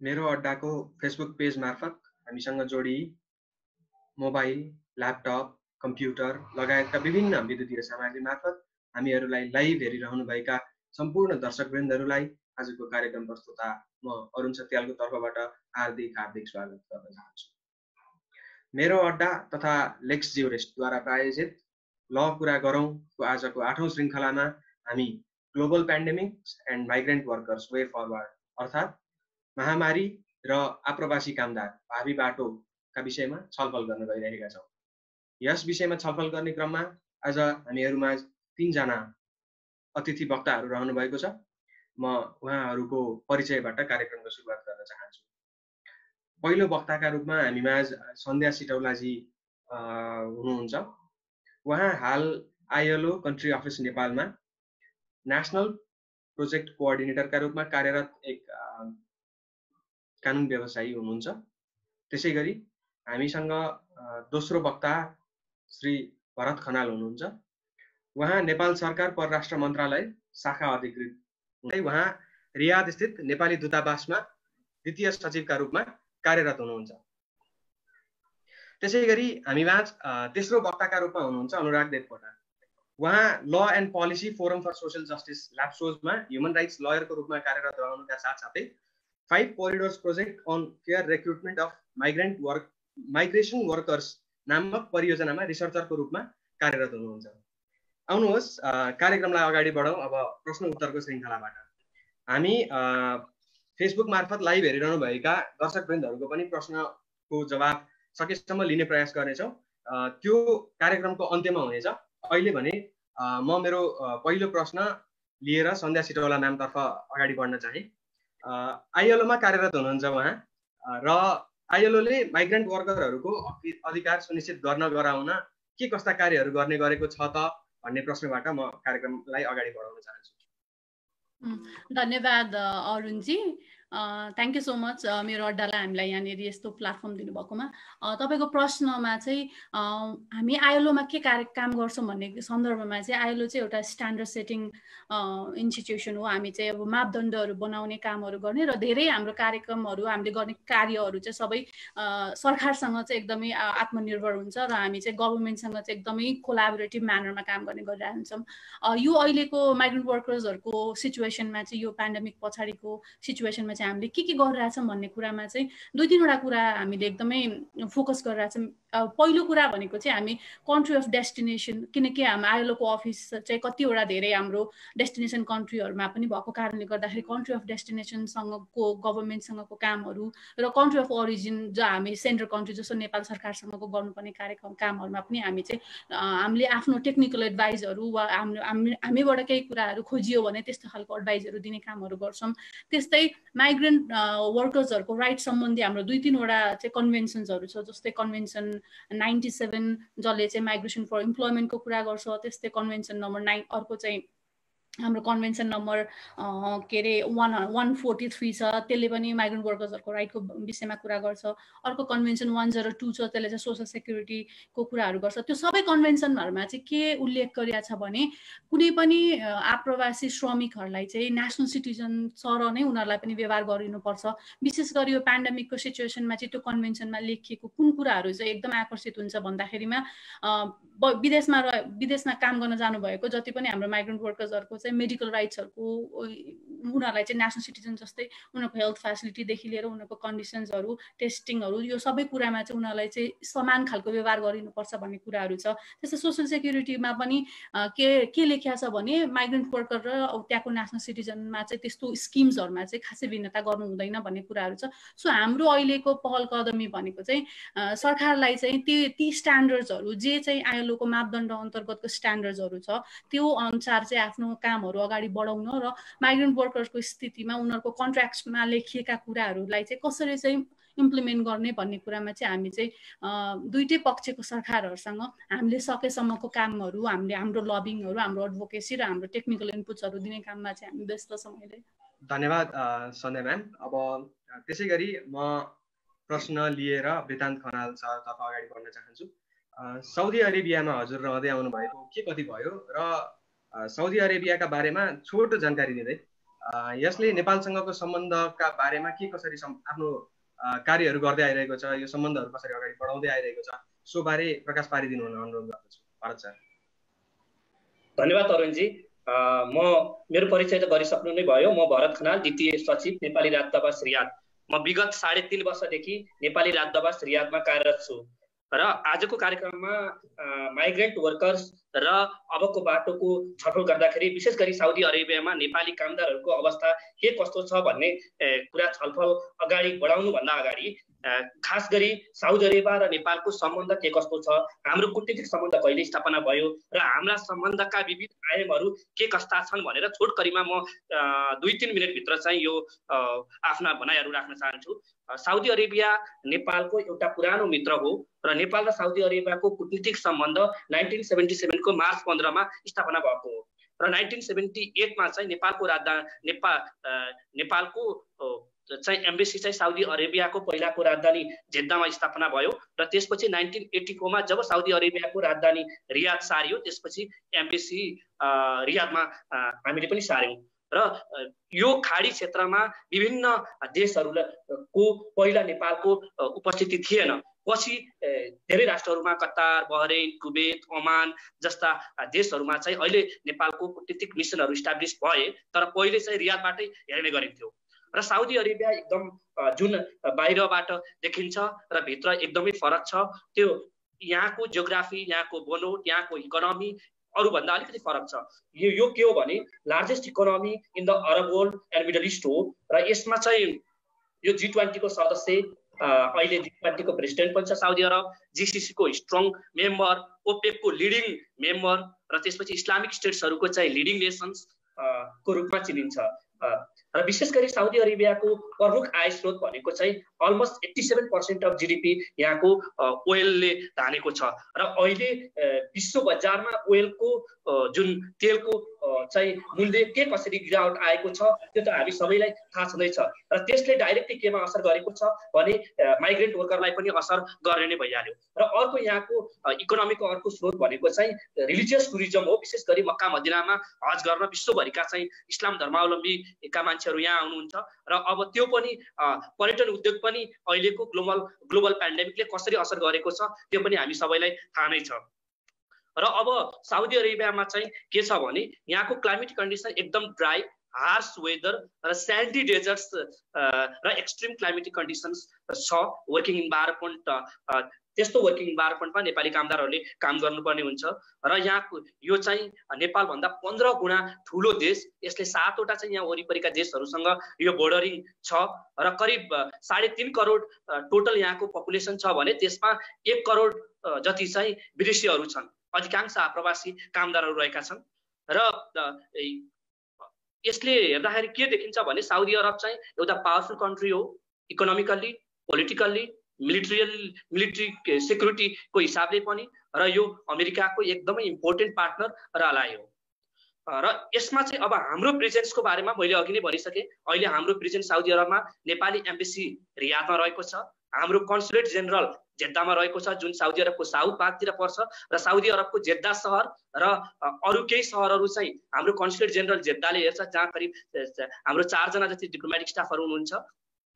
मेरो अड्डाको Facebook page मार्फत हामीसँग जोडी मोबाइल ल्यापटप कम्प्युटर लगायतका विभिन्न विद्युतीय सामग्री मार्फत हामीहरूलाई लाइभ हेरिरहनुभएका सम्पूर्ण दर्शकवृन्दहरूलाई आजको कार्यक्रम प्रस्तुता म अरुण सत्यालको तर्फबाट हार्दिक हार्दिक स्वागत गर्न चाहन्छु। मेरो अड्डा तथा लेक्स जियोरेस्टद्वारा प्रायोजित ल कुरा गरौँको आजको आठौँ श्रृङ्खलामा हामी global pandemic and migrant workers way forward अर्थात् महामारी र आप्रवासी कामदार भावी बाटोका विषयमा छलफल गर्न गइरहेका छौँ। यस विषयमा छलफल गर्ने क्रममा आज हामीहरूमा तिनजना अतिथि वक्ताहरू रहनु भएको छ। म उहाँहरूको परिचयबाट कार्यक्रमको सुरुवात गर्न चाहन्छु। पहिलो वक्ताका रूपमा हामीमा सन्ध्या सिटौलाजी हुनुहुन्छ। उहाँ हाल आइएलओ कन्ट्री अफिस नेपालमा नेसनल प्रोजेक्ट कोअर्डिनेटरका रूपमा कार्यरत एक कानुन व्यवसायी हुनुहुन्छ। त्यसै गरी हामीसँग दोस्रो वक्ता श्री भरत खनाल हुनुहुन्छ। उहाँ नेपाल सरकार परराष्ट्र मन्त्रालय शाखा अधिकृत हुँदै उहाँ रियाद स्थित नेपाली दूतावासमा द्वितीय सचिवका रूपमा कार्यरत हुनुहुन्छ। त्यसै गरी हामीमा तेस्रो वक्ताका रूपमा हुनुहुन्छ अनुराग देवकोटा। उहाँ law and policy forum for social justice ल्याप्सोजमा human rights लयरको रूपमा कार्यरत रहनुका साथसाथै five corridors project on fair recruitment of migrant work migration workers नामक परियोजनामा रिसर्चरको रूपमा कार्यरत हुनुहुन्छ। आउनुहोस् कार्यक्रमलाई अगाडि बढाउँ। अब प्रश्न उत्तरको श्रृङ्खलाबाट। हामी फेसबुक मार्फत लाइभ हेरिरहनुभएका दर्शकवृन्दहरूको पनि प्रश्नको जवाब सकेसम्म लिने प्रयास गर्नेछौँ। त्यो कार्यक्रमको अन्त्यमा हुनेछ। अहिले भने म मेरो पहिलो प्रश्न लिएर सन्ध्या सिटौला म्यामतर्फ अगाडि बढ्न चाहेँ। आइएलओमा कार्यरत हुनुहुन्छ उहाँ। र आइएलओले माइग्रेन्ट वर्करहरूको अधिकार सुनिश्चित गर्न गराउन के कस्ता कार्यहरू गर्ने गरेको छ त भन्ने प्रश्नबाट म कार्यक्रमलाई अगाडि बढाउन चाहन्छु। धन्यवाद अरुणजी। थ्याङ्क यू सो मच मेरो अड्डालाई हामीलाई यहाँनिर यस्तो प्लेटफर्म दिनुभएकोमा। तपाईँको प्रश्नमा चाहिँ हामी आइएलओमा के कार्य काम गर्छौँ भन्ने सन्दर्भमा चाहिँ आइएलओ चाहिँ एउटा स्ट्यान्डर्ड सेटिङ इन्स्टिट्युसन हो। हामी चाहिँ अब मापदण्डहरू बनाउने कामहरू गर्ने र धेरै हाम्रो कार्यक्रमहरू हामीले गर्ने कार्यहरू चाहिँ सबै सरकारसँग चाहिँ एकदमै आत्मनिर्भर हुन्छ र हामी चाहिँ गभर्मेन्टसँग चाहिँ एकदमै कोलाबोरेटिभ म्यानरमा काम गर्ने गरिरहन्छौँ। यो अहिलेको माइग्रेन्ट वर्कर्सहरूको सिचुएसनमा चाहिँ यो पेन्डेमिक पछाडिको सिचुएसनमा चाहिँ हामीले के के गरिरहेछौँ भन्ने कुरामा चाहिँ दुई तिनवटा कुरा हामीले एकदमै फोकस गरिरहेछौँ। पहिलो कुरा भनेको चाहिँ हामी कन्ट्री अफ डेस्टिनेसन किनकि हाम्रो आइएलओको अफिस चाहिँ कतिवटा धेरै हाम्रो डेस्टिनेसन कन्ट्रीहरूमा पनि भएको कारणले गर्दाखेरि कन्ट्री अफ डेस्टिनेसनसँगको गभर्मेन्टसँगको कामहरू र कन्ट्री अफ ओरिजिन जो हामी सेन्ट्रल कन्ट्री जस्तो नेपाल सरकारसँगको गर्नुपर्ने कार्यक्रम कामहरूमा पनि हामी चाहिँ हामीले आफ्नो टेक्निकल एडभाइजहरू वा हाम्रो हामीबाट केही कुराहरू खोजियो भने त्यस्तो खालको एडभाइजहरू दिने कामहरू गर्छौँ। त्यस्तै माइग्रेन्ट वर्कर्सहरूको राइट सम्बन्धी हाम्रो दुई तिनवटा चाहिँ कन्भेन्सन्सहरू छ जस्तै कन्भेन्सन नाइन्टी सेभेन जसले चाहिँ माइग्रेसन फर इम्प्लोइमेन्टको कुरा गर्छ त्यस्तै कन्भेन्सन नम्बर नाइन अर्को चाहिँ हाम्रो कन्भेन्सन नम्बर के अरे वान वान फोर्टी थ्री छ त्यसले पनि माइग्रेन्ट वर्कर्सहरूको राइटको विषयमा कुरा गर्छ। अर्को कन्भेन्सन वान जेरो टू छ त्यसले चाहिँ सोसल सेक्युरिटीको कुराहरू गर्छ। त्यो सबै कन्भेन्सनहरूमा चाहिँ के उल्लेख गरिएको छ भने कुनै पनि आप्रवासी श्रमिकहरूलाई चाहिँ नेसनल सिटिजन सर नै उनीहरूलाई पनि व्यवहार गरिनुपर्छ। विशेष गरी यो पेन्डेमिकको सिचुएसनमा चाहिँ त्यो कन्भेन्सनमा लेखिएको कुन कुराहरू चाहिँ एकदम आकर्षित हुन्छ भन्दाखेरिमा विदेशमा र विदेशमा काम गर्न जानुभएको जति पनि हाम्रो माइग्रेन्ट वर्कर्सहरूको चाहिँ मेडिकल राइट्सहरूको उनीहरूलाई चाहिँ नेसनल सिटिजन जस्तै उनीहरूको हेल्थ फेसिलिटीदेखि लिएर उनीहरूको कन्डिसन्सहरू टेस्टिङहरू यो सबै कुरामा चाहिँ उनीहरूलाई चाहिँ समान खालको व्यवहार गरिनुपर्छ भन्ने कुराहरू छ। त्यस्तै सोसियल सेक्युरिटीमा पनि के के लेखिया छ भने माइग्रेन्ट वर्कर र त्यहाँको नेसनल सिटिजनमा चाहिँ त्यस्तो स्किम्सहरूमा चाहिँ खासै भिन्नता गर्नु हुँदैन भन्ने कुराहरू छ। सो हाम्रो अहिलेको पहल कदमी भनेको चाहिँ सरकारलाई चाहिँ ती ती स्ट्यान्डर्ड्सहरू जे चाहिँ आइएलओको मापदण्ड अन्तर्गतको स्ट्यान्डर्ड्सहरू छ त्यो अनुसार चाहिँ आफ्नो कामहरू अगाडि बढाउन र माइग्रेन्ट वर्कर्सको स्थितिमा उनीहरूको कन्ट्र्याक्टमा लेखिएका कुराहरूलाई चाहिँ कसरी चाहिँ इम्प्लिमेन्ट गर्ने भन्ने कुरामा चाहिँ हामी चाहिँ दुइटै पक्षको सरकारहरूसँग हामीले सकेसम्मको कामहरू हामीले हाम्रो लबिङहरू हाम्रो एडभोकेसी र हाम्रो टेक्निकल इनपुट्सहरू दिने काममा चाहिँ हामी व्यस्त छौँ अहिले। धन्यवाद सन्ध्या म्याम। अब त्यसै गरी म प्रश्न लिएर वृत्तान्त खनाल सरतर्फ अगाडि बढ्न चाहन्छु। साउदी अरेबियामा हजुर रहँदै आउनुभएको के कति भयो र साउदी अरेबियाका बारेमा छोटो जानकारी दिँदै। यसले नेपालसँगको सम्बन्धका बारेमा के कसरी आफ्नो कार्यहरू गर्दै आइरहेको छ यो सम्बन्धहरू कसरी अगाडि बढाउँदै आइरहेको छ सो बारे प्रकाश पारिदिनु हुन अनुरोध गर्दछु। भरत सर। धन्यवाद अरुणजी म मेरो परिचय त गरिसक्नु नै भयो। म भरत खनाल द्वितीय सचिव नेपाली राजदवास रियाद म विगत साढे तिन वर्षदेखि नेपाली राजदवास रियादमा कार्यरत छु। र आजको कार्यक्रममा माइग्रेन्ट वर्कर्स र अबको बाटोको छलफल गर्दाखेरि विशेष गरी साउदी अरेबियामा नेपाली कामदारहरूको अवस्था के कस्तो छ भन्ने कुरा छलफल अगाडि बढाउनुभन्दा अगाडि खास गरी साउदी अरेबिया र नेपालको सम्बन्ध के कस्तो छ? हाम्रो कुटनीतिक सम्बन्ध कहिले स्थापना भयो? र हाम्रा सम्बन्धका विविध आयामहरू के कस्ता छन् भनेर छोटकरीमा म दुई तिन मिनटभित्र चाहिँ यो आफ्ना भनाइहरू राख्न चाहन्छु। साउदी अरेबिया नेपालको एउटा पुरानो मित्र हो र नेपाल र साउदी अरेबियाको कुटनीतिक सम्बन्ध नाइन्टिन सेभेन्टी सेभेनको मार्च पन्ध्रमा स्थापना भएको हो। र नाइन्टिन सेभेन्टी एटमा चाहिँ नेपालको राजधानी नेपाल नेपालको चाहिँ एम्बेसी चाहिँ साउदी अरेबियाको पहिलाको राजधानी जेद्दामा स्थापना भयो र त्यसपछि नाइन्टिन एट्टीकोमा जब साउदी अरेबियाको राजधानी रियाद सारियो त्यसपछि एम्बेसी रियादमा हामीले पनि सार्यौँ र यो खाडी क्षेत्रमा विभिन्न देशहरूको पहिला नेपालको उपस्थिति थिएन। पछि धेरै राष्ट्रहरूमा कतार बहरेन कुवेत ओमान जस्ता देशहरूमा चाहिँ अहिले नेपालको कुटनीतिक मिसनहरू इस्टाब्लिस भए तर पहिले चाहिँ रियादबाटै हेर्ने गरिन्थ्यो। र साउदी अरेबिया एकदम जुन बाहिरबाट देखिन्छ र भित्र एकदमै फरक छ त्यो यहाँको जियोग्राफी यहाँको बनोट यहाँको इकोनोमी अरूभन्दा अलिकति फरक छ। यो यो के हो भने largest economy in the Arab world and Middle East हो र यसमा चाहिँ यो जी ट्वेन्टीको सदस्य अहिले जी ट्वेन्टीको प्रेसिडेन्ट पनि छ साउदी अरब जिसिसीको स्ट्रङ मेम्बर ओपेकको लिडिङ मेम्बर र त्यसपछि इस्लामिक स्टेट्सहरूको चाहिँ लिडिङ नेसन्स को रूपमा चिनिन्छ। र विशेष गरी साउदी अरेबियाको प्रमुख आय स्रोत भनेको चाहिँ almost eighty seven percent of GDP यहाँको ओइलले धानेको छ। र अहिले विश्व बजारमा ओइलको जुन तेलको चाहिँ मूल्य के कसरी गिरावट आएको छ त्यो त हामी सबैलाई थाहा छँदैछ। र त्यसले डाइरेक्टली केमा असर गरेको छ भने माइग्रेन्ट वर्करलाई पनि असर गर्ने नै भइहाल्यो। र अर्को यहाँको इकोनोमीको अर्को स्रोत भनेको चाहिँ रिलिजियस टुरिज्म हो। विशेष गरी मक्का मदिनामा हज गर्न विश्वभरिका चाहिँ इस्लाम धर्मावलम्बीका मान्छेहरू यहाँ आउनुहुन्छ र अब त्यो पनि पर्यटन उद्योग पनि अहिलेको ग्लोबल ग्लोबल पेन्डेमिकले कसरी असर गरेको छ त्यो पनि हामी सबैलाई थाहा नै छ। र अब साउदी अरेबियामा चाहिँ के छ भने यहाँको क्लाइमेट कन्डिसन एकदम ड्राई हार्स वेदर र स्यान्डी डेजर्ट्स र एक्सट्रिम क्लाइमेटिक कन्डिसन्स छ वर्किङ इन्भाइरोमेन्ट त्यस्तो वर्किङ इन्भाइरोमेन्टमा नेपाली कामदारहरूले काम गर्नुपर्ने हुन्छ। र यहाँको यो चाहिँ नेपालभन्दा पन्ध्र गुणा ठुलो देश यसले सातवटा चाहिँ यहाँ वरिपरिका देशहरूसँग यो बोर्डरिङ छ। र करिब साढे तिन करोड टोटल यहाँको पपुलेसन छ भने त्यसमा एक करोड जति चाहिँ विदेशीहरू छन्। अधिकांश आप्रवासी कामदारहरू रहेका छन्। र यसले हेर्दाखेरि के देखिन्छ भने साउदी अरब चाहिँ एउटा पावरफुल कन्ट्री हो इकोनोमिकल्ली पोलिटिकल्ली मिलिट्रियल मिलिट्री सेक्युरिटीको हिसाबले पनि र यो अमेरिकाको एकदमै इम्पोर्टेन्ट पार्टनर र अलाइ हो। र यसमा चाहिँ अब हाम्रो प्रेजेन्सको बारेमा मैले अघि नै भनिसकेँ। अहिले हाम्रो प्रेजेन्स साउदी अरबमा नेपाली एम्बेसी रियादमा रहेको छ। हाम्रो कन्सुलेट जेनरल जेद्दामा रहेको छ जुन साउदी अरबको साउथ भागतिर पर्छ र साउदी अरबको जेद्दा सहर र अरू केही सहरहरू चाहिँ हाम्रो कन्सुलेट जेनरल जेद्दाले हेर्छ जहाँ करिब हाम्रो चारजना जति डिप्लोमेटिक स्टाफहरू हुनुहुन्छ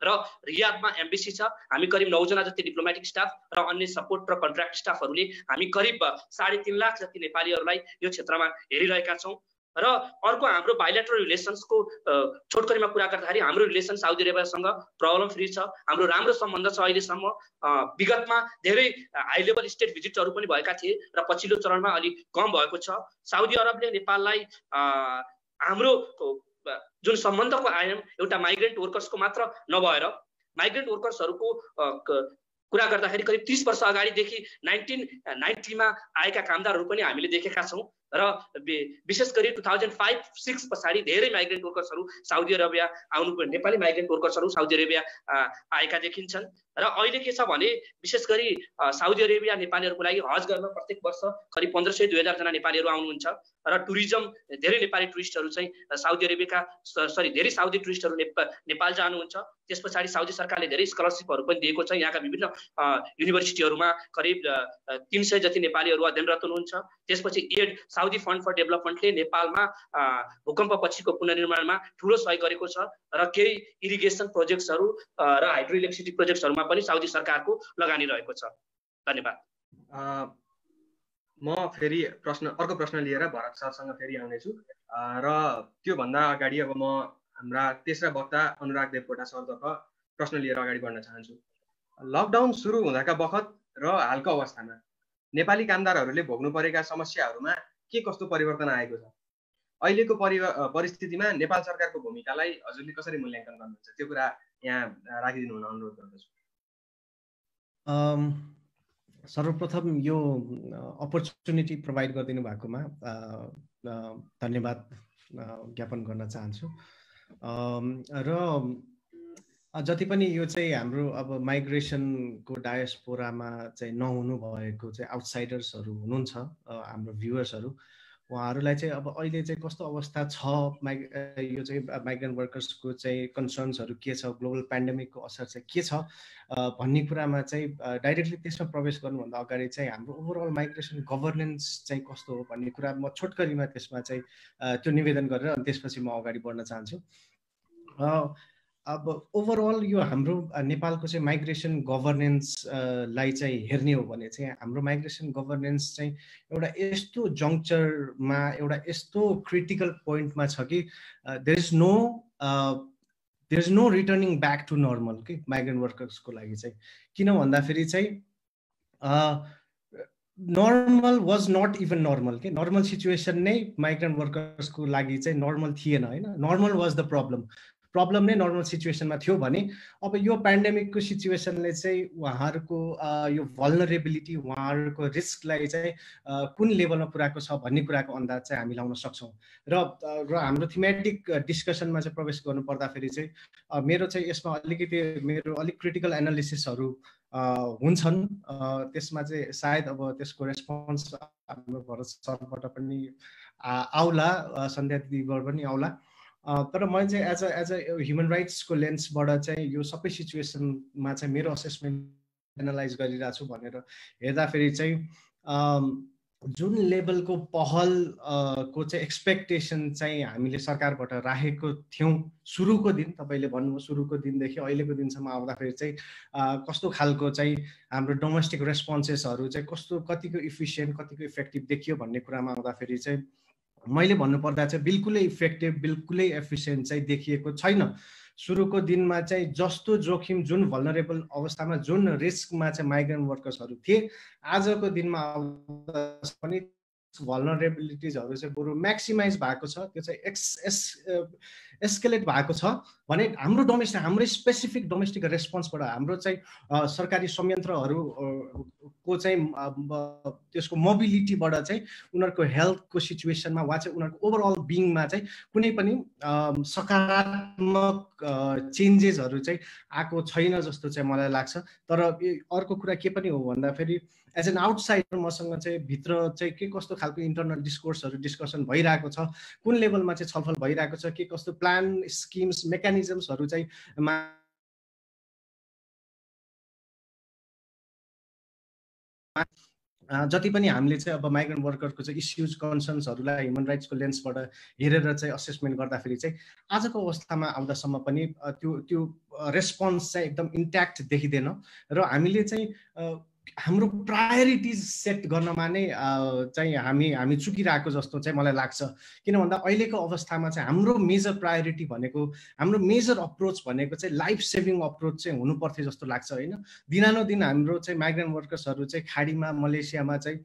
र रियादमा एमबिसी छ हामी करिब नौजना जति डिप्लोमेटिक स्टाफ र अन्य सपोर्ट र कन्ट्राक्ट स्टाफहरूले हामी करिब साढे तिन लाख जति नेपालीहरूलाई यो क्षेत्रमा हेरिरहेका छौँ। र अर्को हाम्रो बायोलेट्रल रिलेसन्सको छोटकरीमा कुरा गर्दाखेरि हाम्रो रिलेसन साउदी अरेबियासँग प्रब्लम फ्री छ हाम्रो राम्रो सम्बन्ध छ अहिलेसम्म। विगतमा धेरै हाई लेभल स्टेट भिजिटहरू पनि भएका थिए र पछिल्लो चरणमा अलिक कम भएको छ। साउदी अरबले नेपाललाई हाम्रो जुन सम्बन्धको आयाम एउटा माइग्रेन्ट वर्कर्सको मात्र नभएर माइग्रेन्ट वर्कर्सहरूको कुरा गर्दाखेरि करिब तिस वर्ष अगाडिदेखि नाइन्टिन नाइन्टीमा आएका कामदारहरू पनि हामीले देखेका छौँ। र विशेष गरी टु थाउजन्ड फाइभ सिक्स पछाडि धेरै माइग्रेन्ट वर्कर्सहरू साउदी अरेबिया आउनु नेपाली माइग्रेन्ट वर्कर्सहरू साउदी अरेबिया आएका देखिन्छन्। र अहिले के छ भने विशेष गरी साउदी अरेबिया नेपालीहरूको लागि हज गर्न प्रत्येक वर्ष करिब पन्ध्र सय दुई हजारजना नेपालीहरू आउनुहुन्छ। र टुरिज्म धेरै नेपाली टुरिस्टहरू चाहिँ साउदी अरेबियाका सरी धेरै साउदी टुरिस्टहरू नेपाल जानुहुन्छ। त्यस पछाडि साउदी सरकारले धेरै स्कलरसिपहरू पनि दिएको छ। यहाँका विभिन्न युनिभर्सिटीहरूमा करिब तिन सय जति नेपालीहरू अध्ययनरत हुनुहुन्छ। त्यसपछि एड साउदी फन्ड फर डेभलपमेन्टले नेपालमा भूकम्प पछिको पुनर्निर्माणमा ठुलो सहयोग गरेको छ र केही इरिगेसन प्रोजेक्ट्सहरू र हाइड्रो इलेक्ट्रिसिटी प्रोजेक्ट्सहरूमा पनि साउदी सरकारको लगानी रहेको छ। धन्यवाद। म फेरि प्रश्न अर्को प्रश्न लिएर भरत सरसँग फेरि आउनेछु। र त्योभन्दा अगाडि अब म हाम्रा तेस्रा वक्ता अनुराग देवकोटा सरतर्फ प्रश्न लिएर अगाडि बढ्न चाहन्छु। लकडाउन सुरु हुँदाका बखत र हालको अवस्थामा नेपाली कामदारहरूले भोग्नु परेका समस्याहरूमा के कस्तो परिवर्तन आएको छ? अहिलेको परि परिस्थितिमा नेपाल सरकारको भूमिकालाई हजुरले कसरी मूल्याङ्कन गर्नुहुन्छ? त्यो कुरा यहाँ राखिदिनु हुन अनुरोध गर्दछु। सर्वप्रथम यो अपर्च्युनिटी प्रोभाइड गरिदिनु भएकोमा धन्यवाद ज्ञापन गर्न चाहन्छु। र जति पनि यो चाहिँ हाम्रो अब माइग्रेसनको डायस्पोरामा चाहिँ नहुनु भएको चाहिँ आउटसाइडर्सहरू हुनुहुन्छ हाम्रो भ्युवर्सहरू उहाँहरूलाई चाहिँ अब अहिले चाहिँ कस्तो अवस्था छ? माइ यो चाहिँ माइग्रेन्ट वर्कर्सको चाहिँ कन्सर्न्सहरू के छ? ग्लोबल पेन्डेमिकको असर चाहिँ के छ? भन्ने कुरामा चाहिँ डाइरेक्टली त्यसमा प्रवेश गर्नुभन्दा अगाडि चाहिँ हाम्रो ओभरअल माइग्रेसन गभर्नेन्स चाहिँ कस्तो हो भन्ने कुरा म छोटकरीमा त्यसमा चाहिँ त्यो निवेदन गरेर अनि त्यसपछि म अगाडि बढ्न चाहन्छु। अब ओभरअल यो हाम्रो नेपालको चाहिँ माइग्रेसन गभर्नेन्सलाई चाहिँ हेर्ने हो भने चाहिँ हाम्रो माइग्रेसन गभर्नेन्स चाहिँ एउटा यस्तो जङ्क्चरमा एउटा यस्तो क्रिटिकल पोइन्टमा छ कि there is no there is no returning back to normal कि माइग्रेन्ट वर्कर्सको लागि चाहिँ। किन भन्दाखेरि चाहिँ normal was not even normal के नर्मल सिचुएसन नै माइग्रेन्ट वर्कर्सको लागि चाहिँ नर्मल थिएन होइन? Normal was the problem problem नै नर्मल सिचुएसनमा थियो भने अब यो पेन्डेमिकको सिचुएसनले चाहिँ उहाँहरूको यो भल्नरेबिलिटी उहाँहरूको रिस्कलाई चाहिँ कुन लेभलमा पुऱ्याएको छ भन्ने कुराको अन्दाज चाहिँ हामी लाउन सक्छौँ। र र हाम्रो थिमेटिक डिस्कसनमा चाहिँ प्रवेश गर्नु पर्दाखेरि चाहिँ मेरो चाहिँ यसमा अलिकति मेरो अलिक क्रिटिकल एनालिसिसहरू हुन्छन्। त्यसमा चाहिँ सायद अब त्यसको रेस्पोन्स हाम्रो भरत सरबाट पनि आउला सन्ध्या दिदीबाट पनि आउला। तर मैले चाहिँ as a as a human राइट्सको लेन्सबाट चाहिँ यो सबै सिचुएसनमा चाहिँ मेरो असेसमेन्ट एनालाइज गरिरहेको छु भनेर हेर्दाखेरि चाहिँ जुन लेभलको पहल को चाहिँ एक्सपेक्टेसन चाहिँ हामीले सरकारबाट राखेको थियौँ सुरुको दिन तपाईँले भन्नुभयो सुरुको दिनदेखि अहिलेको दिनसम्म आउँदाखेरि चाहिँ कस्तो खालको चाहिँ हाम्रो डोमेस्टिक रेस्पोन्सेसहरू चाहिँ कस्तो कतिको इफिसियन्ट कतिको इफेक्टिभ देखियो भन्ने कुरामा आउँदाखेरि चाहिँ मैले भन्नुपर्दा चाहिँ बिल्कुलै इफेक्टिभ बिल्कुलै एफिसियन्ट चाहिँ देखिएको छैन। सुरुको दिनमा चाहिँ जस्तो जोखिम जुन भलनरेबल अवस्थामा जुन रिस्कमा चाहिँ माइग्रेन्ट वर्कर्सहरू थिए आजको दिनमा पनि भलनरेबिलिटिजहरू चाहिँ बरु म्याक्सिमाइज भएको छ त्यो चाहिँ एक्स एस एस्केलेट भएको छ भने हाम्रो डोमेस्टिक हाम्रै स्पेसिफिक डोमेस्टिक रेस्पोन्सबाट हाम्रो चाहिँ सरकारी संयन्त्रहरू को चाहिँ त्यसको मोबिलिटीबाट चाहिँ उनीहरूको हेल्थको सिचुएसनमा वा चाहिँ उनीहरूको ओभरअल बिङमा चाहिँ कुनै पनि सकारात्मक चेन्जेसहरू चाहिँ आएको छैन जस्तो चाहिँ मलाई लाग्छ। तर अर्को कुरा के पनि हो भन्दाखेरि एज एन आउटसाइडर मसँग चाहिँ भित्र चाहिँ के कस्तो खालको इन्टरनल डिस्कोर्सहरू डिस्कसन भइरहेको छ कुन लेभलमा चाहिँ छलफल भइरहेको छ के कस्तो प्लान स्किम्स मेकानिजम्सहरू चाहिँ जति पनि हामीले चाहिँ अब माइग्रेन्ट वर्करको चाहिँ इस्युज कन्सर्न्सहरूलाई ह्युमन राइट्सको लेन्सबाट हेरेर चाहिँ असेसमेन्ट गर्दाखेरि चाहिँ आजको अवस्थामा आउँदासम्म पनि त्यो त्यो रेस्पोन्स चाहिँ एकदम इन्ट्याक्ट देखिँदैन। र हामीले चाहिँ हाम्रो प्रायोरिटिज सेट गर्नमा नै चाहिँ हामी हामी चुकिरहेको जस्तो चाहिँ मलाई लाग्छ। किन भन्दा अहिलेको अवस्थामा चाहिँ हाम्रो मेजर प्रायोरिटी भनेको हाम्रो मेजर अप्रोच भनेको चाहिँ लाइफ सेभिङ अप्रोच चाहिँ हुनुपर्थ्यो जस्तो लाग्छ होइन? दिनानुदिन हाम्रो चाहिँ माइग्रेन्ट वर्कर्सहरू चाहिँ खाडीमा मलेसियामा चाहिँ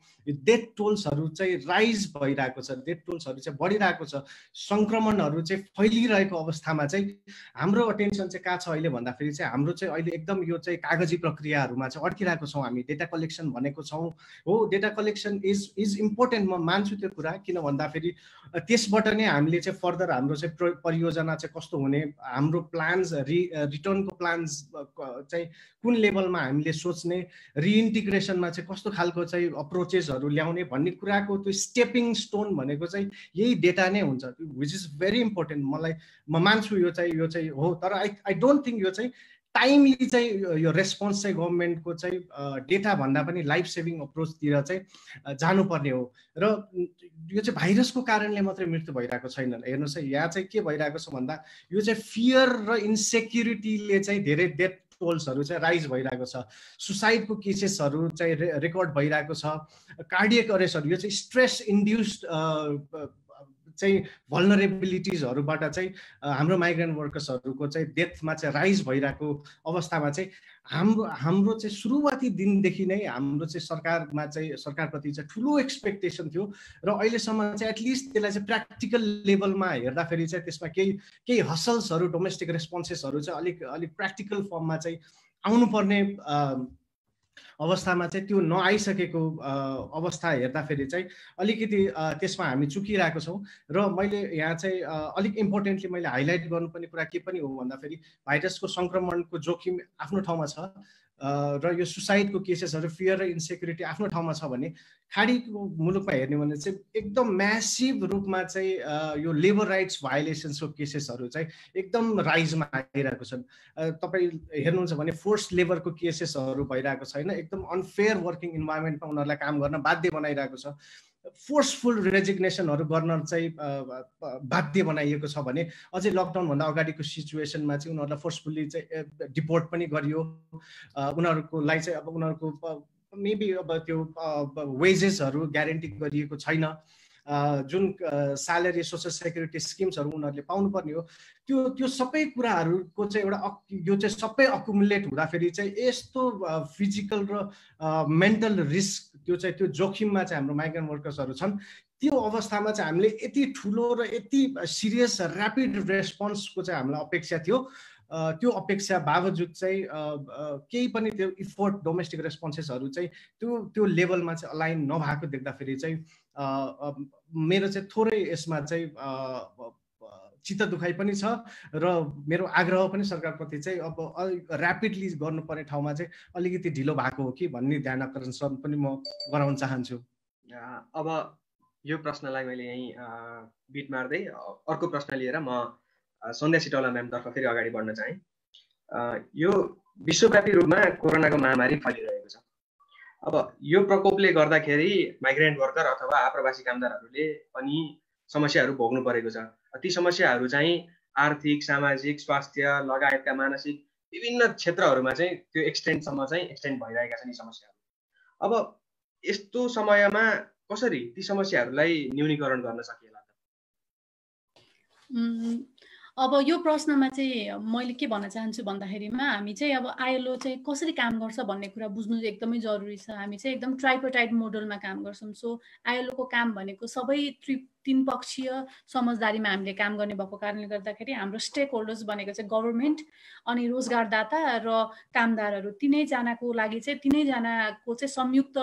डेथ टोल्सहरू चाहिँ राइज भइरहेको छ डेथ टोल्सहरू चाहिँ बढिरहेको छ। सङ्क्रमणहरू चाहिँ फैलिरहेको अवस्थामा चाहिँ हाम्रो अटेन्सन चाहिँ कहाँ छ अहिले भन्दाखेरि चाहिँ हाम्रो चाहिँ अहिले एकदम यो चाहिँ कागजी प्रक्रियाहरूमा चाहिँ अड्किरहेको छौँ हामी। डेटा कलेक्सन भनेको छौँ। हो data collection is is important म मान्छु त्यो कुरा किन भन्दाखेरि त्यसबाट नै हामीले चाहिँ फर्दर हाम्रो चाहिँ परियोजना चाहिँ कस्तो हुने हाम्रो प्लान्स रि रिटर्नको प्लान्स चाहिँ कुन लेभलमा हामीले सोच्ने रिइन्टिग्रेसनमा चाहिँ कस्तो खालको चाहिँ अप्रोचेसहरू ल्याउने भन्ने कुराको त्यो स्टेपिङ स्टोन भनेको चाहिँ यही डेटा नै हुन्छ विच इज भेरी इम्पोर्टेन्ट मलाई म मान्छु यो चाहिँ यो चाहिँ हो तर आई आई डोन्ट थिङ्क यो चाहिँ टाइमली चाहिँ यो रेस्पोन्स चाहिँ गभर्मेन्टको चाहिँ डेटा भन्दा पनि लाइफ सेभिङ अप्रोचतिर चाहिँ जानुपर्ने हो। र यो चाहिँ भाइरसको कारणले मात्रै मृत्यु भइरहेको छैन। हेर्नुहोस् है यहाँ चाहिँ के भइरहेको छ भन्दा यो चाहिँ फियर र इन्सेक्युरिटीले चाहिँ धेरै डेथ टोल्सहरू चाहिँ राइज भइरहेको छ। सुसाइडको केसेसहरू चाहिँ रेकर्ड भइरहेको छ। कार्डियक अरेस्टहरू यो चाहिँ स्ट्रेस इन्ड्युस्ड चाहिँ भल्नरेबिलिटिजहरूबाट चाहिँ हाम्रो माइग्रेन्ट वर्कर्सहरूको चाहिँ डेथमा चाहिँ राइज भइरहेको अवस्थामा चाहिँ हाम्रो हाम्रो चाहिँ सुरुवाती दिनदेखि नै हाम्रो चाहिँ सरकारमा चाहिँ सरकारप्रति चाहिँ ठुलो एक्सपेक्टेसन थियो र अहिलेसम्म चाहिँ एटलिस्ट त्यसलाई चाहिँ प्र्याक्टिकल लेभलमा हेर्दाखेरि चाहिँ त्यसमा केही केही हसल्सहरू डोमेस्टिक रेस्पोन्सेसहरू चाहिँ अलिक अलिक प्र्याक्टिकल फर्ममा चाहिँ आउनुपर्ने अवस्थामा चाहिँ त्यो नआइसकेको अवस्था हेर्दाखेरि चाहिँ अलिकति त्यसमा हामी चुकिरहेको छौँ। र मैले यहाँ चाहिँ अलिक इम्पोर्टेन्टली मैले हाइलाइट गर्नुपर्ने कुरा के पनि हो भन्दाखेरि भाइरसको सङ्क्रमणको जोखिम आफ्नो ठाउँमा छ। र यो सुसाइडको केसेसहरू फियर र इन्सेक्युरिटी आफ्नो ठाउँमा छ भने खाडीको मुलुकमा हेर्ने भने चाहिँ एकदम म्यासिभ रूपमा चाहिँ यो लेबर राइट्स भायोलेसन्सको केसेसहरू चाहिँ एकदम राइजमा आइरहेको छन्। तपाईँ हेर्नुहुन्छ भने फोर्स लेबरको केसेसहरू भइरहेको छैन। एकदम अनफेयर वर्किङ इन्भाइरोमेन्टमा उनीहरूलाई काम गर्न बाध्य बनाइरहेको छ। फोर्सफुल रेजिग्नेसनहरू गर्न चाहिँ बाध्य बनाइएको छ भने अझै लकडाउनभन्दा अगाडिको सिचुएसनमा चाहिँ उनीहरूलाई फोर्सफुल्ली चाहिँ डिपोर्ट पनि गरियो। उनीहरूको लागि चाहिँ अब उनीहरूको मेबी अब त्यो वेजेसहरू ग्यारेन्टी गरिएको छैन। जुन स्यालेरी सोसियल सेक्युरिटी स्किम्सहरू उनीहरूले पाउनुपर्ने हो। त्यो त्यो सबै कुराहरूको चाहिँ एउटा यो चाहिँ सबै अकुमुलेट हुँदाखेरि चाहिँ यस्तो फिजिकल र मेन्टल रिस्क त्यो चाहिँ त्यो जोखिममा चाहिँ हाम्रो माइग्रेन्ट वर्कर्सहरू छन्। त्यो अवस्थामा चाहिँ हामीले यति ठुलो र यति सिरियस ऱ्यापिड रेस्पोन्सको चाहिँ हामीलाई अपेक्षा थियो। त्यो अपेक्षा बावजुद चाहिँ केही पनि त्यो इफोर्ट डोमेस्टिक रेस्पोन्सेसहरू चाहिँ त्यो त्यो लेभलमा चाहिँ अलाइन नभएको देख्दाखेरि चाहिँ मेरो चाहिँ थोरै यसमा चाहिँ चित्त दुखाइ पनि छ र मेरो आग्रह पनि सरकारप्रति चाहिँ अब ऱ्यापिडली गर्नुपर्ने ठाउँमा चाहिँ अलिकति ढिलो भएको हो कि भन्ने ध्यान आकर्षण पनि म गराउन चाहन्छु। अब यो प्रश्नलाई मैले यहीँ बिट मार्दै अर्को प्रश्न लिएर म सन्ध्या सिटौला म्यामतर्फ फेरि अगाडि बढ्न चाहेँ। यो विश्वव्यापी रूपमा कोरोनाको महामारी फैलिरहेको छ। अब यो प्रकोपले गर्दाखेरि माइग्रेन्ट वर्कर अथवा आप्रवासी कामदारहरूले पनि समस्याहरू भोग्नु परेको छ। ती समस्याहरू चाहिँ आर्थिक सामाजिक स्वास्थ्य लगायतका मानसिक विभिन्न क्षेत्रहरूमा चाहिँ त्यो एक्सटेन्डसम्म चाहिँ एक्सटेन्ड भइरहेका छन् यी समस्याहरू। अब यस्तो समयमा कसरी ती समस्याहरूलाई न्यूनीकरण गर्न सकिएला त? अब यो प्रश्नमा चाहिँ मैले के भन्न चाहन्छु भन्दाखेरिमा हामी चाहिँ अब आइएलओ चाहिँ कसरी काम गर्छ भन्ने कुरा बुझ्नु एकदमै जरुरी छ। हामी चाहिँ एकदम ट्राइपोटाइड मोडलमा काम गर्छौँ। सो आइएलओको काम भनेको सबै त्रि तिन पक्षीय समझदारीमा हामीले काम गर्ने भएको कारणले गर्दाखेरि हाम्रो स्टेक होल्डर्स भनेको चाहिँ गभर्मेन्ट अनि रोजगारदाता र कामदारहरू। तिनैजनाको लागि चाहिँ तिनैजनाको चाहिँ संयुक्त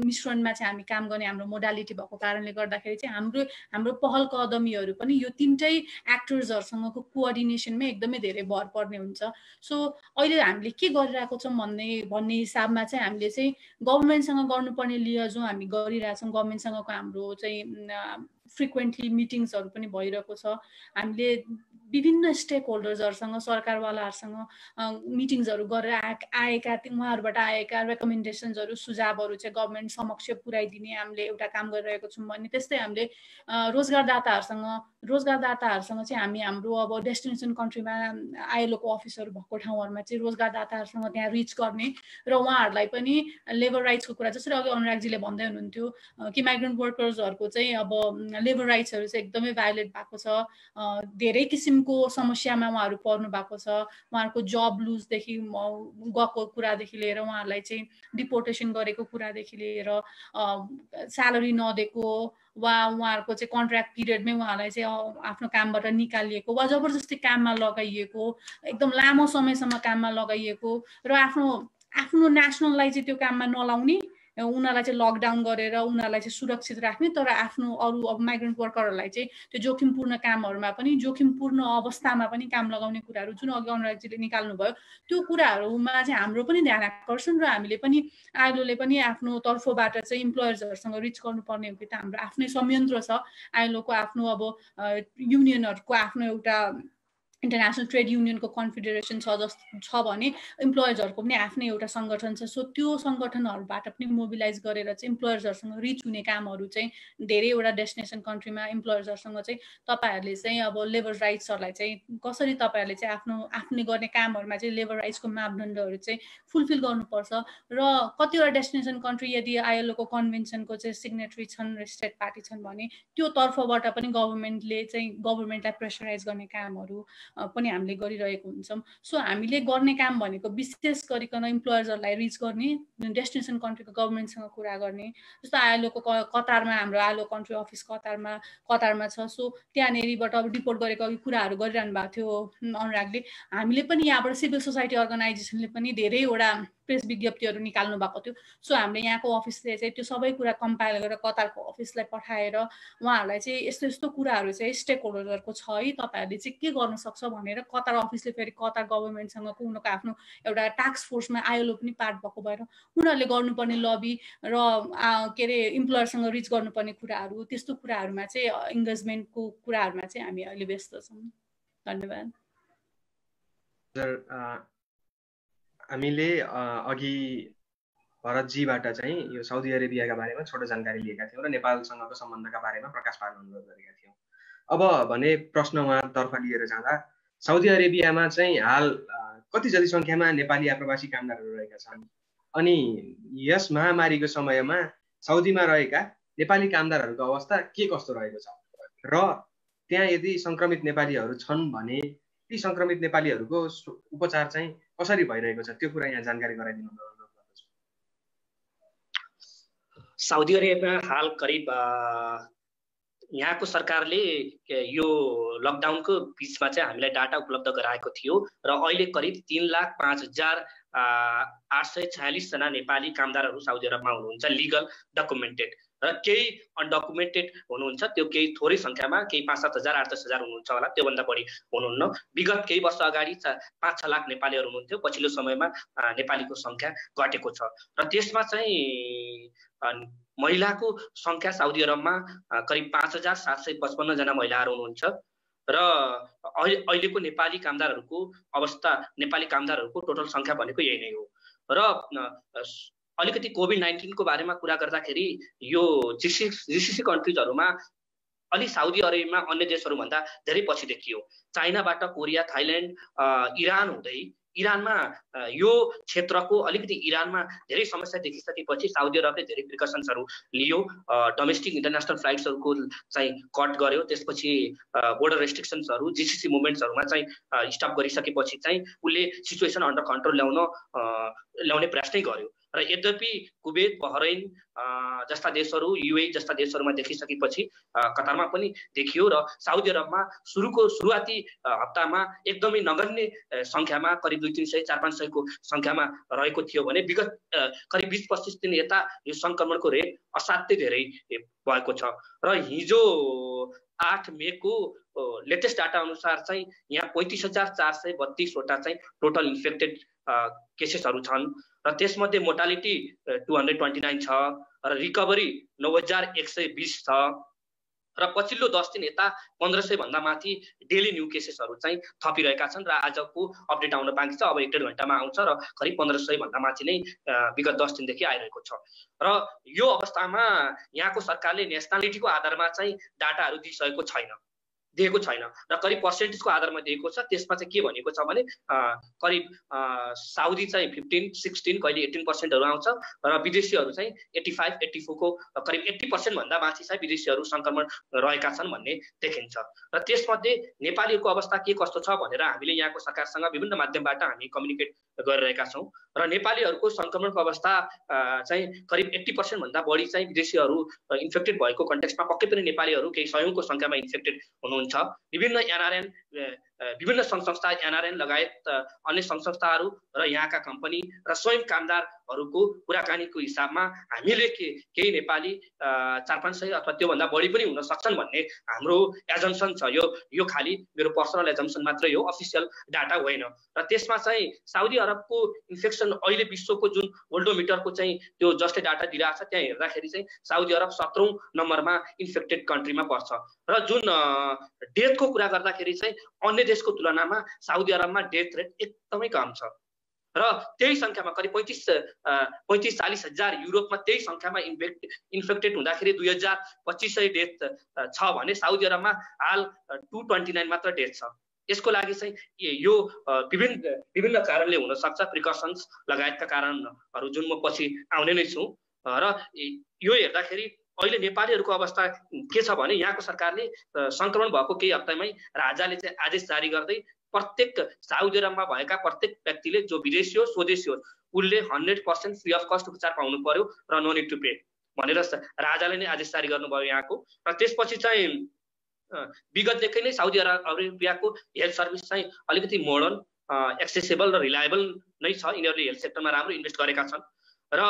मिश्रणमा चाहिँ हामी काम गर्ने हाम्रो मोडालिटी भएको कारणले गर्दाखेरि चाहिँ हाम्रो हाम्रो पहल कदमीहरू पनि यो तिनटै एक्टर्सहरूसँगको कोअर्डिनेसनमै एकदमै धेरै भर पर्ने हुन्छ। सो अहिले हामीले के गरिरहेको छौँ भन्ने भन्ने हिसाबमा चाहिँ हामीले चाहिँ गभर्मेन्टसँग गर्नुपर्ने लियजो हामी गरिरहेछौँ। गभर्मेन्टसँगको हाम्रो चाहिँ फ्रिक्वेन्टली मिटिङ्सहरू पनि भइरहेको छ। हामीले विभिन्न स्टेक होल्डर्सहरूसँग सरकारवालाहरूसँग मिटिङ्सहरू गरेर आ आएका उहाँहरूबाट आएका रेकमेन्डेसन्सहरू सुझावहरू चाहिँ गभर्मेन्ट समक्ष पुऱ्याइदिने हामीले एउटा काम गरिरहेको छौँ भने त्यस्तै हामीले रोजगारदाताहरूसँग रोजगारदाताहरूसँग चाहिँ हामी हाम्रो अब डेस्टिनेसन कन्ट्रीमा आइएलओको अफिसहरू भएको ठाउँहरूमा चाहिँ रोजगारदाताहरूसँग त्यहाँ रिच गर्ने र उहाँहरूलाई पनि लेबर राइट्सको कुरा जसरी अघि अनुरागजीले भन्दै हुनुहुन्थ्यो कि माइग्रेन्ट वर्कर्सहरूको चाहिँ अब लेबर राइट्सहरू चाहिँ एकदमै भायोलेट भएको छ। धेरै किसिम किसिमको समस्यामा उहाँहरू पर्नु भएको छ। उहाँहरूको जब लुजदेखि गएको कुरादेखि लिएर उहाँहरूलाई चाहिँ डिपोर्टेसन गरेको कुरादेखि लिएर स्यालेरी नदिएको वा उहाँहरूको चाहिँ कन्ट्र्याक्ट पिरियडमै उहाँलाई चाहिँ आफ्नो कामबाट निकालिएको वा जबरजस्ती काममा लगाइएको एकदम लामो समयसम्म काममा लगाइएको र आफ्नो आफ्नो नेसनललाई चाहिँ त्यो काममा नलाउने उनीहरूलाई चाहिँ लकडाउन गरेर उनीहरूलाई चाहिँ सुरक्षित राख्ने तर आफ्नो अरू अब माइग्रेन्ट वर्करहरूलाई चाहिँ त्यो जोखिमपूर्ण कामहरूमा पनि जोखिमपूर्ण अवस्थामा पनि काम लगाउने कुराहरू जुन अघि निकाल्नु भयो त्यो कुराहरूमा चाहिँ हाम्रो पनि ध्यान आकर्षण र हामीले पनि आइलोले पनि आफ्नो तर्फबाट चाहिँ इम्प्लोयर्सहरूसँग रिच गर्नुपर्ने हो कि त हाम्रो आफ्नै संयन्त्र छ। आइलोको आफ्नो अब युनियनहरूको आफ्नो एउटा इन्टरनेसनल ट्रेड युनियनको कन्फेडरेसन छ जस्तो छ भने इम्प्लोयर्सहरूको पनि आफ्नै एउटा सङ्गठन छ। सो त्यो सङ्गठनहरूबाट पनि मोबिलाइज गरेर चाहिँ इम्प्लोयर्सहरूसँग रिच हुने कामहरू चाहिँ धेरैवटा डेस्टिनेसन कन्ट्रीमा इम्प्लोयर्सहरूसँग चाहिँ तपाईँहरूले चाहिँ अब लेबर राइट्सहरूलाई चाहिँ कसरी तपाईँहरूले चाहिँ आफ्नो आफ्नै गर्ने कामहरूमा चाहिँ लेबर राइट्सको मापदण्डहरू चाहिँ फुलफिल गर्नुपर्छ र कतिवटा डेस्टिनेसन कन्ट्री यदि आइएलओको कन्भेन्सनको चाहिँ सिग्नेटरी छन् स्टेट पार्टी छन् भने त्यो तर्फबाट पनि गभर्मेन्टले चाहिँ गभर्मेन्टलाई प्रेसराइज गर्ने कामहरू पनि हामीले गरिरहेको हुन्छौँ। सो हामीले गर्ने काम भनेको विशेष गरिकन इम्प्लोयर्सहरूलाई रिच गर्ने डेस्टिनेसन कन्ट्रीको गभर्मेन्टसँग कुरा गर्ने जस्तो आइएलओको कतारमा हाम्रो आइएलओ कन्ट्री अफिस कतारमा कतारमा छ। सो त्यहाँनिरबाट अब रिपोर्ट गरेको अघि कुराहरू गरिरहनु भएको थियो अनुरागले। हामीले पनि यहाँबाट सिभिल सोसाइटी अर्गनाइजेसनले पनि धेरैवटा प्रेस विज्ञप्तिहरू निकाल्नु भएको थियो। सो हामीले यहाँको अफिसले चाहिँ त्यो सबै कुरा कम्पाइल गरेर कतारको अफिसलाई पठाएर उहाँहरूलाई चाहिँ यस्तो यस्तो कुराहरू चाहिँ स्टेक होल्डरको छ है तपाईँहरूले चाहिँ के गर्नु सक्छ भनेर कतार अफिसले फेरि कतार गभर्मेन्टसँगको उनीहरूको आफ्नो एउटा टास्क फोर्समा आइएलओ पनि पार्ट भएको भएर उनीहरूले गर्नुपर्ने लबी र के अरे इम्प्लोयरसँग रिच गर्नुपर्ने कुराहरू त्यस्तो कुराहरूमा चाहिँ इङ्गेजमेन्टको कुराहरूमा चाहिँ हामी अहिले व्यस्त छौँ। धन्यवाद। हामीले अघि भरतजीबाट चाहिँ यो साउदी अरेबियाका बारेमा छोटो जानकारी लिएका थियौँ र नेपालसँगको सम्बन्धका बारेमा प्रकाश पार्न अनुरोध गरेका थियौँ। अब भने प्रश्न उहाँतर्फ लिएर जाँदा साउदी अरेबियामा चाहिँ हाल कति जति सङ्ख्यामा नेपाली आप्रवासी कामदारहरू रहेका छन् अनि यस महामारीको समयमा साउदीमा रहेका नेपाली कामदारहरूको अवस्था के कस्तो रहेको छ? र त्यहाँ यदि सङ्क्रमित नेपालीहरू छन् भने ती सङ्क्रमित नेपालीहरूको उपचार चाहिँ कसरी भइरहेको छ? त्यो कुरा यहाँ जानकारी गराइदिनु साउदी अरेबियामा हाल करिब यहाँको सरकारले यो लकडाउनको बिचमा चाहिँ हामीलाई डाटा उपलब्ध गराएको थियो र अहिले करिब तिन लाख पाँच हजार आठ सय छयालिसजना नेपाली कामदारहरू साउदी अरबमा हुनुहुन्छ लिगल डकुमेन्टेड। र केही अनडकुमेन्टेड हुनुहुन्छ त्यो केही थोरै सङ्ख्यामा केही पाँच सात हजार आठ दस हजार हुनुहुन्छ होला त्योभन्दा बढी हुनुहुन्न। विगत केही वर्ष अगाडि पाँच छ लाख नेपालीहरू हुनुहुन्थ्यो पछिल्लो समयमा नेपालीको सङ्ख्या घटेको छ। र त्यसमा चाहिँ महिलाको सङ्ख्या साउदी अरबमा करिब पाँच हजार सात सय पचपन्नजना महिलाहरू हुनुहुन्छ। र अहिले अहिलेको नेपाली कामदारहरूको अवस्था नेपाली कामदारहरूको टोटल सङ्ख्या भनेको यही नै हो। र अलिकति कोभिड नाइन्टिनको बारेमा कुरा गर्दाखेरि यो जिसी जिसिसी कन्ट्रिजहरूमा अलि साउदी अरेबियामा अन्य देशहरूभन्दा धेरै पछि देखियो। चाइनाबाट कोरिया थाइल्यान्ड इरान हुँदै इरानमा यो क्षेत्रको अलिकति इरानमा धेरै समस्या देखिसकेपछि साउदी अरबले धेरै प्रिकसन्सहरू लियो डोमेस्टिक इन्टरनेसनल फ्लाइट्सहरूको चाहिँ कट गर्यो। त्यसपछि बोर्डर रेस्ट्रिक्सन्सहरू जिसिसी मुभमेन्ट्सहरूमा चाहिँ स्टप गरिसकेपछि चाहिँ उसले सिचुएसन अन्डर कन्ट्रोल ल्याउन ल्याउने प्रयास नै गर्यो। र यद्यपि कुवेत बहरैन जस्ता देशहरू युए जस्ता देशहरूमा देखिसकेपछि कतारमा पनि देखियो र साउदी अरबमा सुरुको सुरुवाती हप्तामा एकदमै नगन्य सङ्ख्यामा करिब दुई तिन सय चार पाँच सयको सङ्ख्यामा रहेको थियो भने विगत करिब बिस पच्चिस दिन यता यो सङ्क्रमणको रेट असाध्यै धेरै भएको छ। र हिजो आठ मेको लेटेस्ट डाटा अनुसार चाहिँ यहाँ पैँतिस हजार चार सय बत्तिसवटा चाहिँ टोटल इन्फेक्टेड केसेसहरू छन्। र त्यसमध्ये mortality two hundred twenty nine छ र रिकभरी नौ हजार एक सय बिस छ र पछिल्लो दस दिन यता पन्ध्र सयभन्दा माथि डेली न्यू केसेसहरू चाहिँ थपिरहेका छन् र आजको अपडेट आउन बाँकी छ। अब एक डेढ घन्टामा आउँछ र करिब पन्ध्र सयभन्दा माथि नै विगत दस दिनदेखि आइरहेको छ। र यो अवस्थामा यहाँको सरकारले नेसनालिटीको आधारमा चाहिँ डाटाहरू दिइसकेको छैन। दिएको छैन। र करिब पर्सेन्टेजको आधारमा दिएको छ त्यसमा चाहिँ के भनेको छ भने करिब साउदी चाहिँ फिफ्टिन सिक्सटिन कहिले एट्टिन पर्सेन्टहरू आउँछ र विदेशीहरू चाहिँ एट्टी फाइभ एट्टी फोरको करिब एट्टी पर्सेन्टभन्दा माथि चाहिँ विदेशीहरू सङ्क्रमण रहेका छन् भन्ने देखिन्छ। र त्यसमध्ये नेपालीहरूको अवस्था के कस्तो छ भनेर हामीले यहाँको सरकारसँग विभिन्न माध्यमबाट हामी कम्युनिकेट गरिरहेका छौँ र नेपालीहरूको सङ्क्रमणको अवस्था चाहिँ करिब एट्टी पर्सेन्टभन्दा बढी चाहिँ विदेशीहरू इन्फेक्टेड भएको कन्टेक्समा पक्कै पनि नेपालीहरू केही सयौँको सङ्ख्यामा इन्फेक्टेड हुनुहुन्छ। विभिन्न एनआरएन विभिन्न सङ्घ संस्था एनआरएन लगायत अन्य सङ्घ संस्थाहरू र यहाँका कम्पनी र स्वयं कामदारहरूको कुराकानीको हिसाबमा हामीले के केही नेपाली चार पाँच सय अथवा त्योभन्दा बढी पनि हुन सक्छन् भन्ने हाम्रो एजम्सन छ। यो यो खालि मेरो पर्सनल एजम्सन मात्रै हो अफिसियल डाटा होइन। र त्यसमा चाहिँ साउदी अरबको इन्फेक्सन अहिले विश्वको जुन वर्ल्डोमिटरको चाहिँ त्यो जस्तै डाटा दिइरहेको छ त्यहाँ हेर्दाखेरि चाहिँ साउदी अरब सत्रौँ नम्बरमा इन्फेक्टेड कन्ट्रीमा पर्छ। र जुन डेथको कुरा गर्दाखेरि चाहिँ अन्य देशको तुलनामा साउदी अरबमा डेथ रेट एकदमै कम छ। र त्यही सङ्ख्यामा करिब पैँतिस पैँतिस चालिस हजार युरोपमा त्यही सङ्ख्यामा इन्फेक्ट इन्फेक्टेड हुँदाखेरि दुई हजार पच्चिस सय डेथ छ भने साउदी अरबमा हाल टु ट्वेन्टी नाइन मात्र डेथ छ। यसको लागि चाहिँ यो विभिन्न विभिन्न कारणले हुनसक्छ प्रिकसन्स लगायतका कारणहरू जुन म पछि आउने नै छु। र यो हेर्दाखेरि अहिले नेपालीहरूको अवस्था के छ भने यहाँको सरकारले सङ्क्रमण भएको केही हप्तामै राजाले चाहिँ आदेश जारी गर्दै प्रत्येक साउदी अरबमा भएका प्रत्येक व्यक्तिले जो विदेशी होस् स्वदेशी होस् उसले hundred percent free of cost उपचार पाउनु पर्यो र नो निड टु पे भनेर राजाले नै आदेश जारी गर्नुभयो यहाँको। र त्यसपछि चाहिँ विगतदेखि नै साउदी अरेबियाको हेल्थ सर्भिस चाहिँ अलिकति मोडर्न एक्सेसेबल र रिलायबल नै छ। यिनीहरूले हेल्थ सेक्टरमा राम्रो इन्भेस्ट गरेका छन्। र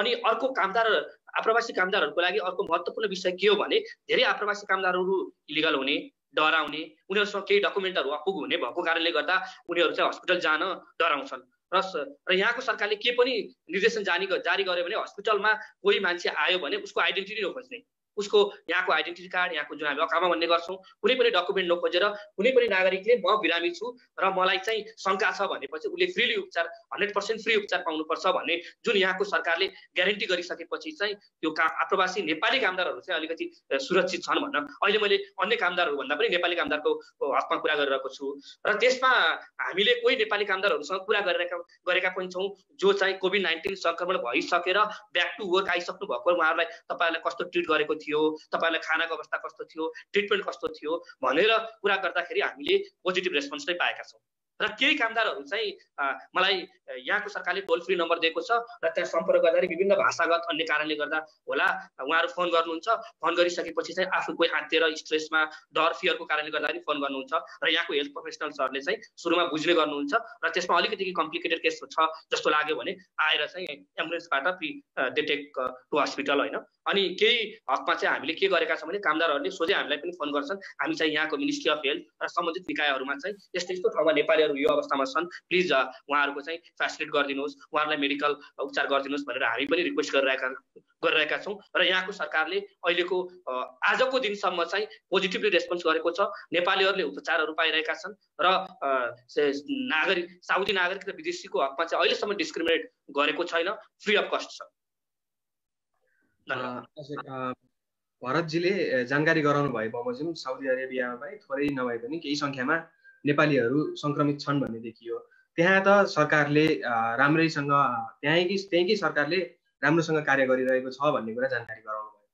अनि अर्को कामदार आप्रवासी कामदारहरूको लागि अर्को महत्त्वपूर्ण विषय के हो भने धेरै आप्रवासी कामदारहरू इलिगल हुने डराउने उनीहरूसँग केही डकुमेन्टहरू अपुग हुने भएको कारणले गर्दा उनीहरू चाहिँ हस्पिटल जान डराउँछन्। र र यहाँको सरकारले के पनि निर्देशन जारी जारी गर्यो भने हस्पिटलमा कोही मान्छे आयो भने उसको आइडेन्टिटी नखोज्ने। उसको यहाँको आइडेन्टिटी कार्ड यहाँको जुन हामी अकामा भन्ने गर्छौँ कुनै पनि डकुमेन्ट नखोजेर कुनै पनि नागरिकले म बिरामी छु र मलाई चाहिँ शङ्का छ भनेपछि उसले फ्रीली उपचार हन्ड्रेड पर्सेन्ट फ्री उपचार पाउनुपर्छ भन्ने जुन यहाँको सरकारले ग्यारेन्टी गरिसकेपछि चाहिँ त्यो का आप्रवासी नेपाली कामदारहरू चाहिँ अलिकति सुरक्षित छन् भन्न। अहिले मैले अन्य कामदारहरू भन्दा पनि नेपाली कामदारको हकमा कुरा गरिरहेको छु। र त्यसमा हामीले कोही नेपाली कामदारहरूसँग कुरा गरिरहेका गरेका पनि छौँ जो चाहिँ कोभिड नाइन्टिन सङ्क्रमण भइसकेर ब्याक टु वर्क आइसक्नु भएको उहाँहरूलाई तपाईँहरूलाई कस्तो ट्रिट गरेको थियो तपाईँहरूलाई खानाको अवस्था कस्तो थियो ट्रिटमेन्ट कस्तो थियो भनेर कुरा गर्दाखेरि हामीले पोजिटिभ रेस्पोन्स नै पाएका छौँ। र केही कामदारहरू चाहिँ मलाई यहाँको सरकारले टोल फ्री नम्बर दिएको छ र त्यहाँ सम्पर्क गर्दाखेरि विभिन्न भाषागत अन्य कारणले गर्दा होला उहाँहरू फोन गर्नुहुन्छ। फोन गरिसकेपछि चाहिँ आफू कोही आत्तिएर स्ट्रेसमा डर फियरको कारणले गर्दाखेरि फोन गर्नुहुन्छ र यहाँको हेल्थ प्रोफेसनल्सहरूले चाहिँ सुरुमा बुझ्ने गर्नुहुन्छ र त्यसमा अलिकति कम्प्लिकेटेड केस छ जस्तो लाग्यो भने आएर चाहिँ एम्बुलेन्सबाट दे टेक टु हस्पिटल होइन। अनि केही हकमा चाहिँ हामीले के गरेका छौँ भने कामदारहरूले सोझै हामीलाई पनि फोन गर्छन्। हामी चाहिँ यहाँको मिनिस्ट्री अफ हेल्थ र सम्बन्धित निकायहरूमा चाहिँ यस्तो यस्तो ठाउँमा नेपालीहरू यो अवस्थामा छन् प्लिज उहाँहरूको चाहिँ फेसिलिट गरिदिनुहोस् उहाँहरूलाई मेडिकल उपचार गरिदिनुहोस् भनेर हामी पनि रिक्वेस्ट गरिरहेका गरिरहेका छौँ। र यहाँको सरकारले अहिलेको आजको दिनसम्म चाहिँ पोजिटिभली रेस्पोन्स गरेको छ। नेपालीहरूले उपचारहरू पाइरहेका छन् र नागरिक साउदी नागरिक र विदेशीको हकमा चाहिँ अहिलेसम्म डिस्क्रिमिनेट गरेको छैन। फ्री अफ कस्ट छ। भरतजीले जानकारी गराउनु भयो बमोजिम। साउदी अरेबियामा पनि थोरै नभए पनि केही सङ्ख्यामा नेपालीहरू सङ्क्रमित छन् भन्ने देखियो। त्यहाँ त सरकारले राम्रैसँग त्यहीँकै त्यहीँकै सरकारले राम्रोसँग कार्य गरिरहेको छ भन्ने कुरा जानकारी गराउनु भयो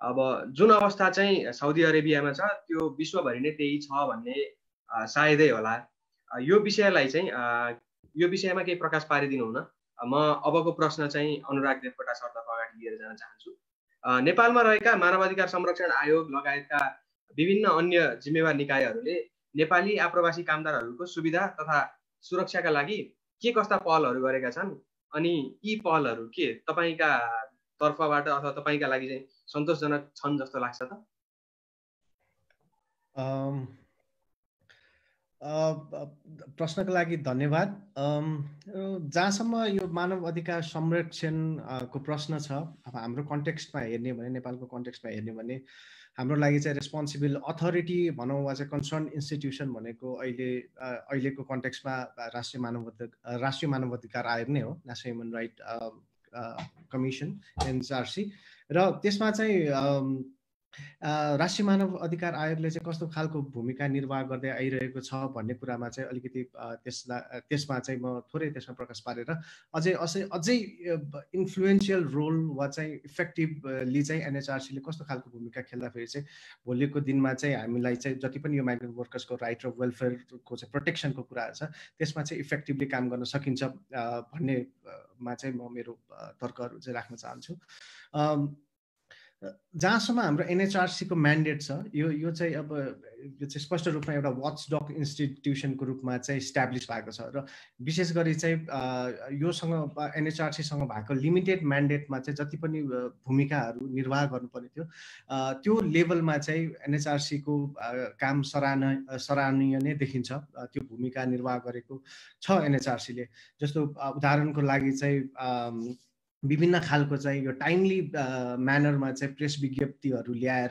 अब जुन अवस्था चाहिँ साउदी अरेबियामा छ त्यो विश्वभरि नै त्यही छ भन्ने सायदै होला। यो विषयलाई चाहिँ यो विषयमा केही प्रकाश पारिदिनु हुन? म अबको प्रश्न चाहिँ अनुराग देवकोटा सरतर्फ अगाडि लिएर जान चाहन्छु। नेपालमा रहेका मानवाधिकार संरक्षण आयोग लगायतका विभिन्न अन्य जिम्मेवार निकायहरूले नेपाली आप्रवासी कामदारहरूको सुविधा तथा सुरक्षाका लागि के कस्ता पहलहरू गरेका छन्? अनि यी पहलहरू के? तपाईँका तर्फबाट अथवा तपाईँका लागि चाहिँ सन्तोषजनक छन् जस्तो लाग्छ त? प्रश्नको लागि धन्यवाद। जहाँसम्म यो मानव अधिकार संरक्षणको प्रश्न छ अब हाम्रो कन्टेक्स्टमा हेर्ने भने नेपालको कन्टेक्स्टमा हेर्ने भने हाम्रो लागि चाहिँ रेस्पोन्सिबल अथोरिटी भनौँ वा चाहिँ कन्सर्न इन्स्टिट्युसन भनेको अहिले अहिलेको कन्टेक्स्टमा राष्ट्रिय मानव राष्ट्रिय मानव अधिकार आयोग नै हो national human right commission NCRC र त्यसमा चाहिँ राष्ट्रिय मानव अधिकार आयोगले चाहिँ कस्तो खालको भूमिका निर्वाह गर्दै आइरहेको छ भन्ने कुरामा चाहिँ अलिकति त्यसलाई त्यसमा चाहिँ म थोरै त्यसमा प्रकाश पारेर अझै अझै अझै इन्फ्लुएन्सियल रोल वा चाहिँ इफेक्टिभली चाहिँ एनएचआरसीले कस्तो खालको भूमिका खेल्दाखेरि चाहिँ भोलिको दिनमा चाहिँ हामीलाई चाहिँ जति पनि यो माइग्रेन्ट वर्कर्सको राइट र वेलफेयरको चाहिँ प्रोटेक्सनको कुराहरू छ त्यसमा चाहिँ इफेक्टिभली काम गर्न सकिन्छ भन्नेमा चाहिँ म मेरो तर्कहरू चाहिँ राख्न चाहन्छु। जहाँसम्म हाम्रो एनएचआरसीको म्यान्डेट छ यो यो चाहिँ अब यो चाहिँ स्पष्ट रूपमा एउटा वाच डक इन्स्टिट्युसनको रूपमा चाहिँ इस्ट्याब्लिस भएको छ र विशेष गरी चाहिँ योसँग एनएचआरसीसँग भएको लिमिटेड म्यान्डेटमा चाहिँ जति पनि भूमिकाहरू निर्वाह गर्नुपर्ने थियो त्यो लेभलमा चाहिँ एनएचआरसीको काम सराहना सराहनीय नै देखिन्छ त्यो भूमिका निर्वाह गरेको छ एनएचआरसीले। जस्तो उदाहरणको लागि चाहिँ विभिन्न खालको चाहिँ यो टाइमली म्यानरमा चाहिँ प्रेस विज्ञप्तिहरू ल्याएर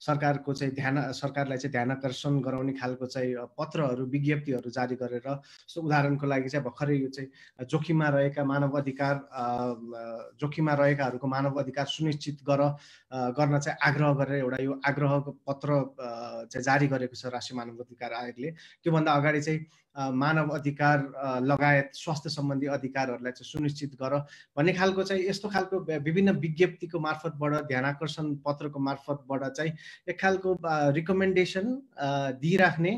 सरकारको चाहिँ ध्यान सरकारलाई चाहिँ ध्यान आकर्षण गराउने खालको चाहिँ पत्रहरू विज्ञप्तिहरू जारी गरेर सो उदाहरणको लागि चाहिँ भर्खरै यो चाहिँ जोखिममा रहेका मानव अधिकार जोखिममा रहेकाहरूको मानव अधिकार सुनिश्चित गर गर्न चाहिँ आग्रह गरेर एउटा यो आग्रहको पत्र चाहिँ जारी गरेको छ राष्ट्रिय मानव अधिकार आयोगले। त्योभन्दा अगाडि चाहिँ मानव अधिकार लगायत स्वास्थ्य सम्बन्धी अधिकारहरूलाई चाहिँ सुनिश्चित गर भन्ने खालको चाहिँ यस्तो खालको विभिन्न विज्ञप्तिको मार्फतबाट ध्यान आकर्षण पत्रको मार्फतबाट चाहिँ एक खालको रिकमेन्डेसन दिइराख्ने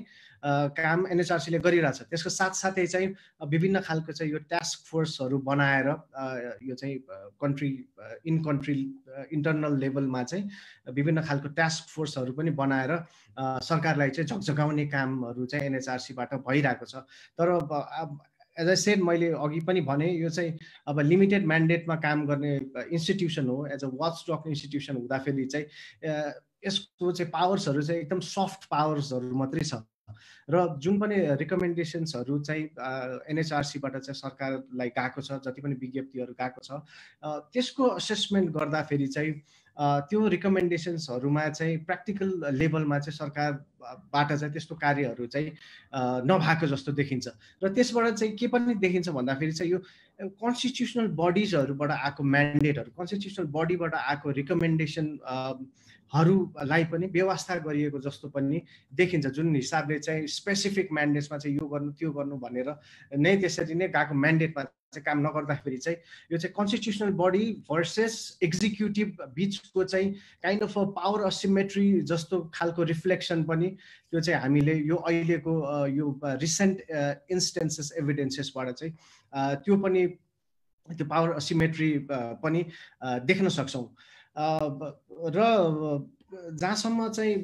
काम एनएचआरसीले गरिरहेछ। त्यसको साथसाथै चाहिँ विभिन्न खालको चाहिँ यो टास्क फोर्सहरू बनाएर यो चाहिँ कन्ट्री इन कन्ट्री इन्टरनल लेभलमा चाहिँ विभिन्न खालको टास्क फोर्सहरू पनि बनाएर सरकारलाई चाहिँ झकझगाउने कामहरू चाहिँ एनएचआरसीबाट भइरहेको छ। तर एज अ सेड मैले अघि पनि भने यो चाहिँ अब लिमिटेड म्यान्डेटमा काम गर्ने इन्स्टिट्युसन हो। As a watchdog institution हुँदाखेरि चाहिँ यसको चाहिँ पावर्सहरू चाहिँ एकदम सफ्ट पावर्सहरू मात्रै छ। र जुन पनि रिकमेन्डेसन्सहरू चाहिँ एनएचआरसीबाट चाहिँ सरकारलाई गएको छ जति पनि विज्ञप्तिहरू गएको छ त्यसको असेसमेन्ट गर्दाखेरि चाहिँ त्यो रिकमेन्डेसन्सहरूमा चाहिँ प्र्याक्टिकल लेभलमा चाहिँ सरकारबाट चाहिँ त्यस्तो कार्यहरू चाहिँ नभएको जस्तो देखिन्छ। र त्यसबाट चाहिँ के पनि देखिन्छ भन्दाखेरि चाहिँ यो कन्स्टिट्युसनल बडिजहरूबाट आएको म्यान्डेटहरू कन्स्टिट्युसनल बडीबाट आएको रिकमेन्डेसन हरूलाई पनि व्यवस्था गरिएको जस्तो पनि देखिन्छ। जुन हिसाबले चाहिँ स्पेसिफिक म्यान्डेट्समा चाहिँ यो गर्नु त्यो गर्नु भनेर नै त्यसरी नै गएको म्यान्डेटमा चाहिँ काम नगर्दाखेरि चाहिँ यो चाहिँ कन्स्टिट्युसनल बडी भर्सेस एक्जिक्युटिभ बिचको चाहिँ kind of a power asymmetry जस्तो खालको रिफ्लेक्सन पनि त्यो चाहिँ हामीले यो अहिलेको यो रिसेन्ट इन्स्टेन्सेस एभिडेन्सेसबाट चाहिँ त्यो पनि त्यो पावर असिमेट्री पनि देख्न सक्छौँ। र जहाँसम्म चाहिँ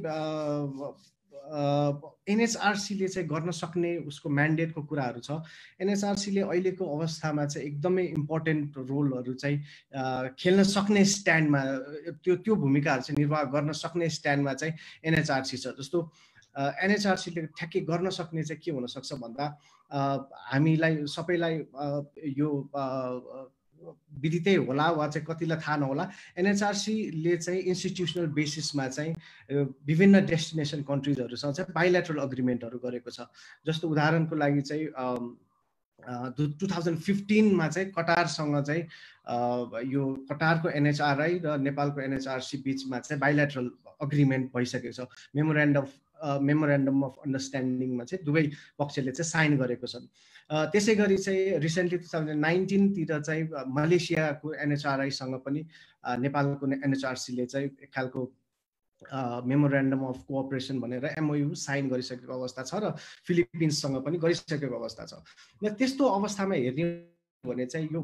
एनएचआरसीले चाहिँ गर्न सक्ने उसको म्यान्डेटको कुराहरू छ एनएचआरसीले अहिलेको अवस्थामा चाहिँ एकदमै इम्पोर्टेन्ट रोलहरू चाहिँ खेल्न सक्ने स्ट्यान्डमा त्यो त्यो भूमिकाहरू चाहिँ निर्वाह गर्न सक्ने स्ट्यान्डमा चाहिँ एनएचआरसी छ। जस्तो एनएचआरसीले ठ्याक्कै गर्न सक्ने चाहिँ के हुनसक्छ भन्दा हामीलाई सबैलाई यो विदितै होला वा चाहिँ कतिलाई थाहा नहोला एनएचआरसीले चाहिँ इन्स्टिट्युसनल बेसिसमा चाहिँ विभिन्न डेस्टिनेसन कन्ट्रिजहरूसँग चाहिँ बाइलेटरल अग्रिमेन्टहरू गरेको छ। जस्तो उदाहरणको लागि चाहिँ टु थाउजन्ड फिफ्टिनमा चाहिँ कटारसँग चाहिँ यो कटारको एनएचआरआई र नेपालको एनएचआरसी बिचमा चाहिँ बाइलेटरल अग्रिमेन्ट भइसकेको छ। मेमोरेन्डम मेमोरेन्डम अफ अन्डरस्ट्यान्डिङमा चाहिँ दुवै पक्षले चाहिँ साइन गरेको छन्। त्यसै गरी चाहिँ रिसेन्टली टु थाउजन्ड नाइन्टिनतिर चाहिँ मलेसियाको एनएचआरआईसँग पनि नेपालको एनएचआरसीले चाहिँ एक खालको मेमोरेन्डम अफ कोअपरेसन भनेर एमओयु साइन गरिसकेको अवस्था छ र फिलिपिन्ससँग पनि गरिसकेको अवस्था छ। र त्यस्तो अवस्थामा हेर्ने भने चाहिँ यो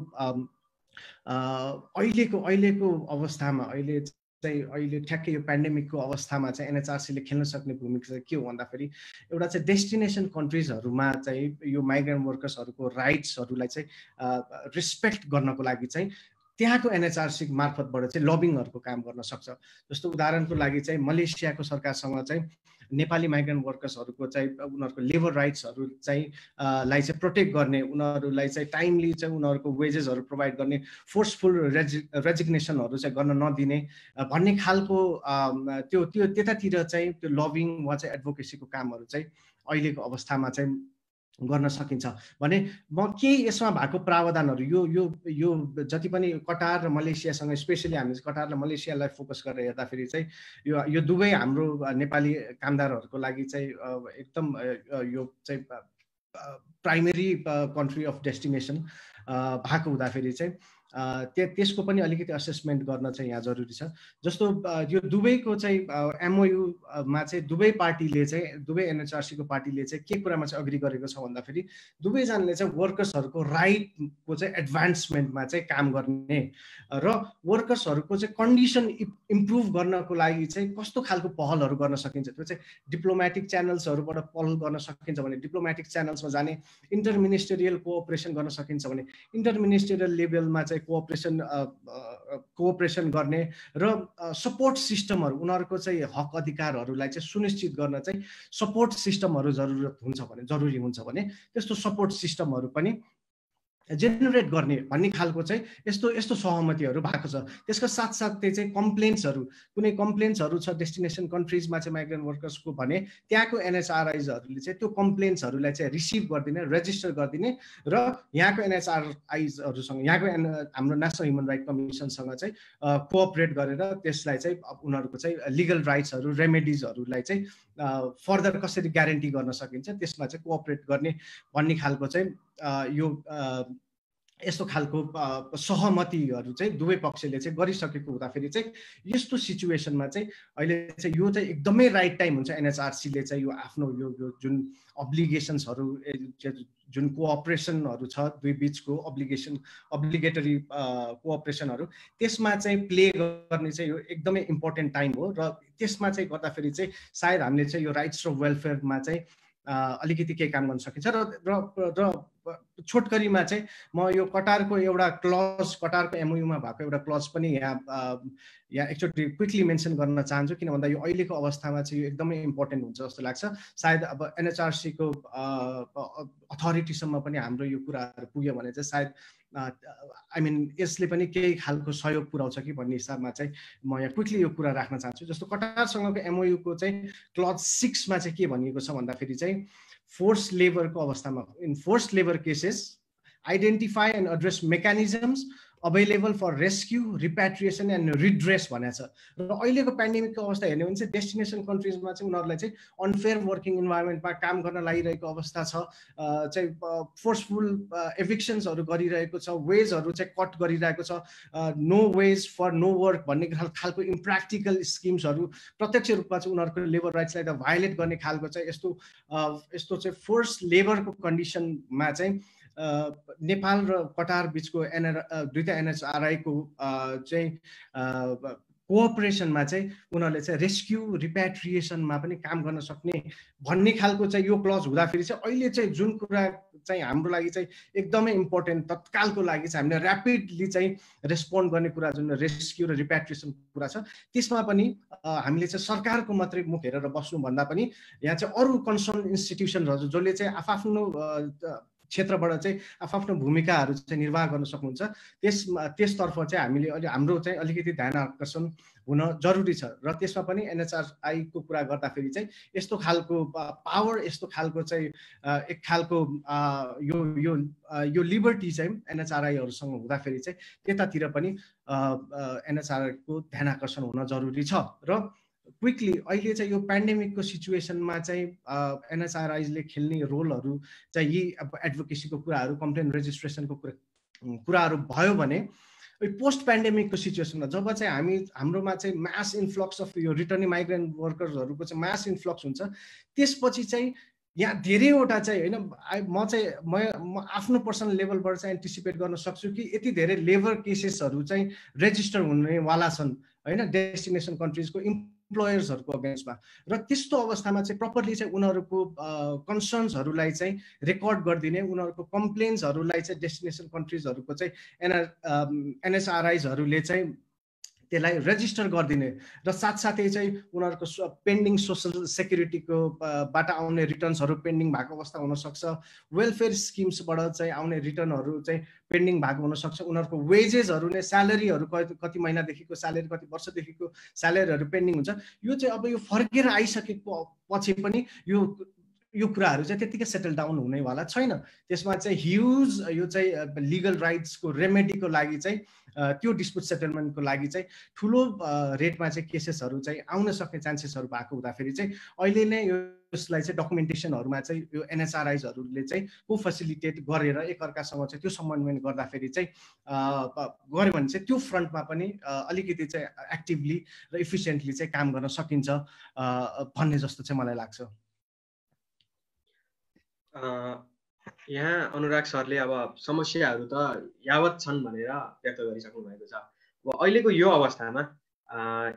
अहिलेको अहिलेको अवस्थामा अहिले चाहिँ अहिले ठ्याक्कै यो पेन्डेमिकको अवस्थामा चाहिँ एनएचआरसीले खेल्न सक्ने भूमिका चाहिँ के हो भन्दाखेरि एउटा चाहिँ डेस्टिनेसन कन्ट्रिजहरूमा चाहिँ यो माइग्रेन्ट वर्कर्सहरूको राइट्सहरूलाई चाहिँ रिस्पेक्ट गर्नको लागि चाहिँ त्यहाँको एनएचआरसी मार्फतबाट चाहिँ लबिङहरूको काम गर्न सक्छ। जस्तो उदाहरणको लागि चाहिँ मलेसियाको सरकारसँग चाहिँ नेपाली माइग्रेन्ट वर्कर्सहरूको चाहिँ उनीहरूको लेबर राइट्सहरू चाहिँ लाई चाहिँ प्रोटेक्ट गर्ने उनीहरूलाई चाहिँ टाइमली चाहिँ उनीहरूको वेजेसहरू प्रोभाइड गर्ने फोर्सफुल रेजि रेजिग्नेसनहरू चाहिँ गर्न नदिने भन्ने खालको त्यो त्यो त्यतातिर चाहिँ त्यो लभिङ वा चाहिँ एडभोकेसीको कामहरू चाहिँ अहिलेको अवस्थामा चाहिँ गर्न सकिन्छ। भने म के यसमा भएको प्रावधानहरू यो यो यो जति पनि कटार र मलेसियासँग स्पेसली हामी कटार र मलेसियालाई फोकस गरेर हेर्दाखेरि चाहिँ यो यो दुवै हाम्रो नेपाली कामदारहरूको लागि चाहिँ एकदम यो चाहिँ प्राइमेरी कन्ट्री अफ डेस्टिनेसन भएको हुँदाखेरि चाहिँ त्यो त्यसको पनि अलिकति असेसमेन्ट गर्न चाहिँ यहाँ जरुरी छ। जस्तो यो दुवैको चाहिँ एमओयुमा चाहिँ दुवै पार्टीले चाहिँ दुवै एनएचआरसीको पार्टीले चाहिँ के कुरामा चाहिँ अग्री गरेको छ भन्दाखेरि दुवैजनाले चाहिँ वर्कर्सहरूको राइटको चाहिँ एडभान्समेन्टमा चाहिँ काम गर्ने र वर्कर्सहरूको चाहिँ कन्डिसन इम्प्रुभ गर्नको लागि चाहिँ कस्तो खालको पहलहरू गर्न सकिन्छ त्यो चाहिँ डिप्लोमेटिक च्यानल्सहरूबाट पहल गर्न सकिन्छ भने डिप्लोमेटिक च्यानल्समा जाने इन्टर मिनिस्टेरियल कोअपरेसन गर्न सकिन्छ भने इन्टर मिनिस्टेरियल लेभलमा चाहिँ कोअपरेसन कोअपरेसन गर्ने र सपोर्ट सिस्टमहरू उनीहरूको चाहिँ हक अधिकारहरूलाई चाहिँ सुनिश्चित गर्न चाहिँ सपोर्ट सिस्टमहरू जरुरत हुन्छ भने जरुरी हुन्छ भने त्यस्तो सपोर्ट सिस्टमहरू पनि जेनेरेट गर्ने भन्ने खालको चाहिँ यस्तो यस्तो सहमतिहरू भएको छ। त्यसको साथसाथै चाहिँ कम्प्लेन्ट्सहरू कुनै कम्प्लेन्ट्सहरू छ डेस्टिनेसन कन्ट्रिजमा चाहिँ माइग्रेन्ट वर्कर्सको भने त्यहाँको एनएचआरआइजहरूले चाहिँ त्यो कम्प्लेन्ट्सहरूलाई चाहिँ रिसिभ गरिदिने रेजिस्टर गरिदिने र यहाँको एनएचआरआइजहरूसँग यहाँको एन हाम्रो नेसनल ह्युमन राइट कमिसनसँग चाहिँ कोअपरेट गरेर त्यसलाई चाहिँ उनीहरूको चाहिँ लिगल राइट्सहरू रेमेडिजहरूलाई चाहिँ फर्दर कसरी ग्यारेन्टी गर्न सकिन्छ त्यसमा चाहिँ कोअपरेट गर्ने भन्ने खालको चाहिँ यो यस्तो खालको सहमतिहरू चाहिँ दुवै पक्षले चाहिँ गरिसकेको हुँदाखेरि चाहिँ यस्तो सिचुएसनमा चाहिँ अहिले चाहिँ यो चाहिँ एकदमै राइट टाइम हुन्छ एनएचआरसीले चाहिँ यो आफ्नो यो यो जुन अब्लिगेसन्सहरू जुन कोअपरेसनहरू छ दुई बिचको अब्लिगेसन अब्लिगेटरी कोअपरेसनहरू त्यसमा चाहिँ प्ले गर्ने चाहिँ यो एकदमै इम्पोर्टेन्ट टाइम हो र त्यसमा चाहिँ गर्दाखेरि चाहिँ सायद हामीले चाहिँ यो राइट्स र वेलफेयरमा चाहिँ अलिकति केही काम गर्न सकिन्छ र र छोटकरीमा चाहिँ म यो कटारको एउटा क्लज कटारको एमओयुमा भएको एउटा क्लज पनि यहाँ यहाँ एकचोटि क्विकली मेन्सन गर्न चाहन्छु किन भन्दा यो अहिलेको अवस्थामा चाहिँ यो एकदमै इम्पोर्टेन्ट हुन्छ जस्तो लाग्छ। सायद अब एनएचआरसीको अथोरिटीसम्म पनि हाम्रो यो कुराहरू पुग्यो भने चाहिँ सायद आई मिन यसले पनि केही खालको सहयोग पुऱ्याउँछ कि भन्ने हिसाबमा चाहिँ म यहाँ क्विकली यो कुरा राख्न चाहन्छु। जस्तो कटारसँगको एमओयुको चाहिँ क्लज सिक्समा चाहिँ के भनिएको छ भन्दाखेरि चाहिँ फोर्स लेबरको अवस्थामा in force labour cases identify and address mechanisms available for rescue repatriation and redress भनेको छ र अहिलेको पेन्डेमिकको अवस्था हेर्ने भने चाहिँ डेस्टिनेसन कन्ट्रिजमा चाहिँ उनीहरूलाई चाहिँ अनफेयर वर्किङ इन्भाइरोमेन्टमा काम गर्न लागिरहेको अवस्था छ। चाहिँ फोर्सफुल एभिक्सन्सहरू गरिरहेको छ वेजहरू चाहिँ कट गरिरहेको छ। No wage for no work भन्ने खालको इम्प्र्याक्टिकल स्किम्सहरू प्रत्यक्ष रूपमा चाहिँ उनीहरूको लेबर राइट्सलाई त भायोलेट गर्ने खालको चाहिँ यस्तो यस्तो चाहिँ फोर्स लेबरको कन्डिसनमा चाहिँ नेपाल र कटार बिचको एनआर दुईवटा एनएचआरआईको चाहिँ कोअपरेसनमा चाहिँ उनीहरूले चाहिँ रेस्क्यु रिप्याट्रिएसनमा पनि काम गर्न सक्ने भन्ने खालको चाहिँ यो क्लज हुँदाखेरि चाहिँ अहिले चाहिँ जुन कुरा चाहिँ हाम्रो लागि चाहिँ एकदमै इम्पोर्टेन्ट तत्कालको लागि चाहिँ हामीले ऱ्यापिडली चाहिँ रेस्पोन्ड गर्ने कुरा जुन रेस्क्यु र रिप्याट्रिएसन कुरा छ त्यसमा पनि हामीले चाहिँ सरकारको मात्रै मुख हेरेर बस्नुभन्दा पनि यहाँ चाहिँ अरू कन्सर्न इन्स्टिट्युसनहरू जसले चाहिँ आफ्नो क्षेत्रबाट चाहिँ आफ्नो भूमिकाहरू चाहिँ निर्वाह गर्न सक्नुहुन्छ। त्यसमा त्यसतर्फ चाहिँ हामीले अलि हाम्रो चाहिँ अलिकति ध्यान आकर्षण हुन जरुरी छ र त्यसमा पनि एनएचआरआईको कुरा गर्दाखेरि चाहिँ यस्तो खालको पावर यस्तो खालको चाहिँ एक खालको यो यो यो लिबर्टी चाहिँ एनएचआरआईहरूसँग हुँदाखेरि चाहिँ त्यतातिर पनि एनएचआरआईको ध्यान आकर्षण हुन जरुरी छ र क्विकली अहिले चाहिँ यो पेन्डेमिकको सिचुएसनमा चाहिँ एनएसआरआइजले खेल्ने रोलहरू चाहिँ यी अब एडभोकेसीको कुराहरू कम्प्लेन रेजिस्ट्रेसनको कुरा कुराहरू भयो भने पोस्ट पेन्डेमिकको सिचुएसनमा जब चाहिँ हामी हाम्रोमा चाहिँ मास इन्फ्लक्स अफ यो रिटर्निङ माइग्रेन्ट वर्कर्सहरूको चाहिँ मास इन्फ्लक्स हुन्छ त्यसपछि चाहिँ यहाँ धेरैवटा चाहिँ होइन म चाहिँ म आफ्नो पर्सनल लेभलबाट चाहिँ एन्टिसिपेट गर्न सक्छु कि यति धेरै लेबर केसेसहरू चाहिँ रेजिस्टर हुनेवाला छन् होइन डेस्टिनेसन कन्ट्रिजको इम्प्लोयर्सहरूको अगेन्स्टमा र त्यस्तो अवस्थामा चाहिँ प्रपरली चाहिँ उनीहरूको कन्सर्न्सहरूलाई चाहिँ रेकर्ड गरिदिने उनीहरूको कम्प्लेन्सहरूलाई चाहिँ डेस्टिनेसन कन्ट्रिजहरूको चाहिँ एनआर एनएसआरआइजहरूले चाहिँ त्यसलाई रेजिस्टर गरिदिने र साथसाथै चाहिँ उनीहरूको पेन्डिङ सोसल सेक्युरिटीको बाट आउने रिटर्न्सहरू पेन्डिङ भएको अवस्था हुनसक्छ। वेलफेयर स्किम्सबाट चाहिँ आउने रिटर्नहरू चाहिँ पेन्डिङ भएको हुनसक्छ। उनीहरूको वेजेसहरू नै स्यालेरीहरू कति महिनादेखिको स्यालेरी कति वर्षदेखिको स्यालेरीहरू पेन्डिङ हुन्छ। यो चाहिँ अब यो फर्केर आइसकेको पछि पनि यो यो कुराहरू चाहिँ त्यत्तिकै सेटल डाउन हुनेवाला छैन। त्यसमा चाहिँ ह्युज यो चाहिँ लिगल राइट्सको रेमेडीको लागि चाहिँ त्यो डिस्प्युट सेटलमेन्टको लागि चाहिँ ठुलो रेटमा चाहिँ केसेसहरू चाहिँ आउन सक्ने चान्सेसहरू भएको हुँदाखेरि चाहिँ अहिले नै यो यसलाई चाहिँ डकुमेन्टेसनहरूमा चाहिँ यो एनएचआरआइजहरूले चाहिँ को फेसिलिटेट गरेर एकअर्कासँग चाहिँ त्यो समन्वय गर्दाखेरि चाहिँ गऱ्यो भने चाहिँ त्यो फ्रन्टमा पनि अलिकति चाहिँ एक्टिभली र इफिसियन्टली चाहिँ काम गर्न सकिन्छ भन्ने जस्तो चाहिँ मलाई लाग्छ। यहाँ अनुराग सरले अब समस्याहरू त यावत छन् भनेर व्यक्त गरिसक्नु भएको छ। अब अहिलेको यो अवस्थामा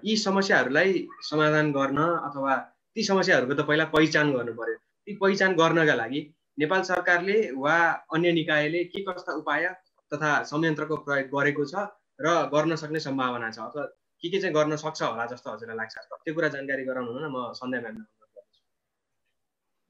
यी समस्याहरूलाई समाधान गर्न अथवा ती समस्याहरूको त पहिला पहिचान गर्नु पर्यो। ती पहिचान गर्नका लागि नेपाल सरकारले वा अन्य निकायले के कस्ता उपाय तथा संयन्त्रको प्रयोग गरेको छ र गर्न सक्ने सम्भावना छ? अथवा के के चाहिँ गर्न सक्छ होला जस्तो हजुरलाई लाग्छ? त्यो कुरा जानकारी गराउनु न म सन्ध्या म्याम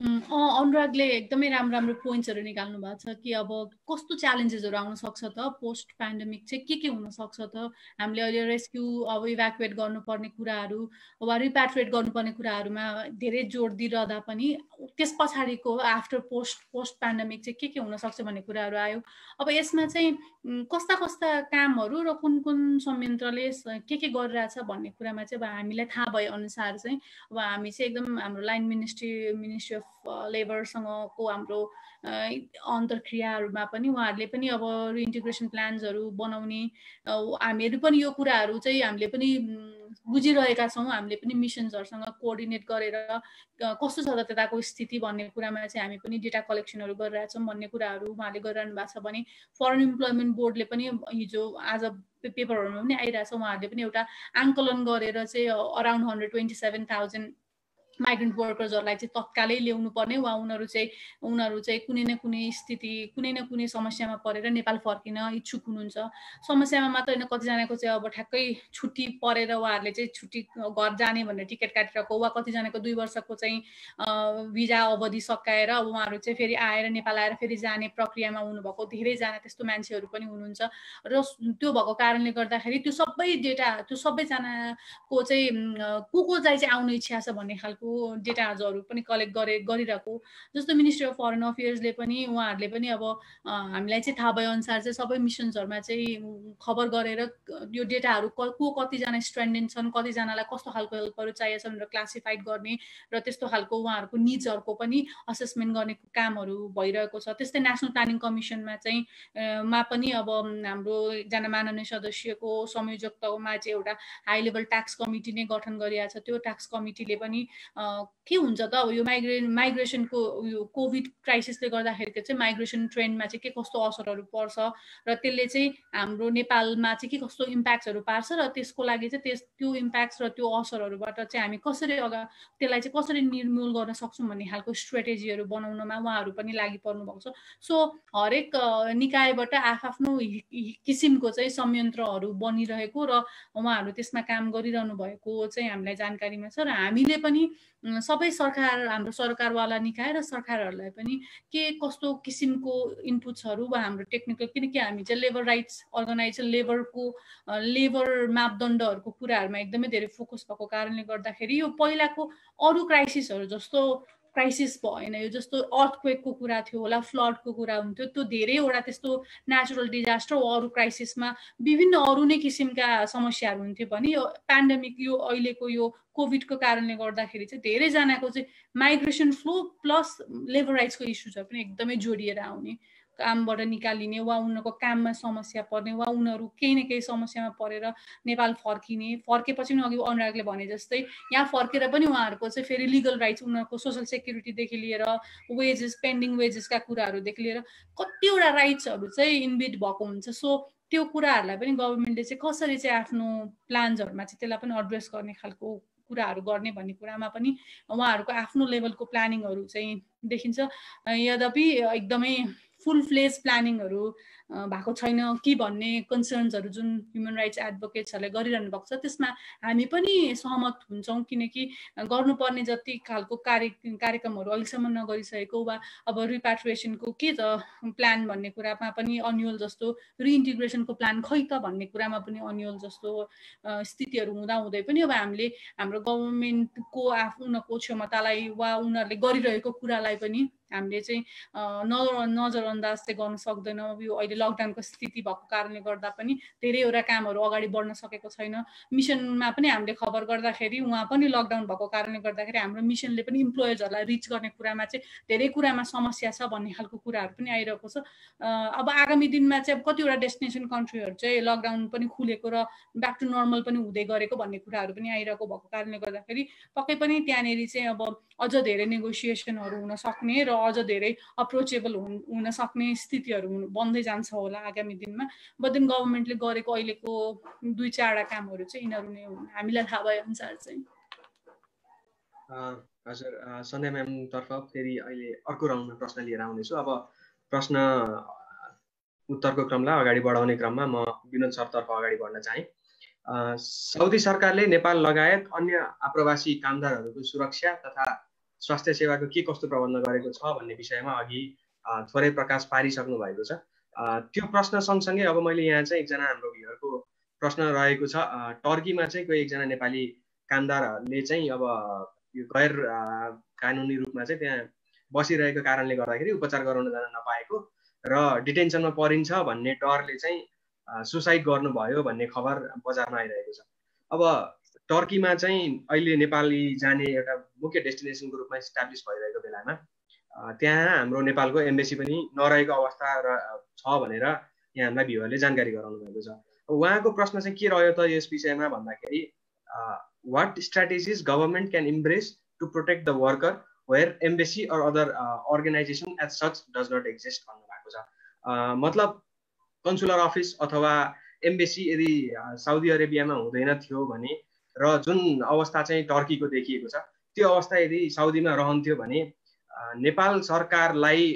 अनुरागले एकदमै राम्रो राम्रो पोइन्ट्सहरू निकाल्नु भएको छ कि अब कस्तो च्यालेन्जेसहरू आउन सक्छ त? पोस्ट पेन्डेमिक चाहिँ के के हुनसक्छ त? हामीले अहिले रेस्क्यु अब इभ्याकुएट गर्नुपर्ने कुराहरू वा रिप्याट्रिएट गर्नुपर्ने कुराहरूमा धेरै जोड दिइरहँदा पनि त्यस पछाडिको आफ्टर पोस्ट पोस्ट पेन्डेमिक चाहिँ के के हुनसक्छ भन्ने कुराहरू आयो। अब यसमा चाहिँ कस्ता कस्ता कामहरू र कुन कुन संयन्त्रले के के गरिरहेछ भन्ने कुरामा चाहिँ अब हामीलाई थाहा भए अनुसार चाहिँ अब हामी चाहिँ एकदम हाम्रो लाइन मिनिस्ट्री मिनिस्ट्री अफ लेबरसँगको हाम्रो अन्तर्क्रियाहरूमा पनि उहाँहरूले पनि अब इन्टिग्रेसन प्लान्सहरू बनाउने हामीहरू पनि यो कुराहरू चाहिँ हामीले पनि बुझिरहेका छौँ। हामीले पनि मिसन्सहरूसँग कोअर्डिनेट गरेर कस्तो छ त त्यताको स्थिति भन्ने कुरामा चाहिँ हामी पनि डेटा कलेक्सनहरू गरिरहेछौँ भन्ने कुराहरू उहाँले गरिरहनु भएको छ भने फरेन इम्प्लोइमेन्ट बोर्डले पनि हिजो आज पेपरहरूमा पनि आइरहेछ उहाँहरूले पनि एउटा आङ्कलन गरेर चाहिँ around hundred twenty seven thousand migrant वर्कर्सहरूलाई चाहिँ तत्कालै ल्याउनु पर्ने वा उनीहरू चाहिँ उनीहरू चाहिँ कुनै न कुनै स्थिति कुनै न कुनै समस्यामा परेर नेपाल फर्किन इच्छुक हुनुहुन्छ। समस्यामा मात्र होइन कतिजनाको चाहिँ अब ठ्याक्कै छुट्टी परेर उहाँहरूले चाहिँ छुट्टी घर जाने भनेर टिकट काटिरहेको वा कतिजनाको दुई वर्षको चाहिँ भिजा अवधि सकाएर अब उहाँहरू चाहिँ फेरि आएर नेपाल आएर फेरि जाने प्रक्रियामा हुनुभएको धेरैजना त्यस्तो मान्छेहरू पनि हुनुहुन्छ। र त्यो भएको कारणले गर्दाखेरि त्यो सबै डेटा त्यो सबैजनाको चाहिँ को को चाहिँ आउने इच्छा छ भन्ने खालको को डेटाजहरू पनि कलेक्ट गरे गरिरहेको। जस्तो मिनिस्ट्री अफ फरेन अफेयर्सले पनि उहाँहरूले पनि अब हामीलाई चाहिँ थाहा भए अनुसार चाहिँ सबै मिसन्सहरूमा चाहिँ खबर गरेर यो डेटाहरू को कतिजना स्ट्रेन्डेन्ट छन् कतिजनालाई कस्तो खालको हेल्पहरू छ भनेर क्लासिफाइड गर्ने र त्यस्तो खालको उहाँहरूको निड्सहरूको पनि असेसमेन्ट गर्ने कामहरू भइरहेको छ। त्यस्तै नेसनल प्लानिङ कमिसनमा चाहिँ मा पनि अब हाम्रो एकजना माननीय सदस्यको संयोजकतामा चाहिँ एउटा हाई लेभल ट्याक्स कमिटी नै गठन गरिरहेको छ। त्यो ट्याक्स कमिटीले पनि के हुन्छ त अब यो माइग्रेन माइग्रेसनको यो कोभिड क्राइसिसले गर्दाखेरिको चाहिँ माइग्रेसन ट्रेन्डमा चाहिँ के कस्तो असरहरू पर्छ र त्यसले चाहिँ हाम्रो नेपालमा चाहिँ के कस्तो इम्प्याक्ट्सहरू पार्छ र त्यसको लागि चाहिँ त्यस त्यो इम्प्याक्ट्स र त्यो असरहरूबाट चाहिँ हामी कसरी अगा त्यसलाई चाहिँ कसरी निर्मूल गर्न सक्छौँ भन्ने खालको स्ट्रेटेजीहरू बनाउनमा उहाँहरू पनि लागि पर्नु भएको छ। सो हरेक निकायबाट आफआफ्नो किसिमको चाहिँ संयन्त्रहरू बनिरहेको र उहाँहरू त्यसमा काम गरिरहनु भएको चाहिँ हामीलाई जानकारीमा छ र हामीले पनि सबै सरकार हाम्रो सरकारवाला निकाय र सरकारहरूलाई पनि के कस्तो किसिमको इनपुट्सहरू वा हाम्रो टेक्निकल किनकि हामी चाहिँ लेबर राइट्स अर्गनाइजेसन लेबरको लेबर मापदण्डहरूको कुराहरूमा एकदमै धेरै फोकस भएको कारणले गर्दाखेरि यो पहिलाको अरू क्राइसिसहरू जस्तो क्राइसिस भएन यो जस्तो अर्थक्वेकको कुरा थियो होला फ्लडको कुरा हुन्थ्यो त्यो धेरैवटा त्यस्तो नेचुरल डिजास्टर अरू क्राइसिसमा विभिन्न अरू नै किसिमका समस्याहरू हुन्थ्यो भने यो पेन्डेमिक यो अहिलेको यो कोभिडको कारणले गर्दाखेरि चाहिँ धेरैजनाको चाहिँ माइग्रेसन फ्लो प्लस लेबर राइट्सको इस्युजहरू पनि एकदमै जोडिएर आउने। कामबाट निकालिने वा उनीहरूको काममा समस्या पर्ने वा उनीहरू केही न केही समस्यामा परेर नेपाल फर्किने फर्केपछि पनि अघि अनुरागले भने जस्तै यहाँ फर्केर पनि उहाँहरूको चाहिँ फेरि लिगल राइट्स उनीहरूको सोसल सेक्युरिटीदेखि लिएर वेजेस पेन्डिङ वेजेसका कुराहरूदेखि लिएर कतिवटा राइट्सहरू चाहिँ इन्भिट भएको हुन्छ। सो त्यो कुराहरूलाई पनि गभर्मेन्टले चाहिँ कसरी चाहिँ आफ्नो प्लान्सहरूमा चाहिँ त्यसलाई पनि एड्रेस गर्ने खालको कुराहरू गर्ने भन्ने कुरामा पनि उहाँहरूको आफ्नो लेभलको प्लानिङहरू चाहिँ देखिन्छ। यद्यपि एकदमै फुल फ्लेज प्लानिङहरू भएको छैन कि भन्ने कन्सर्न्सहरू जुन ह्युमन राइट्स एडभोकेट्सहरूले गरिरहनु भएको छ त्यसमा हामी पनि सहमत हुन्छौँ किनकि गर्नुपर्ने जति खालको कार्य कार्यक्रमहरू अहिलेसम्म नगरिसकेको वा अब रिप्याट्रिएसनको के त प्लान भन्ने कुरामा पनि अन्युल जस्तो रिइन्टिग्रेसनको प्लान खै त भन्ने कुरामा पनि अन्युल जस्तो स्थितिहरू हुँदा हुँदै पनि अब हामीले हाम्रो गभर्मेन्टको आफ उनीहरूको क्षमतालाई वा उनीहरूले गरिरहेको कुरालाई पनि हामीले चाहिँ न नजरअन्दाज चाहिँ गर्न सक्दैनौँ। यो अहिले लकडाउनको स्थिति भएको कारणले गर्दा पनि धेरैवटा कामहरू अगाडि बढ्न सकेको छैन। मिसनमा पनि हामीले खबर गर्दाखेरि उहाँ पनि लकडाउन भएको कारणले गर्दाखेरि हाम्रो मिसनले पनि इम्प्लोयर्सहरूलाई रिच गर्ने कुरामा चाहिँ धेरै कुरामा समस्या छ भन्ने खालको कुराहरू पनि आइरहेको छ। अब आगामी दिनमा चाहिँ अब कतिवटा डेस्टिनेसन कन्ट्रीहरू चाहिँ लकडाउन पनि खुलेको र ब्याक टु नर्मल पनि हुँदै गरेको भन्ने कुराहरू पनि आइरहेको भएको कारणले गर्दाखेरि पक्कै पनि त्यहाँनिर चाहिँ अब अझ धेरै नेगोसिएसनहरू हुन सक्ने र अझ धेरै अप्रोचेबल हुन सक्ने स्थितिहरू बन्दै जान्छ होला आगामी दिनमा। बदेन गभर्मेन्टले गरेको अहिलेको दुई चारवटा कामहरू चाहिँ यिनीहरू नै हुन्। हामीलाई थाहा भए अनुसार चाहिँ हजुर। सन्ध्या म्यामतर्फ फेरि अहिले अर्को राउन्डमा प्रश्न लिएर आउनेछु। अब प्रश्न उत्तरको क्रमलाई अगाडि बढाउने क्रममा म विनोद सरतर्फ अगाडि बढ्न चाहेँ। साउदी सरकारले नेपाल लगायत अन्य आप्रवासी कामदारहरूको सुरक्षा तथा स्वास्थ्य सेवाको के कस्तो प्रबन्ध गरेको छ भन्ने विषयमा अघि थोरै प्रकाश पारिसक्नु भएको छ। त्यो प्रश्न सँगसँगै अब मैले यहाँ चाहिँ एकजना हाम्रो भ्युहरूको प्रश्न रहेको छ। टर्कीमा चाहिँ कोही एकजना नेपाली कामदारहरूले चाहिँ अब यो गैर कानुनी रूपमा चाहिँ त्यहाँ बसिरहेको कारणले गर्दाखेरि उपचार गराउन जान नपाएको र डिटेन्सनमा परिन्छ भन्ने डरले चाहिँ सुसाइड गर्नुभयो भन्ने खबर बजारमा आइरहेको छ। अब टर्कीमा चाहिँ अहिले नेपाली जाने एउटा मुख्य डेस्टिनेसनको रूपमा इस्टाब्लिस भइरहेको बेलामा त्यहाँ हाम्रो नेपालको एम्बेसी पनि नरहेको अवस्था र छ भनेर यहाँ हामीलाई भ्यूहरूले जानकारी गराउनु भएको छ। उहाँको प्रश्न चाहिँ के रह्यो त यस विषयमा भन्दाखेरि what strategies government can embrace to protect the worker where embassy or other organisation as such does not exist भन्नुभएको छ। मतलब कन्सुलर अफिस अथवा एम्बेसी यदि साउदी अरेबियामा हुँदैन थियो भने र जुन अवस्था चाहिँ टर्कीको देखिएको छ त्यो अवस्था यदि साउदीमा रहन्थ्यो भने नेपाल सरकारलाई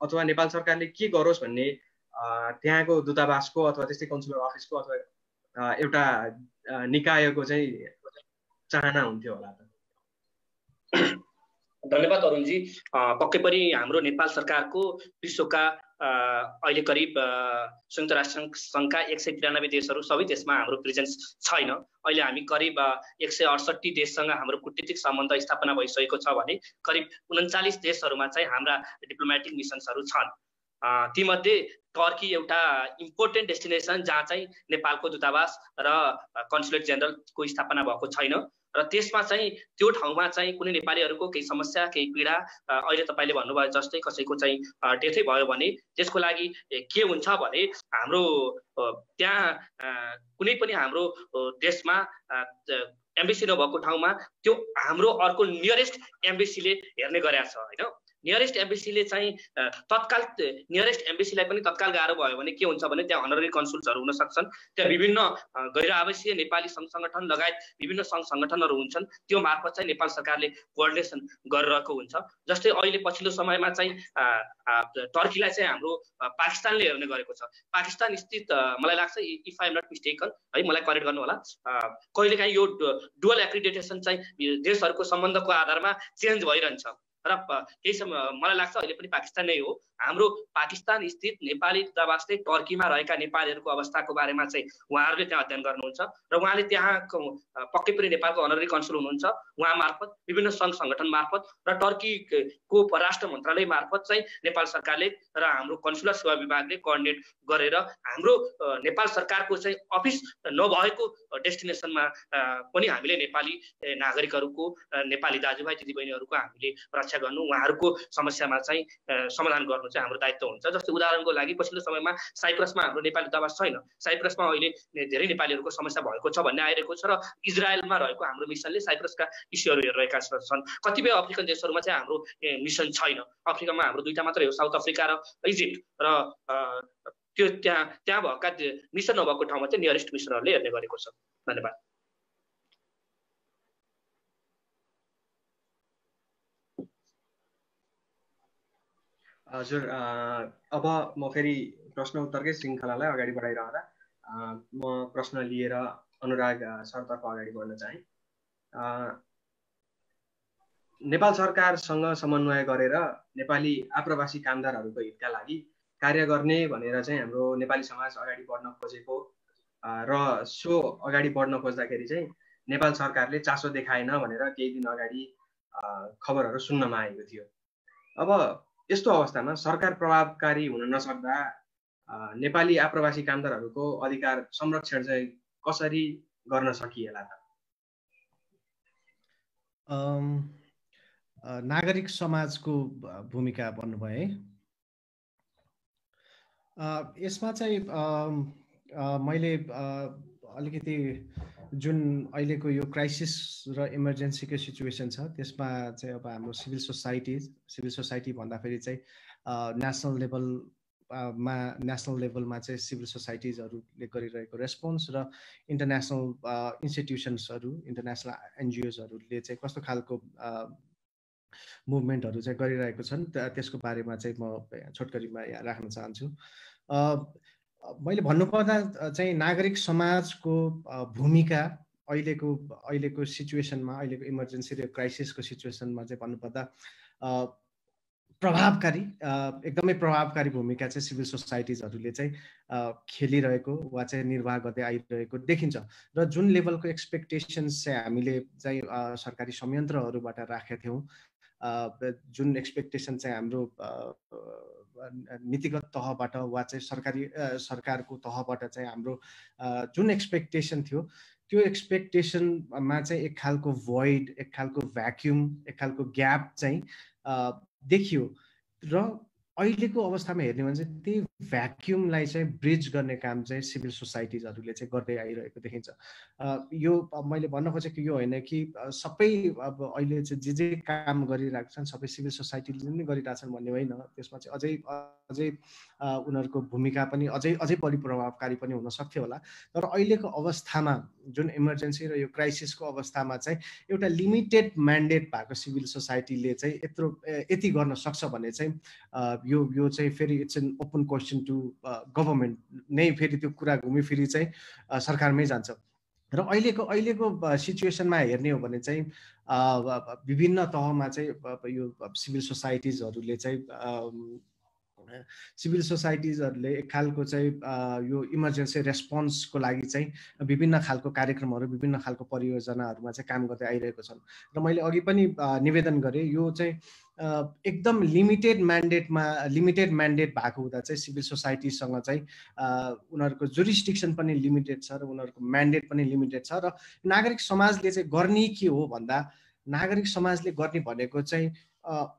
अथवा नेपाल सरकारले के गरोस् भन्ने त्यहाँको दूतावासको अथवा त्यस्तै कन्सुलर अफिसको अथवा एउटा निकायको चाहिँ चाहना हुन्थ्यो होला धन्यवाद अरुणजी। पक्कै पनि हाम्रो नेपाल सरकारको विश्वका अहिले करिब संयुक्त राष्ट्र सङ्घका एक सय तिरानब्बे देशहरू सबै देशमा हाम्रो प्रेजेन्स छैन। अहिले हामी करिब एक सय अडसट्ठी देशसँग हाम्रो कुटनीतिक सम्बन्ध स्थापना भइसकेको छ भने करिब उन्चालिस देशहरूमा चाहिँ हाम्रा डिप्लोमेटिक मिसन्सहरू छन्। तीमध्ये टर्की एउटा इम्पोर्टेन्ट डेस्टिनेसन जहाँ चाहिँ नेपालको दूतावास र कन्सुलेट जेनरलको स्थापना भएको छैन। र त्यसमा चाहिँ त्यो ठाउँमा चाहिँ कुनै नेपालीहरूको केही समस्या केही पीडा अहिले तपाईँले भन्नुभयो जस्तै कसैको चाहिँ डेथै भयो भने त्यसको लागि के हुन्छ भने हाम्रो त्यहाँ कुनै पनि हाम्रो देशमा एम्बेसी नभएको ठाउँमा त्यो हाम्रो अर्को नियरेस्ट एम्बेसीले हेर्ने गरेका छ होइन? नियरेस्ट एम्बेसीले चाहिँ तत्काल नियरेस्ट एम्बेसीलाई पनि तत्काल गाह्रो भयो भने के हुन्छ भने त्यहाँ अनररी कन्सुल्सहरू हुन सक्छन्। त्यहाँ विभिन्न गैर आवासीय नेपाली सङ्घ सङ्गठन लगायत विभिन्न सङ्घ सङ्गठनहरू हुन्छन्। त्यो मार्फत चाहिँ नेपाल सरकारले कोअर्डिनेसन गरिरहेको हुन्छ। जस्तै अहिले पछिल्लो समयमा चाहिँ टर्कीलाई चाहिँ हाम्रो पाकिस्तानले हेर्ने गरेको छ। पाकिस्तान स्थित मलाई लाग्छ if I am not mistaken है मलाई करेक्ट गर्नु होला। कहिलेकाहीँ यो डुवल एक्रिडेटेसन चाहिँ देशहरूको सम्बन्धको आधारमा चेन्ज भइरहन्छ। र केही समय मलाई लाग्छ अहिले पनि पाकिस्तान नै हो। हाम्रो पाकिस्तान स्थित नेपाली दूतावासले टर्कीमा रहेका नेपालीहरूको अवस्थाको बारेमा चाहिँ उहाँहरूले त्यहाँ अध्ययन गर्नुहुन्छ र उहाँले त्यहाँको पक्कै पनि नेपालको अनरी कन्सुल हुनुहुन्छ। उहाँ मार्फत विभिन्न सङ्घ सङ्गठन मार्फत र टर्कीको परराष्ट्र मन्त्रालय मार्फत चाहिँ नेपाल सरकारले र हाम्रो कन्सुलर सेवा विभागले कोअर्डिनेट गरेर हाम्रो नेपाल सरकारको चाहिँ अफिस नभएको डेस्टिनेसनमा पनि हामीले नेपाली नागरिकहरूको नेपाली दाजुभाइ दिदीबहिनीहरूको हामीले रक्षा गर्नु उहाँहरूको समस्यामा चाहिँ समाधान गर्नु चाहिँ हाम्रो दायित्व हुन्छ। जस्तै उदाहरणको लागि पछिल्लो समयमा साइप्रसमा हाम्रो नेपाली दूतावास छैन। साइप्रसमा अहिले धेरै नेपालीहरूको समस्या भएको छ भन्ने आइरहेको छ र इजरायलमा रहेको हाम्रो मिसनले साइप्रसका इस्युहरू हेरिरहेका छन्। कतिपय अफ्रिकन देशहरूमा चाहिँ हाम्रो मिसन छैन। अफ्रिकामा हाम्रो दुईवटा मात्रै हो साउथ अफ्रिका र इजिप्ट र त्यो त्यहाँ त्यहाँ भएका मिसन नभएको ठाउँमा चाहिँ नियरेस्ट मिसनहरूले हेर्ने गरेको छ। धन्यवाद। हजुर अब म फेरि प्रश्न उत्तरकै श्रृङ्खलालाई अगाडि बढाइरहँदा म प्रश्न लिएर अनुराग सरतर्फ अगाडि बढ्न चाहेँ। नेपाल सरकारसँग समन्वय गरेर नेपाली आप्रवासी कामदारहरूको हितका लागि कार्य गर्ने भनेर चाहिँ हाम्रो नेपाली समाज अगाडि बढ्न खोजेको र सो अगाडि बढ्न खोज्दाखेरि चाहिँ नेपाल सरकारले चासो देखाएन भनेर केही दिन अगाडि खबरहरू सुन्नमा आएको थियो। अब यस्तो अवस्थामा सरकार प्रभावकारी हुन नसक्दा नेपाली आप्रवासी कामदारहरूको अधिकार संरक्षण चाहिँ कसरी गर्न सकिएला त? नागरिक समाजको भूमिका भन्नुभयो है। यसमा चाहिँ मैले अलिकति जुन अहिलेको यो क्राइसिस र इमर्जेन्सीको सिचुएसन छ त्यसमा चाहिँ अब हाम्रो सिभिल सोसाइटी सिभिल सोसाइटी भन्दाखेरि चाहिँ नेसनल लेभल मा नेसनल लेभलमा चाहिँ सिभिल सोसाइटिजहरूले गरिरहेको रेस्पोन्स र इन्टरनेसनल इन्स्टिट्युसन्सहरू इन्टरनेसनल एनजिओजहरूले चाहिँ कस्तो खालको मुभमेन्टहरू चाहिँ गरिरहेको छन् त्यसको बारेमा चाहिँ म छोटकरीमा यहाँ राख्न चाहन्छु। मैले भन्नुपर्दा चाहिँ नागरिक समाजको भूमिका अहिलेको अहिलेको सिचुएसनमा अहिलेको इमर्जेन्सी र क्राइसिसको सिचुएसनमा चाहिँ भन्नुपर्दा प्रभावकारी एकदमै प्रभावकारी भूमिका चाहिँ सिभिल सोसाइटिजहरूले चाहिँ खेलिरहेको वा चाहिँ निर्वाह गर्दै आइरहेको देखिन्छ। र जुन लेभलको एक्सपेक्टेसन्स चाहिँ हामीले चाहिँ सरकारी संयन्त्रहरूबाट राखेका थियौँ जुन एक्सपेक्टेसन चाहिँ हाम्रो नीतिगत तहबाट वा चाहिँ सरकारी सरकारको तहबाट चाहिँ हाम्रो जुन एक्सपेक्टेसन थियो त्यो एक्सपेक्टेसनमा चाहिँ एक खालको भोइड एक खालको भ्याक्युम एक खालको ग्याप चाहिँ देखियो। र अहिलेको अवस्थामा हेर्ने भने चाहिँ त्यही भ्याक्युमलाई चाहिँ ब्रिज गर्ने काम चाहिँ सिभिल सोसाइटिजहरूले चाहिँ गर्दै आइरहेको देखिन्छ। यो मैले भन्न खोजेको यो होइन कि सबै अब अहिले चाहिँ जे जे काम गरिरहेको छन् सबै सिभिल सोसाइटीले नै गरिरहेछन् भन्ने होइन। त्यसमा चाहिँ अझै अझै उनीहरूको भूमिका पनि अझै अझै बढी प्रभावकारी पनि हुन सक्थ्यो होला। तर अहिलेको अवस्थामा जुन इमर्जेन्सी र यो क्राइसिसको अवस्थामा चाहिँ एउटा लिमिटेड म्यान्डेट भएको सिभिल सोसाइटीले चाहिँ यत्रो यति गर्न सक्छ भने चाहिँ यो यो चाहिँ फेरि it's an open question to government नै फेरि त्यो कुरा घुमिफिरी चाहिँ सरकारमै जान्छ। र अहिलेको अहिलेको सिचुएसनमा हेर्ने हो भने चाहिँ विभिन्न तहमा चाहिँ यो सिभिल सोसाइटिजहरूले चाहिँ सिभिल सोसाइटिजहरूले एक खालको चाहिँ यो इमर्जेन्सी रेस्पोन्सको लागि चाहिँ विभिन्न खालको कार्यक्रमहरू विभिन्न खालको परियोजनाहरूमा चाहिँ काम गर्दै आइरहेको छन्। र मैले अघि पनि निवेदन गरेँ यो चाहिँ एकदम लिमिटेड म्यान्डेटमा लिमिटेड म्यान्डेट भएको हुँदा चाहिँ सिभिल सोसाइटीसँग चाहिँ उनीहरूको जुरिस्टिक्सन पनि लिमिटेड छ र उनीहरूको म्यान्डेट पनि लिमिटेड छ। र नागरिक समाजले चाहिँ गर्ने के हो भन्दा नागरिक समाजले गर्ने भनेको चाहिँ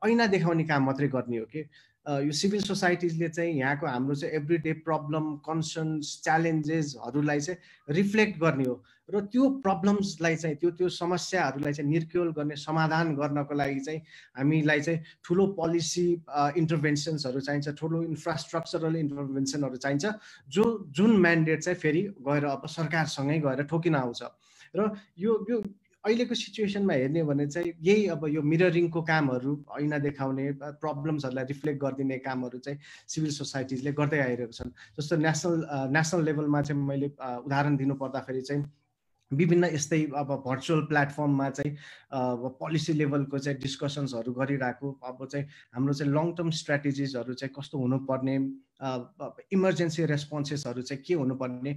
ऐना देखाउने काम मात्रै गर्ने हो कि। यो सिभिल सोसाइटिजले चाहिँ यहाँको हाम्रो चाहिँ एभ्री डे प्रब्लम कन्सर्न्स च्यालेन्जेसहरूलाई चाहिँ रिफ्लेक्ट गर्ने हो। र त्यो प्रब्लम्सलाई चाहिँ त्यो त्यो समस्याहरूलाई चाहिँ निर्क्योल गर्ने समाधान गर्नको लागि चाहिँ हामीलाई चाहिँ ठुलो पोलिसी इन्टरभेन्सन्सहरू चाहिन्छ ठुलो इन्फ्रास्ट्रक्चरल इन्टरभेन्सनहरू चाहिन्छ जो जुन म्यान्डेट चाहिँ फेरि गएर अब सरकारसँगै गएर ठोकिन आउँछ। र यो यो अहिलेको सिचुएसनमा हेर्ने भने चाहिँ यही अब यो मिररिङको कामहरू ऐना देखाउने प्रब्लम्सहरूलाई रिफ्लेक्ट गरिदिने कामहरू चाहिँ सिभिल सोसाइटिजले गर्दै आइरहेको छन्। जस्तो नेसनल नेसनल लेभलमा चाहिँ मैले उदाहरण दिनु पर्दाखेरि चाहिँ विभिन्न यस्तै अब भर्चुअल प्लेटफर्ममा चाहिँ पोलिसी लेभलको चाहिँ डिस्कसन्सहरू गरिरहेको अब चाहिँ हाम्रो चाहिँ लङ टर्म स्ट्राटेजिजहरू चाहिँ कस्तो हुनुपर्ने इमर्जेन्सी रेस्पोन्सेसहरू चाहिँ के हुनुपर्ने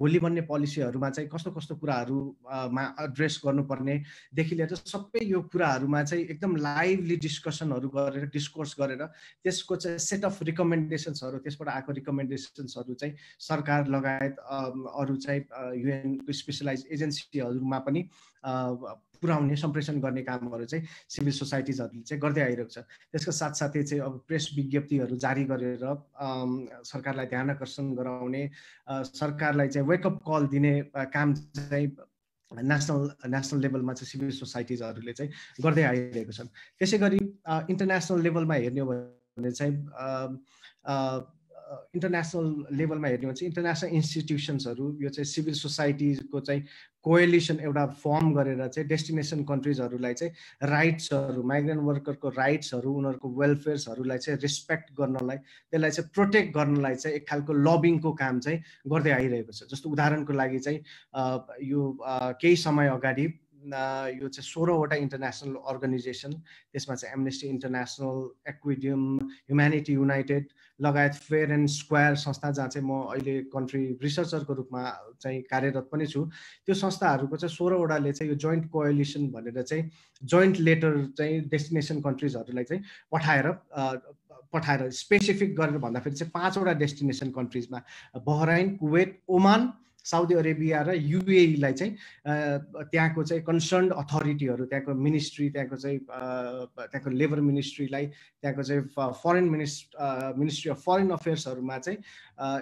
भोलि बन्ने पोलिसीहरूमा चाहिँ कस्तो कस्तो कुराहरूमा एड्रेस गर्नुपर्नेदेखि लिएर सबै यो कुराहरूमा चाहिँ एकदम लाइभली डिस्कसनहरू गरेर डिस्कोर्स गरेर त्यसको चाहिँ सेट अफ रिकमेन्डेसन्सहरू त्यसबाट आएको रिकमेन्डेसन्सहरू चाहिँ सरकार लगायत अरू चाहिँ युएनको स्पेसलाइज एजेन्सीहरूमा पनि पुर्याउने सम्प्रेषण गर्ने कामहरू चाहिँ सिभिल सोसाइटिजहरूले चाहिँ गर्दै आइरहेको छ। त्यसको साथसाथै चाहिँ अब प्रेस विज्ञप्तिहरू जारी गरेर सरकारलाई ध्यान आकर्षण गराउने सरकारलाई चाहिँ वेकअप कल दिने काम चाहिँ नेसनल नेसनल लेभलमा चाहिँ सिभिल सोसाइटिजहरूले चाहिँ गर्दै आइरहेको छन्। त्यसै गरी इन्टरनेसनल लेभलमा हेर्ने हो भने चाहिँ इन्टरनेसनल लेभलमा हेर्ने हो भने चाहिँ इन्टरनेसनल इन्स्टिट्युसन्सहरू यो चाहिँ सिभिल सोसाइटीको चाहिँ कोएलिसन एउटा फर्म गरेर चाहिँ डेस्टिनेसन कन्ट्रिजहरूलाई चाहिँ राइट्सहरू माइग्रेन्ट वर्करको राइट्सहरू उनीहरूको वेलफेयर्सहरूलाई चाहिँ रेस्पेक्ट गर्नलाई त्यसलाई चाहिँ प्रोटेक्ट गर्नलाई चाहिँ एक खालको लबिङको काम चाहिँ गर्दै आइरहेको छ। जस्तो उदाहरणको लागि चाहिँ यो केही समय अगाडि यो चाहिँ सोह्रवटा इन्टरनेसनल अर्गनाइजेसन त्यसमा चाहिँ Amnesty International Equidem humanity united लगायत फेयर एन्ड स्क्वायर संस्था जहाँ चाहिँ म अहिले कन्ट्री रिसर्चरको रूपमा चाहिँ कार्यरत पनि छु त्यो संस्थाहरूको चाहिँ सोह्रवटाले चाहिँ यो जोइन्ट कोएलिसन भनेर चाहिँ जोइन्ट लेटर चाहिँ डेस्टिनेसन कन्ट्रिजहरूलाई चाहिँ पठाएर पठाएर स्पेसिफिक गरेर भन्दाखेरि चाहिँ पाँचवटा destination कन्ट्रिजमा Bahrain Kuwait Oman Saudi Arabia र युएईलाई चाहिँ त्यहाँको चाहिँ कन्सर्न अथोरिटीहरू त्यहाँको मिनिस्ट्री त्यहाँको चाहिँ त्यहाँको लेबर मिनिस्ट्रीलाई त्यहाँको चाहिँ फरेन मिनिस् मिनिस्ट्री अफ फरेन अफेयर्सहरूमा चाहिँ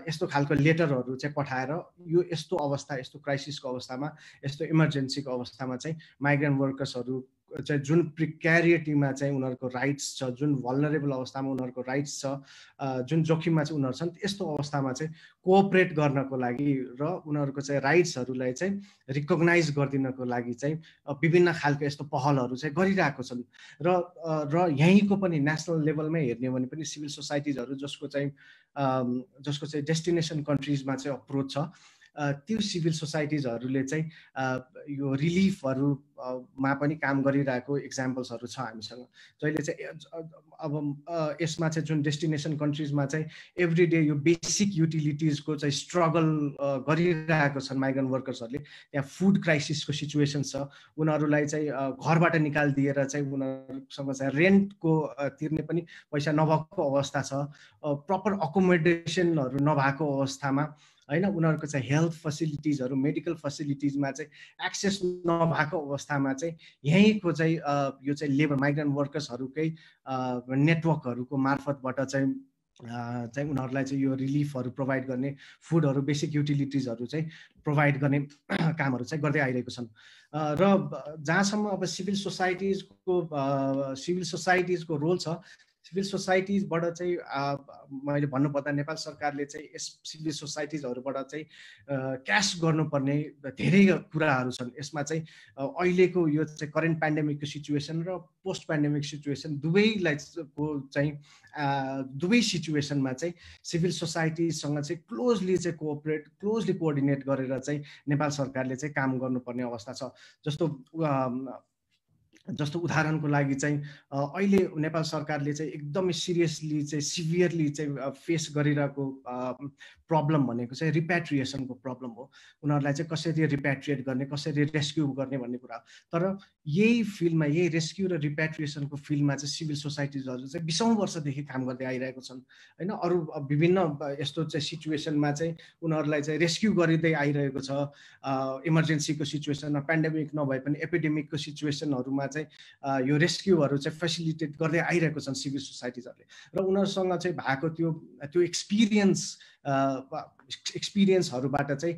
यस्तो खालको लेटरहरू चाहिँ पठाएर यो यस्तो अवस्था यस्तो क्राइसिसको अवस्थामा यस्तो इमर्जेन्सीको अवस्थामा चाहिँ माइग्रेन्ट वर्कर्सहरू चाहिँ जुन प्रिक्यारिटीमा चाहिँ उनीहरूको राइट्स छ जुन भलनरेबल अवस्थामा उनीहरूको राइट्स छ जुन जोखिममा चाहिँ उनीहरू छन् यस्तो अवस्थामा चाहिँ कोअपरेट गर्नको लागि र उनीहरूको चाहिँ राइट्सहरूलाई चाहिँ रिकगनाइज गरिदिनको लागि चाहिँ विभिन्न खालको यस्तो पहलहरू चाहिँ गरिरहेको छन्। र र यहीँको पनि नेसनल लेभलमै हेर्ने भने पनि सिभिल सोसाइटिजहरू जसको चाहिँ जसको चाहिँ डेस्टिनेसन कन्ट्रिजमा चाहिँ अप्रोच छ त्यो सिभिल सोसाइटिजहरूले चाहिँ यो रिलिफहरू मा पनि काम गरिरहेको इक्जाम्पल्सहरू छ हामीसँग। जहिले चाहिँ अब यसमा चाहिँ जुन डेस्टिनेसन कन्ट्रिजमा चाहिँ एभ्री डे यो बेसिक युटिलिटिजको चाहिँ स्ट्रगल गरिरहेको छन् माइग्रेन्ट वर्कर्सहरूले त्यहाँ फुड क्राइसिसको सिचुएसन छ। उनीहरूलाई चाहिँ घरबाट निकालिदिएर चाहिँ उनीहरूसँग चाहिँ रेन्टको तिर्ने पनि पैसा नभएको अवस्था छ। प्रपर अकोमोडेसनहरू नभएको अवस्थामा होइन? उनीहरूको चाहिँ हेल्थ फेसिलिटिजहरू मेडिकल फेसिलिटिजमा चाहिँ एक्सेस नभएको अवस्थामा चाहिँ यहीँको चाहिँ यो चाहिँ लेबर माइग्रेन्ट वर्कर्सहरूकै नेटवर्कहरूको मार्फतबाट चाहिँ चाहिँ उनीहरूलाई चाहिँ यो रिलिफहरू प्रोभाइड गर्ने फुडहरू बेसिक युटिलिटिजहरू चाहिँ प्रोभाइड गर्ने कामहरू चाहिँ गर्दै आइरहेको छन्। र जहाँसम्म अब सिभिल सोसाइटिजको सिभिल सोसाइटिजको रोल छ सिभिल सोसाइटिजबाट चाहिँ मैले भन्नुपर्दा नेपाल सरकारले चाहिँ यस सिभिल सोसाइटिजहरूबाट चाहिँ क्यास गर्नुपर्ने धेरै कुराहरू छन्। यसमा चाहिँ अहिलेको यो चाहिँ करेन्ट पेन्डेमिकको सिचुएसन र पोस्ट पेन्डेमिक सिचुएसन दुवैलाई को चाहिँ दुवै सिचुएसनमा चाहिँ सिभिल सोसाइटीसँग चाहिँ क्लोजली चाहिँ कोअपरेट क्लोजली कोअर्डिनेट गरेर चाहिँ नेपाल सरकारले चाहिँ काम गर्नुपर्ने अवस्था छ। जस्तो जस्तो उदाहरणको लागि चाहिँ अहिले नेपाल सरकारले चाहिँ एकदमै सिरियसली चाहिँ सिभियरली चाहिँ फेस गरिरहेको प्रब्लम भनेको चाहिँ रिप्याट्रिएसनको प्रब्लम हो। उनीहरूलाई चाहिँ कसरी रिप्याट्रिएट गर्ने कसरी रेस्क्यु गर्ने भन्ने कुरा तर यही फिल्डमा यही रेस्क्यु र रिप्याट्रिएसनको फिल्डमा चाहिँ सिभिल सोसाइटिजहरू चाहिँ बिसौँ वर्षदेखि काम गर्दै आइरहेको छन्। होइन अरू विभिन्न यस्तो चाहिँ सिचुएसनमा चाहिँ उनीहरूलाई चाहिँ रेस्क्यु गरिँदै आइरहेको छ। इमर्जेन्सीको सिचुएसनमा पेन्डेमिक नभए पनि एपिडेमिकको सिचुएसनहरूमा चाहिँ यो रेस्क्युहरू चाहिँ फेसिलिटेट गर्दै आइरहेको छन् सिभिल सोसाइटिजहरूले। र उनीहरूसँग चाहिँ भएको त्यो त्यो एक्सपिरियन्स एक्सपिरियन्सहरूबाट चाहिँ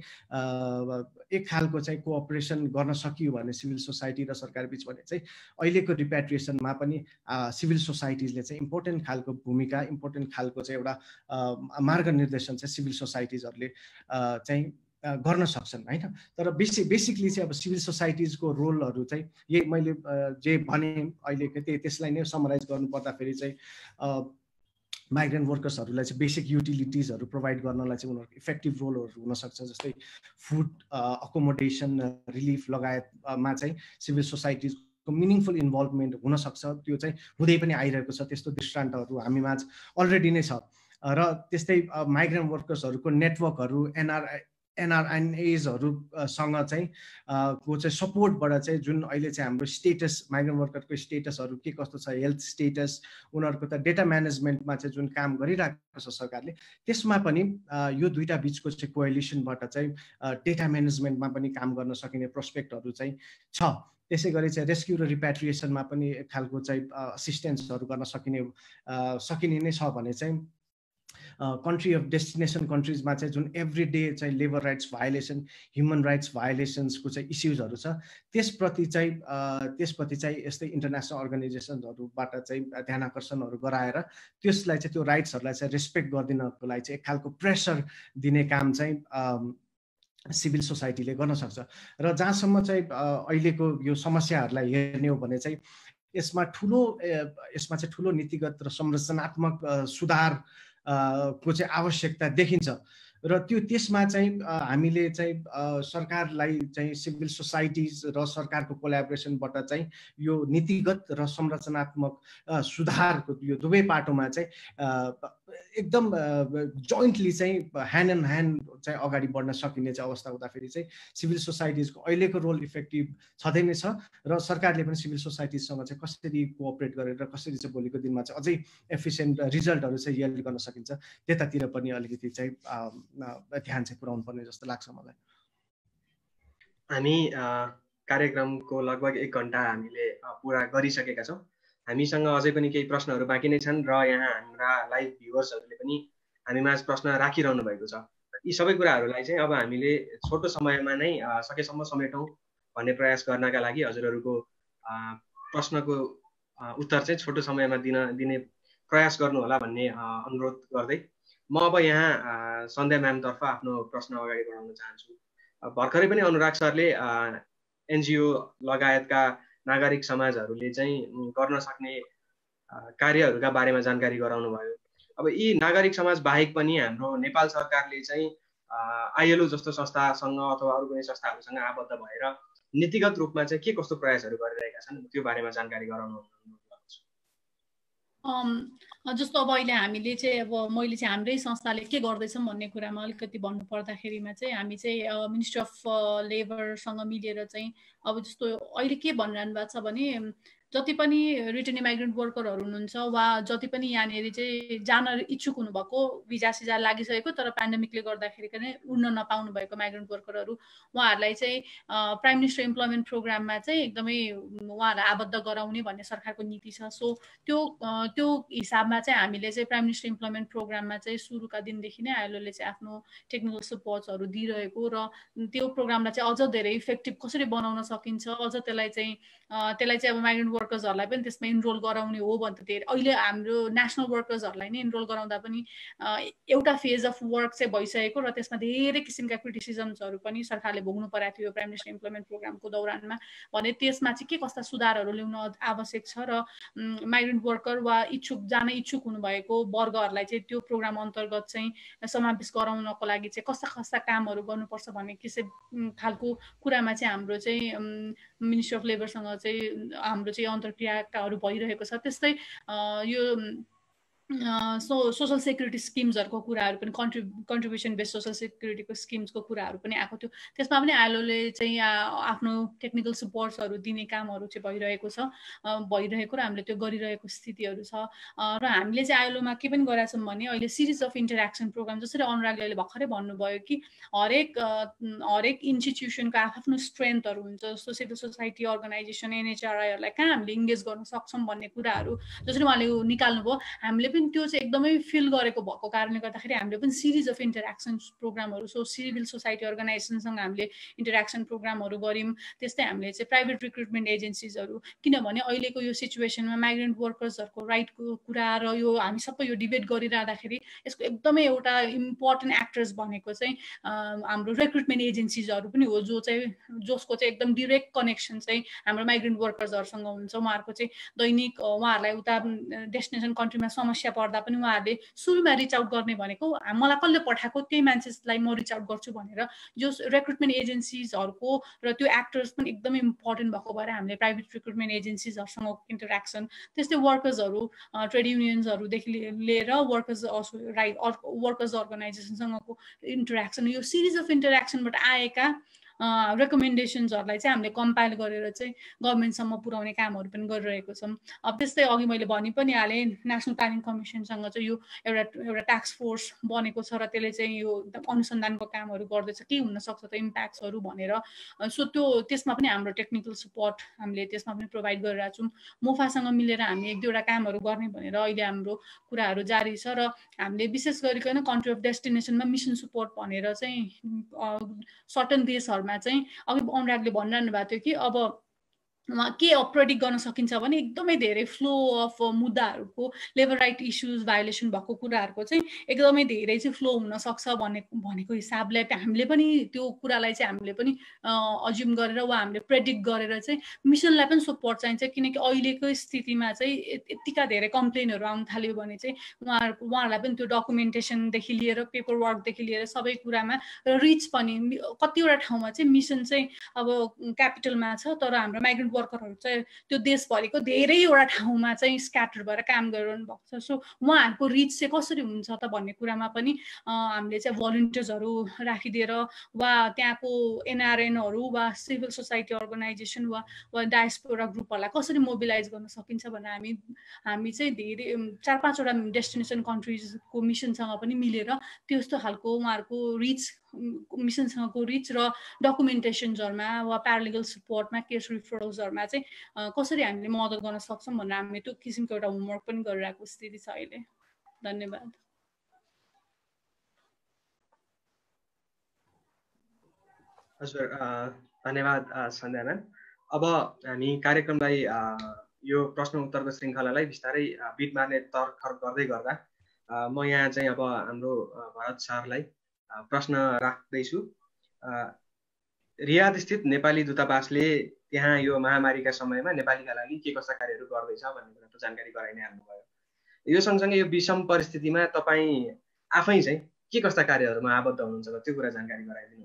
एक खालको चाहिँ कोअपरेसन गर्न सकियो भने सिभिल सोसाइटी र सरकार बिच भने चाहिँ अहिलेको रिप्याट्रिएसनमा पनि सिभिल सोसाइटिजले चाहिँ इम्पोर्टेन्ट खालको भूमिका इम्पोर्टेन्ट खालको चाहिँ एउटा मार्गनिर्देशन चाहिँ सिभिल सोसाइटिजहरूले चाहिँ गर्न सक्छन् होइन? तर बेसिक बेसिकली चाहिँ अब सिभिल सोसाइटिजको रोलहरू चाहिँ यही मैले जे भने अहिलेको त्यही त्यसलाई नै समराइज गर्नु पर्दाखेरि चाहिँ माइग्रेन्ट वर्कर्सहरूलाई चाहिँ बेसिक युटिलिटिजहरू प्रोभाइड गर्नलाई चाहिँ उनीहरूको इफेक्टिभ रोलहरू हुनसक्छ जस्तै फुड अकोमोडेसन रिलिफ लगायतमा चाहिँ सिभिल सोसाइटिजको मिनिङफुल इन्भल्भमेन्ट हुनसक्छ। त्यो चाहिँ हुँदै पनि आइरहेको छ त्यस्तो दृष्टान्तहरू हामीमा अलरेडी नै छ। र त्यस्तै माइग्रेन्ट वर्कर्सहरूको नेटवर्कहरू एनआरआई एनआरएनएजहरूसँग चाहिँ को चाहिँ सपोर्टबाट चाहिँ जुन अहिले चाहिँ हाम्रो स्टेटस माइग्रेन्ट वर्करको स्टेटसहरू के कस्तो छ हेल्थ स्टेटस उनीहरूको त डेटा म्यानेजमेन्टमा चाहिँ जुन काम गरिरहेको छ सरकारले त्यसमा पनि यो दुइटा बिचको चाहिँ कोएलिसनबाट चाहिँ डेटा म्यानेजमेन्टमा पनि काम गर्न सकिने प्रोस्पेक्टहरू चाहिँ छ। त्यसै गरी चाहिँ रेस्क्यु र रिप्याट्रिएसनमा पनि एक खालको चाहिँ असिस्टेन्सहरू गर्न सकिने सकिने नै छ भने चाहिँ कन्ट्री अफ डेस्टिनेसन कन्ट्रिजमा चाहिँ जुन एभ्री डे चाहिँ labour rights violation human rights भायोलेसन्सको चाहिँ इस्युजहरू छ त्यसप्रति चाहिँ त्यसप्रति चाहिँ यस्तै इन्टरनेसनल अर्गनाइजेसन्सहरूबाट चाहिँ ध्यान आकर्षणहरू गराएर त्यसलाई चाहिँ त्यो राइट्सहरूलाई चाहिँ रेस्पेक्ट गरिदिनको लागि चाहिँ एक खालको प्रेसर दिने काम चाहिँ सिभिल सोसाइटीले गर्न सक्छ। र जहाँसम्म चाहिँ अहिलेको यो समस्याहरूलाई हेर्ने हो भने चाहिँ यसमा ठुलो यसमा चाहिँ ठुलो नीतिगत र संरचनात्मक सुधार को चाहिँ आवश्यकता देखिन्छ। र त्यो त्यसमा चाहिँ हामीले चाहिँ सरकारलाई चाहिँ सिभिल सोसाइटिज र सरकारको कोलाबोरेसनबाट चाहिँ यो नीतिगत र संरचनात्मक सुधारको यो दुवै पाटोमा चाहिँ एकदम जोइन्टली चाहिँ ह्यान्ड एन्ड ह्यान्ड चाहिँ अगाडि बढ्न सकिने चाहिँ अवस्था हुँदाखेरि चाहिँ सिभिल सोसाइटिजको अहिलेको रोल इफेक्टिभ छँदै नै छ र सरकारले पनि सिभिल सोसाइटिजसँग चाहिँ कसरी कोअपरेट गरेर कसरी चाहिँ भोलिको दिनमा चाहिँ अझै एफिसियन्ट रिजल्टहरू चाहिँ यल्ड गर्न सकिन्छ त्यतातिर पनि अलिकति चाहिँ ध्यान चाहिँ पुऱ्याउनु पर्ने जस्तो लाग्छ मलाई। हामी कार्यक्रमको लगभग एक घन्टा हामीले पुरा गरिसकेका छौँ। हामीसँग अझै पनि केही प्रश्नहरू बाँकी नै छन् र यहाँ हाम्रा लाइभ भ्युवर्सहरूले पनि हामीमा प्रश्न राखिरहनु भएको छ। यी सबै कुराहरूलाई चाहिँ अब हामीले छोटो समयमा नै सकेसम्म समेटौँ भन्ने प्रयास गर्नका लागि हजुरहरूको प्रश्नको उत्तर चाहिँ छोटो समयमा दिन दिने प्रयास गर्नुहोला भन्ने अनुरोध गर्दै म अब यहाँ सन्ध्या म्यामतर्फ आफ्नो प्रश्न अगाडि बढाउन चाहन्छु। भर्खरै पनि अनुराग सरले एनजिओ लगायतका नागरिक समाजहरूले चाहिँ गर्न सक्ने कार्यहरूका बारेमा जानकारी गराउनु भयो। अब यी नागरिक समाज बाहेक पनि हाम्रो नेपाल सरकारले चाहिँ आइएलओ जस्तो संस्थासँग अथवा अरू कुनै संस्थाहरूसँग आबद्ध भएर नीतिगत रूपमा चाहिँ के कस्तो प्रयासहरू गरिरहेका छन् त्यो बारेमा जानकारी गराउनु जस्तो अब अहिले हामीले चाहिँ अब मैले चाहिँ हाम्रै संस्थाले के गर्दैछौँ भन्ने कुरामा अलिकति भन्नु पर्दाखेरिमा चाहिँ हामी चाहिँ मिनिस्ट्री अफ लेबरसँग मिलेर चाहिँ अब जस्तो अहिले के भनिरहनु भएको छ भने जति पनि रिटर्न माइग्रेन्ट वर्करहरू हुनुहुन्छ वा जति पनि यहाँनिर चाहिँ जान इच्छुक हुनुभएको भिजा सिजा लागिसकेको तर पेन्डेमिकले गर्दाखेरि पनि उड्न नपाउनु भएको माइग्रेन्ट वर्करहरू उहाँहरूलाई चाहिँ प्राइम मिनिस्टर इम्प्लोइमेन्ट प्रोग्राममा चाहिँ एकदमै उहाँहरूलाई आबद्ध गराउने भन्ने सरकारको नीति छ। सो त्यो त्यो हिसाबमा चाहिँ हामीले चाहिँ प्राइम मिनिस्टर इम्प्लोइमेन्ट प्रोग्राममा चाहिँ सुरुका दिनदेखि नै आइएलओले चाहिँ आफ्नो टेक्निकल सपोर्ट्सहरू दिइरहेको र त्यो प्रोग्रामलाई चाहिँ अझ धेरै इफेक्टिभ कसरी बनाउन सकिन्छ अझ त्यसलाई चाहिँ त्यसलाई चाहिँ अब माइग्रेन्ट वर्कर्सहरूलाई पनि त्यसमा इनरोल गराउने हो भने त धेरै अहिले हाम्रो नेसनल वर्कर्सहरूलाई नै इनरोल गराउँदा पनि एउटा फेज अफ वर्क चाहिँ भइसकेको र त्यसमा धेरै किसिमका क्रिटिसिजम्सहरू पनि सरकारले भोग्नु परेको थियो प्राइम मिनिस्टर इम्प्लोइमेन्ट प्रोग्रामको दौरानमा। भने त्यसमा चाहिँ के कस्ता सुधारहरू ल्याउन आवश्यक छ र माइग्रेन्ट वर्कर वा इच्छुक जान इच्छुक हुनुभएको वर्गहरूलाई चाहिँ त्यो प्रोग्राम अन्तर्गत चाहिँ समावेश गराउनको लागि चाहिँ कस्ता कस्ता कामहरू गर्नुपर्छ भन्ने किसिम खालको कुरामा चाहिँ हाम्रो चाहिँ मिनिस्ट्री अफ लेबरसँग चाहिँ हाम्रो चाहिँ अन्तर्क्रियाहरू भइरहेको छ। त्यस्तै यो सो सोसल सेक्युरिटी स्किम्सहरूको कुराहरू पनि कन्ट्रि कन्ट्रिब्युसन बेस्ड सोसल सेक्युरिटीको स्किम्सको कुराहरू पनि आएको थियो। त्यसमा पनि आइलोले चाहिँ आफ्नो टेक्निकल सपोर्ट्सहरू दिने कामहरू चाहिँ भइरहेको छ। भइरहेको र हामीले त्यो गरिरहेको स्थितिहरू छ। र हामीले चाहिँ आइलोमा के पनि गरेका छौँ भने अहिले सिरिज अफ इन्टरेक्सन प्रोग्राम जसरी अनुरागले भर्खरै भन्नुभयो कि हरेक हरेक इन्स्टिट्युसनको आफ्नो स्ट्रेन्थहरू हुन्छ जस्तो सिभिल सोसाइटी अर्गनाइजेसन एनएचआरआईहरूलाई कहाँ हामीले इङ्गेज गर्न सक्छौँ भन्ने कुराहरू जसरी उहाँले निकाल्नुभयो। हामीले पनि त्यो चाहिँ एकदमै फिल गरेको भएको कारणले गर्दाखेरि हामीले पनि सिरिज अफ इन्टरेक्सन प्रोग्रामहरू सो सिभिल सोसाइटी अर्गनाइजेसनसँग हामीले इन्टरेक्सन प्रोग्रामहरू गऱ्यौँ। त्यस्तै हामीले चाहिँ प्राइभेट रिक्रुटमेन्ट एजेन्सिजहरू किनभने अहिलेको यो सिचुएसनमा माइग्रेन्ट वर्कर्सहरूको राइटको कुरा र यो हामी सबै यो डिबेट गरिरहँदाखेरि यसको एकदमै एउटा इम्पोर्टेन्ट एक्टर्स भनेको चाहिँ हाम्रो रिक्रुटमेन्ट एजेन्सिजहरू पनि हो जो चाहिँ जसको चाहिँ एकदम डिरेक्ट कनेक्सन चाहिँ हाम्रो माइग्रेन्ट वर्कर्सहरूसँग हुन्छ। उहाँहरूको चाहिँ दैनिक उहाँहरूलाई उता डेस्टिनेसन कन्ट्रीमा समस्या समस्या पर्दा पनि उहाँहरूले सुरुमा रिच आउट गर्ने भनेको मलाई कसले पठाएको त्यही मान्छेलाई म रिच आउट गर्छु भनेर जो रिक्रुटमेन्ट एजेन्सिजहरूको र त्यो एक्टर्स पनि एकदमै इम्पोर्टेन्ट भएको भएर हामीले प्राइभेट रिक्रुटमेन्ट एजेन्सिजहरूसँग इन्टरेक्सन त्यस्तै वर्कर्सहरू ट्रेड युनियन्सहरूदेखि लिएर वर्कर्स राइट वर्कर्स अर्गनाइजेसनसँगको इन्टरेक्सन यो सिरिज अफ इन्टरेक्सनबाट आएका रेकमेन्डेसन्सहरूलाई चाहिँ हामीले कम्पाइल गरेर चाहिँ गभर्मेन्टसम्म पुऱ्याउने कामहरू पनि गरिरहेको छौँ। अब त्यस्तै अघि मैले भनि पनि हालेँ नेसनल प्लानिङ कमिसनसँग चाहिँ यो एउटा एउटा टास्क फोर्स बनेको छ र त्यसले चाहिँ यो एकदम अनुसन्धानको कामहरू गर्दैछ के हुनसक्छ त इम्प्याक्ट्सहरू भनेर। सो त्यो त्यसमा पनि हाम्रो टेक्निकल सपोर्ट हामीले त्यसमा पनि प्रोभाइड गरिरहेको छौँ। मोफासँग मिलेर हामी एक दुईवटा कामहरू गर्ने भनेर अहिले हाम्रो कुराहरू जारी छ र हामीले विशेष गरिकन कन्ट्री अफ डेस्टिनेसनमा मिसन सपोर्ट भनेर चाहिँ सर्टन देशहरूमा चाहिँ अघि अनुरागले भनिरहनु भएको थियो कि अब के प्रेडिक्ट गर्न सकिन्छ भने एकदमै धेरै फ्लो अफ मुद्दाहरूको लेबर राइट इस्युज भायोलेसन भएको कुराहरूको चाहिँ एकदमै धेरै चाहिँ फ्लो हुनसक्छ भन्ने भनेको हिसाबले हामीले पनि त्यो कुरालाई चाहिँ हामीले पनि अज्युम गरेर वा हामीले प्रेडिक्ट गरेर चाहिँ मिसनलाई पनि सपोर्ट चाहिन्छ। किनकि अहिलेको स्थितिमा चाहिँ यतिका धेरै कम्प्लेनहरू आउनु थाल्यो भने चाहिँ उहाँहरूको उहाँहरूलाई पनि त्यो डकुमेन्टेसनदेखि लिएर पेपर वर्कदेखि लिएर सबै कुरामा रिच पनि कतिवटा ठाउँमा चाहिँ मिसन चाहिँ अब क्यापिटलमा छ तर हाम्रो माइग्रेन्ट वर्करहरू चाहिँ त्यो देशभरिको धेरैवटा ठाउँमा चाहिँ स्क्याटर भएर काम गरिरहनु भएको छ। सो उहाँहरूको रिच चाहिँ कसरी हुन्छ त भन्ने कुरामा पनि हामीले चाहिँ भलिन्टियर्सहरू राखिदिएर वा त्यहाँको एनआरएनहरू वा सिभिल सोसाइटी अर्गनाइजेसन वा वा डायस्पोरा ग्रुपहरूलाई कसरी मोबिलाइज गर्न सकिन्छ भनेर हामी हामी चाहिँ धेरै चार पाँचवटा डेस्टिनेसन कन्ट्रिजको मिसनसँग पनि मिलेर त्यस्तो खालको उहाँहरूको रिच मिसनसँगको रिच र डकुमेन्टेसन्सहरूमा वा प्यारालिगल सपोर्टमा केस रिफरल्सहरूमा चाहिँ कसरी हामीले मद्दत गर्न सक्छौँ भनेर हामीले त्यो किसिमको एउटा होमवर्क पनि गरिरहेको स्थिति छ अहिले। धन्यवाद। हजुर धन्यवाद सन्ध्या म्याम। अब हामी कार्यक्रमलाई यो प्रश्न उत्तरको श्रृङ्खलालाई बिस्तारै बिट मार्ने तर्खर गर्दै गर्दा म यहाँ चाहिँ अब हाम्रो भरत सरलाई प्रश्न राख्दैछु। रियाद स्थित नेपाली दूतावासले त्यहाँ यो महामारीका समयमा नेपालीका लागि के कस्ता कार्यहरू गर्दैछ भन्ने कुरा त जानकारी गराइ नै हाल्नुभयो। यो सँगसँगै यो विषम परिस्थितिमा तपाईँ आफै चाहिँ के कस्ता कार्यहरूमा आबद्ध हुनुहुन्छ त्यो कुरा जानकारी गराइदिनु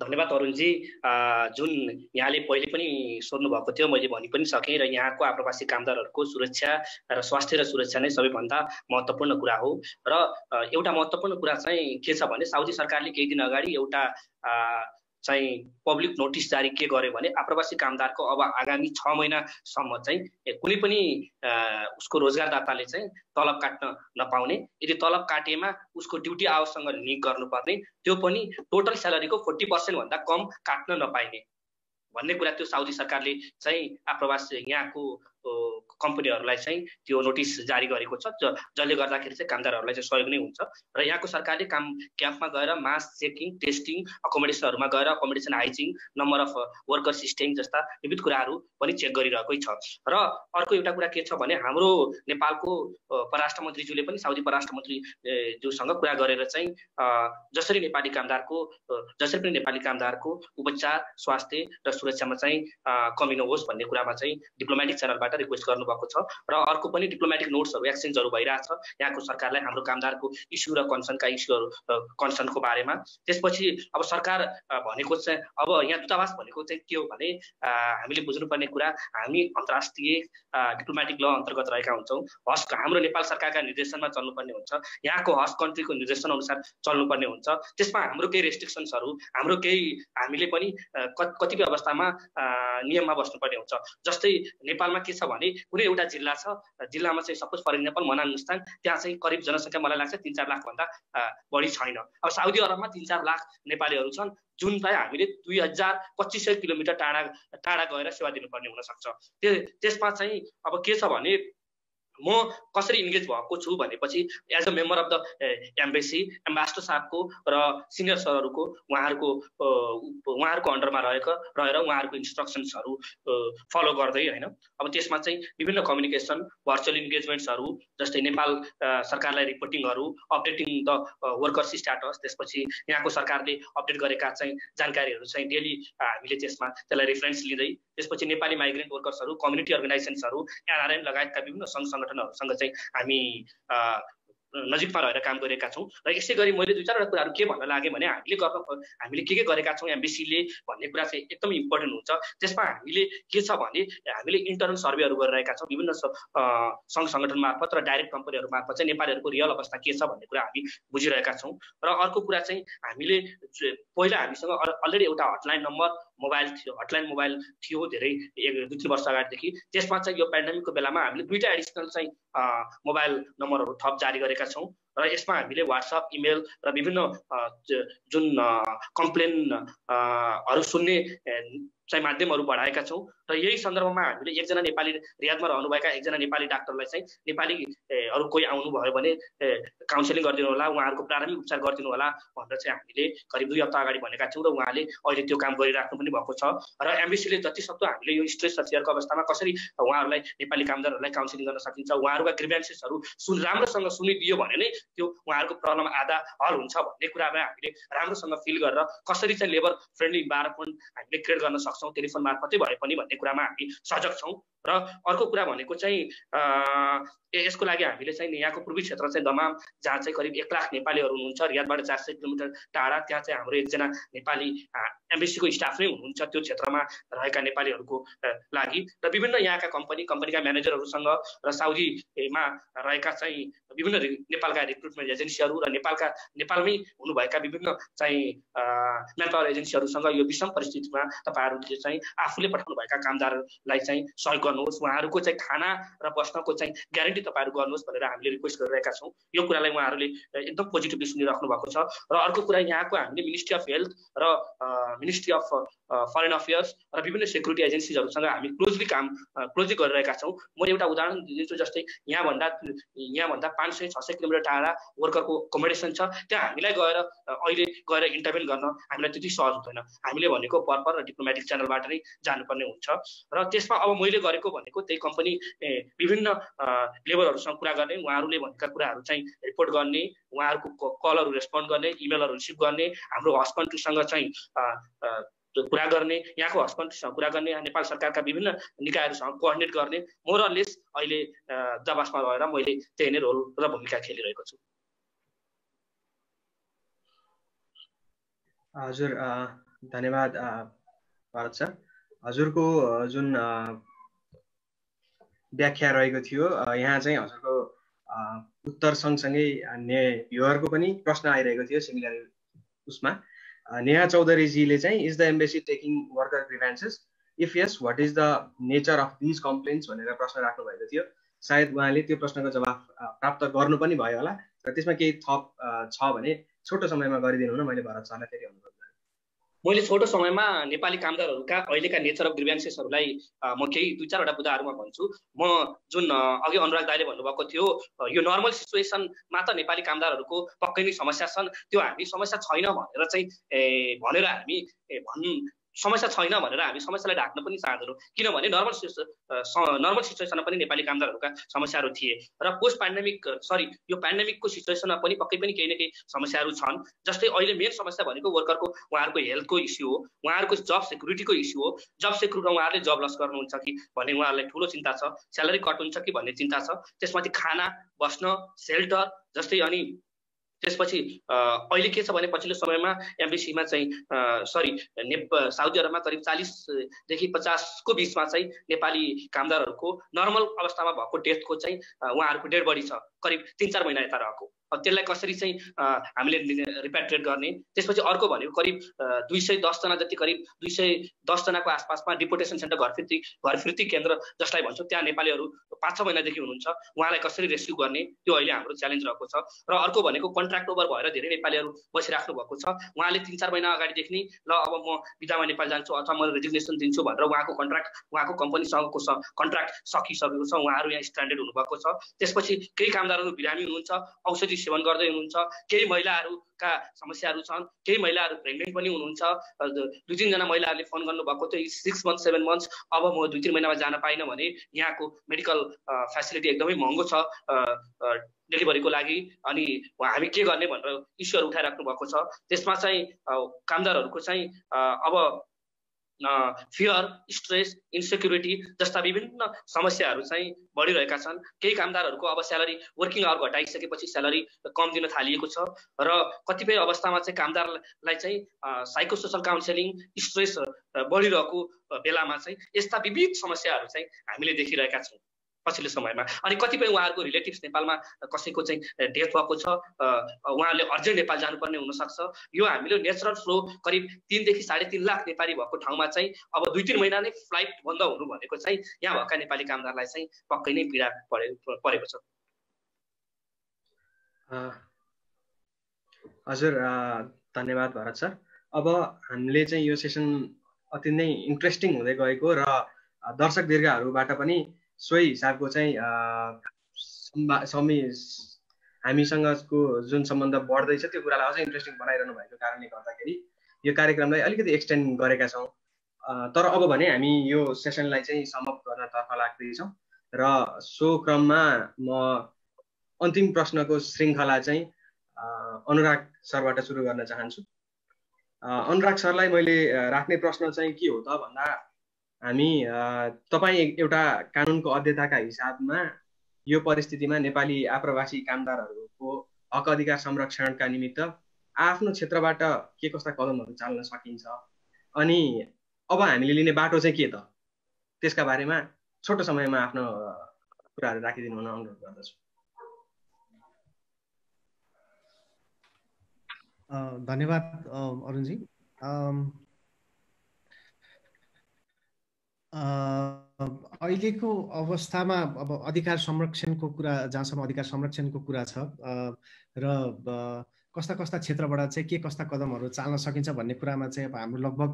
धन्यवाद अरुणजी। जुन यहाँले पहिले पनि सोध्नु भएको थियो मैले भनि पनि सकेँ र यहाँको आप्रवासी कामदारहरूको सुरक्षा र स्वास्थ्य र सुरक्षा नै सबैभन्दा महत्त्वपूर्ण कुरा हो। र एउटा महत्त्वपूर्ण कुरा चाहिँ के छ भने साउदी सरकारले केही दिन अगाडि एउटा चाहिँ पब्लिक नोटिस जारी के गर्यो भने आप्रवासी कामदारको अब आगामी छ महिनासम्म चाहिँ कुनै पनि उसको रोजगारदाताले चाहिँ तलब काट्न नपाउने। यदि तलब काटेमा उसको ड्युटी आवरसँग लिङ्क गर्नुपर्ने त्यो पनि टोटल स्यालेरीको फोर्टी पर्सेन्टभन्दा कम काट्न नपाइने भन्ने कुरा त्यो साउदी सरकारले चाहिँ आप्रवासी यहाँको कम्पनीहरूलाई चाहिँ त्यो नोटिस जारी गरेको छ जसले गर्दाखेरि चाहिँ कामदारहरूलाई चाहिँ सहयोग नै हुन्छ। र यहाँको सरकारले काम क्याम्पमा गएर मास चेकिङ टेस्टिङ अकोमोडेसनहरूमा गएर accommodation housing number of workers staying जस्ता विविध कुराहरू पनि चेक गरिरहेकै छ। र अर्को एउटा कुरा के छ भने हाम्रो नेपालको परराष्ट्र मन्त्रीज्यूले पनि साउदी परराष्ट्र मन्त्री ज्यूसँग कुरा गरेर चाहिँ जसरी नेपाली कामदारको जसरी पनि नेपाली कामदारको उपचार स्वास्थ्य र सुरक्षामा चाहिँ कमी नहोस् भन्ने कुरामा चाहिँ डिप्लोमेटिक च्यानलबाट रिक्वेस्ट गर्नु गर्नुभएको छ र अर्को पनि डिप्लोमेटिक नोट्सहरू एक्सचेन्जहरू भइरहेछ। यहाँको सरकारलाई हाम्रो कामदारको इस्यु र कन्सर्नका इस्युहरू कन्सर्नको बारेमा। त्यसपछि अब सरकार भनेको चाहिँ अब यहाँ दूतावास भनेको चाहिँ के हो भने हामीले बुझ्नुपर्ने कुरा हामी अन्तर्राष्ट्रिय डिप्लोमेटिक ल अन्तर्गत रहेका हुन्छौँ। हस् हाम्रो नेपाल सरकारका निर्देशनमा चल्नुपर्ने हुन्छ। यहाँको हस् कन्ट्रीको निर्देशन अनुसार चल्नुपर्ने हुन्छ। त्यसमा हाम्रो केही रेस्ट्रिक्सन्सहरू हाम्रो केही हामीले पनि कतिपय अवस्थामा नियममा बस्नुपर्ने हुन्छ। जस्तै नेपालमा के छ भने कुनै एउटा जिल्ला छ जिल्लामा चाहिँ suppose for example Manang Mustang त्यहाँ चाहिँ करिब जनसङ्ख्या मलाई लाग्छ तिन चार लाखभन्दा बढी छैन। अब साउदी अरबमा तिन चार लाख नेपालीहरू छन् जुन चाहिँ हामीले दुई हजार पच्चिस सय किलोमिटर टाढा टाढा गएर सेवा दिनुपर्ने हुनसक्छ। त्यो त्यसमा चाहिँ अब के छ भने म कसरी इन्गेज भएको छु भनेपछि as a member of the embassy ambassador साहबको र सिनियर सरहरूको उहाँहरूको उहाँहरूको अन्डरमा रहेको रहेर उहाँहरूको इन्स्ट्रक्सन्सहरू फलो गर्दै होइन। अब त्यसमा चाहिँ विभिन्न कम्युनिकेसन भर्चुअल इन्गेजमेन्ट्सहरू जस्तै नेपाल सरकारलाई रिपोर्टिङहरू अपडेटिङ द वर्कर्स स्ट्याटस त्यसपछि यहाँको सरकारले अपडेट गरेका चाहिँ जानकारीहरू चाहिँ डेली हामीले त्यसमा त्यसलाई रेफरेन्स लिँदै त्यसपछि नेपाली माइग्रेन्ट वर्कर्सहरू कम्युनिटी अर्गनाइजेसन्सहरू एनआरएन लगायतका विभिन्न सङ्घ सङ्गठनहरूसँग चाहिँ हामी नजिकमा रहेर काम गरेका छौँ। र यसै गरी मैले दुई चारवटा कुराहरू के भन्न लागेँ भने हामीले गर्न हामीले के के गरेका छौँ एमबिसीले भन्ने कुरा चाहिँ एकदमै इम्पोर्टेन्ट हुन्छ। त्यसमा हामीले के छ भने हामीले इन्टरनल सर्वेहरू गरिरहेका छौँ। विभिन्न सङ्घ सङ्गठन मार्फत र डाइरेक्ट कम्पनीहरू मार्फत चाहिँ नेपालीहरूको रियल अवस्था के छ भन्ने कुरा हामी बुझिरहेका छौँ। र अर्को कुरा चाहिँ हामीले पहिला हामीसँग अलरेडी एउटा हटलाइन नम्बर मोबाइल थियो हटलाइन मोबाइल थियो धेरै एक दुई तिन वर्ष अगाडिदेखि। त्यसमा चाहिँ यो पेन्डेमिकको बेलामा हामीले दुईवटा एडिसनल चाहिँ मोबाइल नम्बरहरू थप जारी गरेका छौँ। र यसमा हामीले वाट्सएप इमेल र विभिन्न जुन कम्प्लेनहरू सुन्ने चाहिँ माध्यमहरू बढाएका छौँ र यही सन्दर्भमा हामीले एकजना नेपाली रियादमा रहनुभएका एकजना नेपाली डाक्टरलाई चाहिँ नेपाली अरू कोही आउनुभयो भने काउन्सिलिङ गरिदिनु होला उहाँहरूको प्रारम्भिक उपचार गरिदिनु होला भनेर चाहिँ हामीले करिब दुई हप्ता अगाडि भनेका छौँ र उहाँले अहिले त्यो काम गरिराख्नु पनि भएको छ र एमबिसीले जति सक्दो हामीले यो स्ट्रेस र अवस्थामा कसरी उहाँहरूलाई नेपाली कामदारहरूलाई काउन्सिलिङ गर्न सकिन्छ उहाँहरूका ग्रिभेन्सेसहरू सुन राम्रोसँग सुनिदियो भने नै त्यो उहाँहरूको प्रब्लम आधा हल हुन्छ भन्ने कुरामा हामीले राम्रोसँग फिल गरेर कसरी चाहिँ लेबर फ्रेन्डली इन्भाइरोमेन्ट हामीले क्रिएट गर्न सक्छौँ टेलिफोन मार्फतै भए पनि भन्ने कुरामा हामी सजग छौँ। र अर्को कुरा भनेको चाहिँ यसको लागि हामीले चाहिँ यहाँको पूर्वी क्षेत्र चाहिँ दमाम जहाँ चाहिँ करिब एक लाख नेपालीहरू हुनुहुन्छ रियादबाट चार सय किलोमिटर टाढा त्यहाँ चाहिँ हाम्रो एकजना नेपाली एमबिसीको स्टाफ नै हुनुहुन्छ त्यो क्षेत्रमा रहेका नेपालीहरूको लागि। र विभिन्न यहाँका कम्पनी कम्पनीका म्यानेजरहरूसँग र साउदीमा रहेका चाहिँ विभिन्न नेपालका रिक्रुटमेन्ट एजेन्सीहरू र नेपालका नेपालमै हुनुभएका विभिन्न चाहिँ म्यान पावर एजेन्सीहरूसँग यो विषम परिस्थितिमा तपाईँहरूले चाहिँ आफूले पठाउनुभएका कामदारलाई चाहिँ सहयोग गर्नुहोस्। उहाँहरूको चाहिँ खाना र बस्नको चाहिँ ग्यारेन्टी तपाईँहरू गर्नुहोस् भनेर हामीले रिक्वेस्ट गरिरहेका छौँ। यो कुरालाई उहाँहरूले एकदम पोजिटिभली सुनिराख्नु भएको छ। र अर्को कुरा यहाँको हामीले मिनिस्ट्री अफ हेल्थ र मिनिस्ट्री अफ फरेन अफेयर्स र विभिन्न सेक्युरिटी एजेन्सिजहरूसँग हामी क्लोजली काम क्लोजली गरिरहेका छौँ। म एउटा उदाहरण दिन्छु जस्तै यहाँभन्दा यहाँभन्दा पाँच सय छ सय किलोमिटर टाढा वर्करको एकोमोडेसन छ। त्यहाँ हामीलाई गएर अहिले गएर इन्टरभेन गर्न हामीलाई त्यति सहज हुँदैन। हामीले भनेको पर्पर र डिप्लोमेटिक च्यानलबाट नै जानुपर्ने हुन्छ। र त्यसमा अब मैले गरेको भनेको त्यही कम्पनी विभिन्न लेबरहरूसँग कुरा गर्ने उहाँहरूले भनेका कुराहरू चाहिँ रिपोर्ट गर्ने उहाँहरूको कलहरू रेस्पोन्ड गर्ने इमेलहरू रिसिभ गर्ने हाम्रो हस्बन्डसँग चाहिँ कुरा गर्ने यहाँको हस्बेन्डसँग कुरा गर्ने नेपाल सरकारका विभिन्न निकायहरूसँग कोअर्डिनेट गर्ने मोरलेस अहिले जबासमा रहेर मैले त्यही नै रोल र भूमिका खेलिरहेको छु। हजुर धन्यवाद भारत सर। हजुरको जुन व्याख्या रहेको थियो यहाँ चाहिँ हजुरको उत्तर सँगसँगै ने भ्युवरको पनि प्रश्न आइरहेको थियो सिमिलर उसमा। नेहा चौधरीजीले चाहिँ is the embassy taking worker grievances if yes what is the nature of these complaints भनेर प्रश्न राख्नु भएको थियो। सायद उहाँले त्यो प्रश्नको जवाफ प्राप्त गर्नु पनि भयो होला। र त्यसमा केही थप छ भने छोटो समयमा गरिदिनु न मैले भरत सरलाई फेरि अनुरोध मैले छोटो समयमा नेपाली कामदारहरूका अहिलेका नेचर अफ ग्रिभेन्सेसहरूलाई म केही दुई चारवटा बुदाहरूमा भन्छु। म जुन अघि अनुराग दाईले भन्नुभएको थियो यो नर्मल सिचुएसनमा त नेपाली कामदारहरूको पक्कै नै समस्या छन् त्यो हामी समस्या छैन भनेर चाहिँ भनेर हामी भन् समस्या छैन भनेर हामी समस्यालाई ढाक्न पनि चाहँदैनौँ। किनभने नर्मल नर्मल सिचुएसनमा पनि नेपाली कामदारहरूका समस्याहरू थिए र पोस्ट पेन्डेमिक सरी यो पेन्डेमिकको सिचुएसनमा पनि पक्कै पनि केही न केही समस्याहरू छन्। जस्तै अहिले मेन समस्या भनेको वर्करको उहाँहरूको हेल्थको इस्यु हो उहाँहरूको जब सेक्युरिटीको इस्यु हो। जब सेक्युरिटी उहाँहरूले जब लस गर्नुहुन्छ कि भन्ने उहाँहरूलाई ठुलो चिन्ता छ स्यालेरी कट हुन्छ कि भन्ने चिन्ता छ। त्यसमाथि खाना बस्न सेल्टर जस्तै अनि त्यसपछि अहिले के छ भने पछिल्लो समयमा एमबिसीमा चाहिँ सरी ने साउदी अरबमा करिब चालिसदेखि पचासको बिचमा चाहिँ नेपाली कामदारहरूको नर्मल अवस्थामा भएको डेथको चाहिँ उहाँहरूको डेड बडी छ। करिब तिन चार महिना यता रहेको। त्यसलाई कसरी चाहिँ हामीले रिपेट्रेट गर्ने? त्यसपछि अर्को भनेको करिब दुई सय दसजना जति करिब दुई सय दसजनाको आसपासमा डिपोटेसन सेन्टर घर फिर्ती घर फिर्ती केन्द्र जसलाई भन्छौँ त्यहाँ नेपालीहरू पाँच छ महिनादेखि हुनुहुन्छ। उहाँलाई कसरी रेस्क्यु गर्ने? त्यो अहिले हाम्रो च्यालेन्ज रहेको छ। र अर्को भनेको कन्ट्र्याक्ट ओभर भएर धेरै नेपालीहरू बसिराख्नु भएको छ। उहाँले तिन चार महिना अगाडिदेखि नै ल अब म बिदामा नेपाल जान्छु अथवा म रेजिग्नेसन दिन्छु भनेर उहाँको कन्ट्र्याक्ट उहाँको कम्पनीसँगको कन्ट्र्याक्ट सकिसकेको छ। उहाँहरू यहाँ स्ट्यान्डर्ड हुनुभएको छ। त्यसपछि केही कामदारहरू बिरामी हुनुहुन्छ। औषधि सेवन गर्दै हुनुहुन्छ। केही महिलाहरूका समस्याहरू छन् केही महिलाहरू प्रेग्नेन्ट पनि हुनुहुन्छ। दुई तिनजना महिलाहरूले फोन गर्नुभएको थियो सिक्स मन्थ सेभेन मन्थ्स अब म दुई तिन महिनामा जान पाइनँ भने यहाँको मेडिकल फेसिलिटी एकदमै महँगो छ डेलिभरीको लागि। अनि हामी के गर्ने भनेर इस्युहरू उठाइराख्नु भएको छ। त्यसमा चाहिँ कामदारहरूको चाहिँ अब फियर स्ट्रेस इन्सेक्युरिटी जस्ता विभिन्न समस्याहरू चाहिँ बढिरहेका छन्। केही कामदारहरूको अब स्यालेरी वर्किङ आवर घटाइसकेपछि स्यालेरी कम दिन थालिएको छ र कतिपय अवस्थामा चाहिँ कामदारलाई चाहिँ साइको सोसल काउन्सिलिङ स्ट्रेस बढिरहेको बेलामा चाहिँ यस्ता विविध समस्याहरू चाहिँ हामीले देखिरहेका छौँ। पछिल्लो समयमा। अनि कतिपय उहाँहरूको रिलेटिभ्स नेपालमा कसैको चाहिँ डेथ भएको छ उहाँहरूले अर्जेन्ट नेपाल जानुपर्ने हुनसक्छ। यो हामीले नेचुरल फ्लो करिब तिनदेखि साढे तिन लाख नेपाली भएको ठाउँमा चाहिँ अब दुई तिन महिना नै फ्लाइट बन्द हुनु भनेको चाहिँ यहाँ भएका नेपाली कामदारलाई चाहिँ पक्कै नै पीडा परे परेको छ। हजुर धन्यवाद भरत सर। अब हामीले चाहिँ यो सेसन अति नै इन्ट्रेस्टिङ हुँदै गएको र दर्शक दीर्घहरूबाट पनि सोही हिसाबको चाहिँ हामीसँगको जुन सम्बन्ध बढ्दैछ त्यो कुरालाई अझै इन्ट्रेस्टिङ बनाइरहनु भएको कारणले गर्दाखेरि यो कार्यक्रमलाई अलिकति एक्सटेन्ड गरेका छौँ। तर अब भने हामी यो सेसनलाई चाहिँ समअप गर्नतर्फ लाग्दैछौँ र सो क्रममा म अन्तिम प्रश्नको श्रृङ्खला चाहिँ अनुराग सरबाट सुरु गर्न चाहन्छु। अनुराग सरलाई मैले राख्ने प्रश्न चाहिँ के हो त भन्दा हामी तपाईँ एउटा कानुनको अध्यताका हिसाबमा यो परिस्थितिमा नेपाली आप्रवासी कामदारहरूको हक अधिकार संरक्षणका निमित्त आफ्नो क्षेत्रबाट के कस्ता कदमहरू चाल्न सकिन्छ? अनि अब हामीले लिने बाटो चाहिँ के त? त्यसका बारेमा छोटो समयमा आफ्नो कुराहरू राखिदिनु हुन अनुरोध गर्दछु। धन्यवाद अरुणजी। अहिलेको अवस्थामा अब अधिकार संरक्षणको कुरा जहाँसम्म अधिकार संरक्षणको कुरा छ र कस्ता कस्ता क्षेत्रबाट चाहिँ के कस्ता कदमहरू चाल्न सकिन्छ भन्ने कुरामा चाहिँ अब हाम्रो लगभग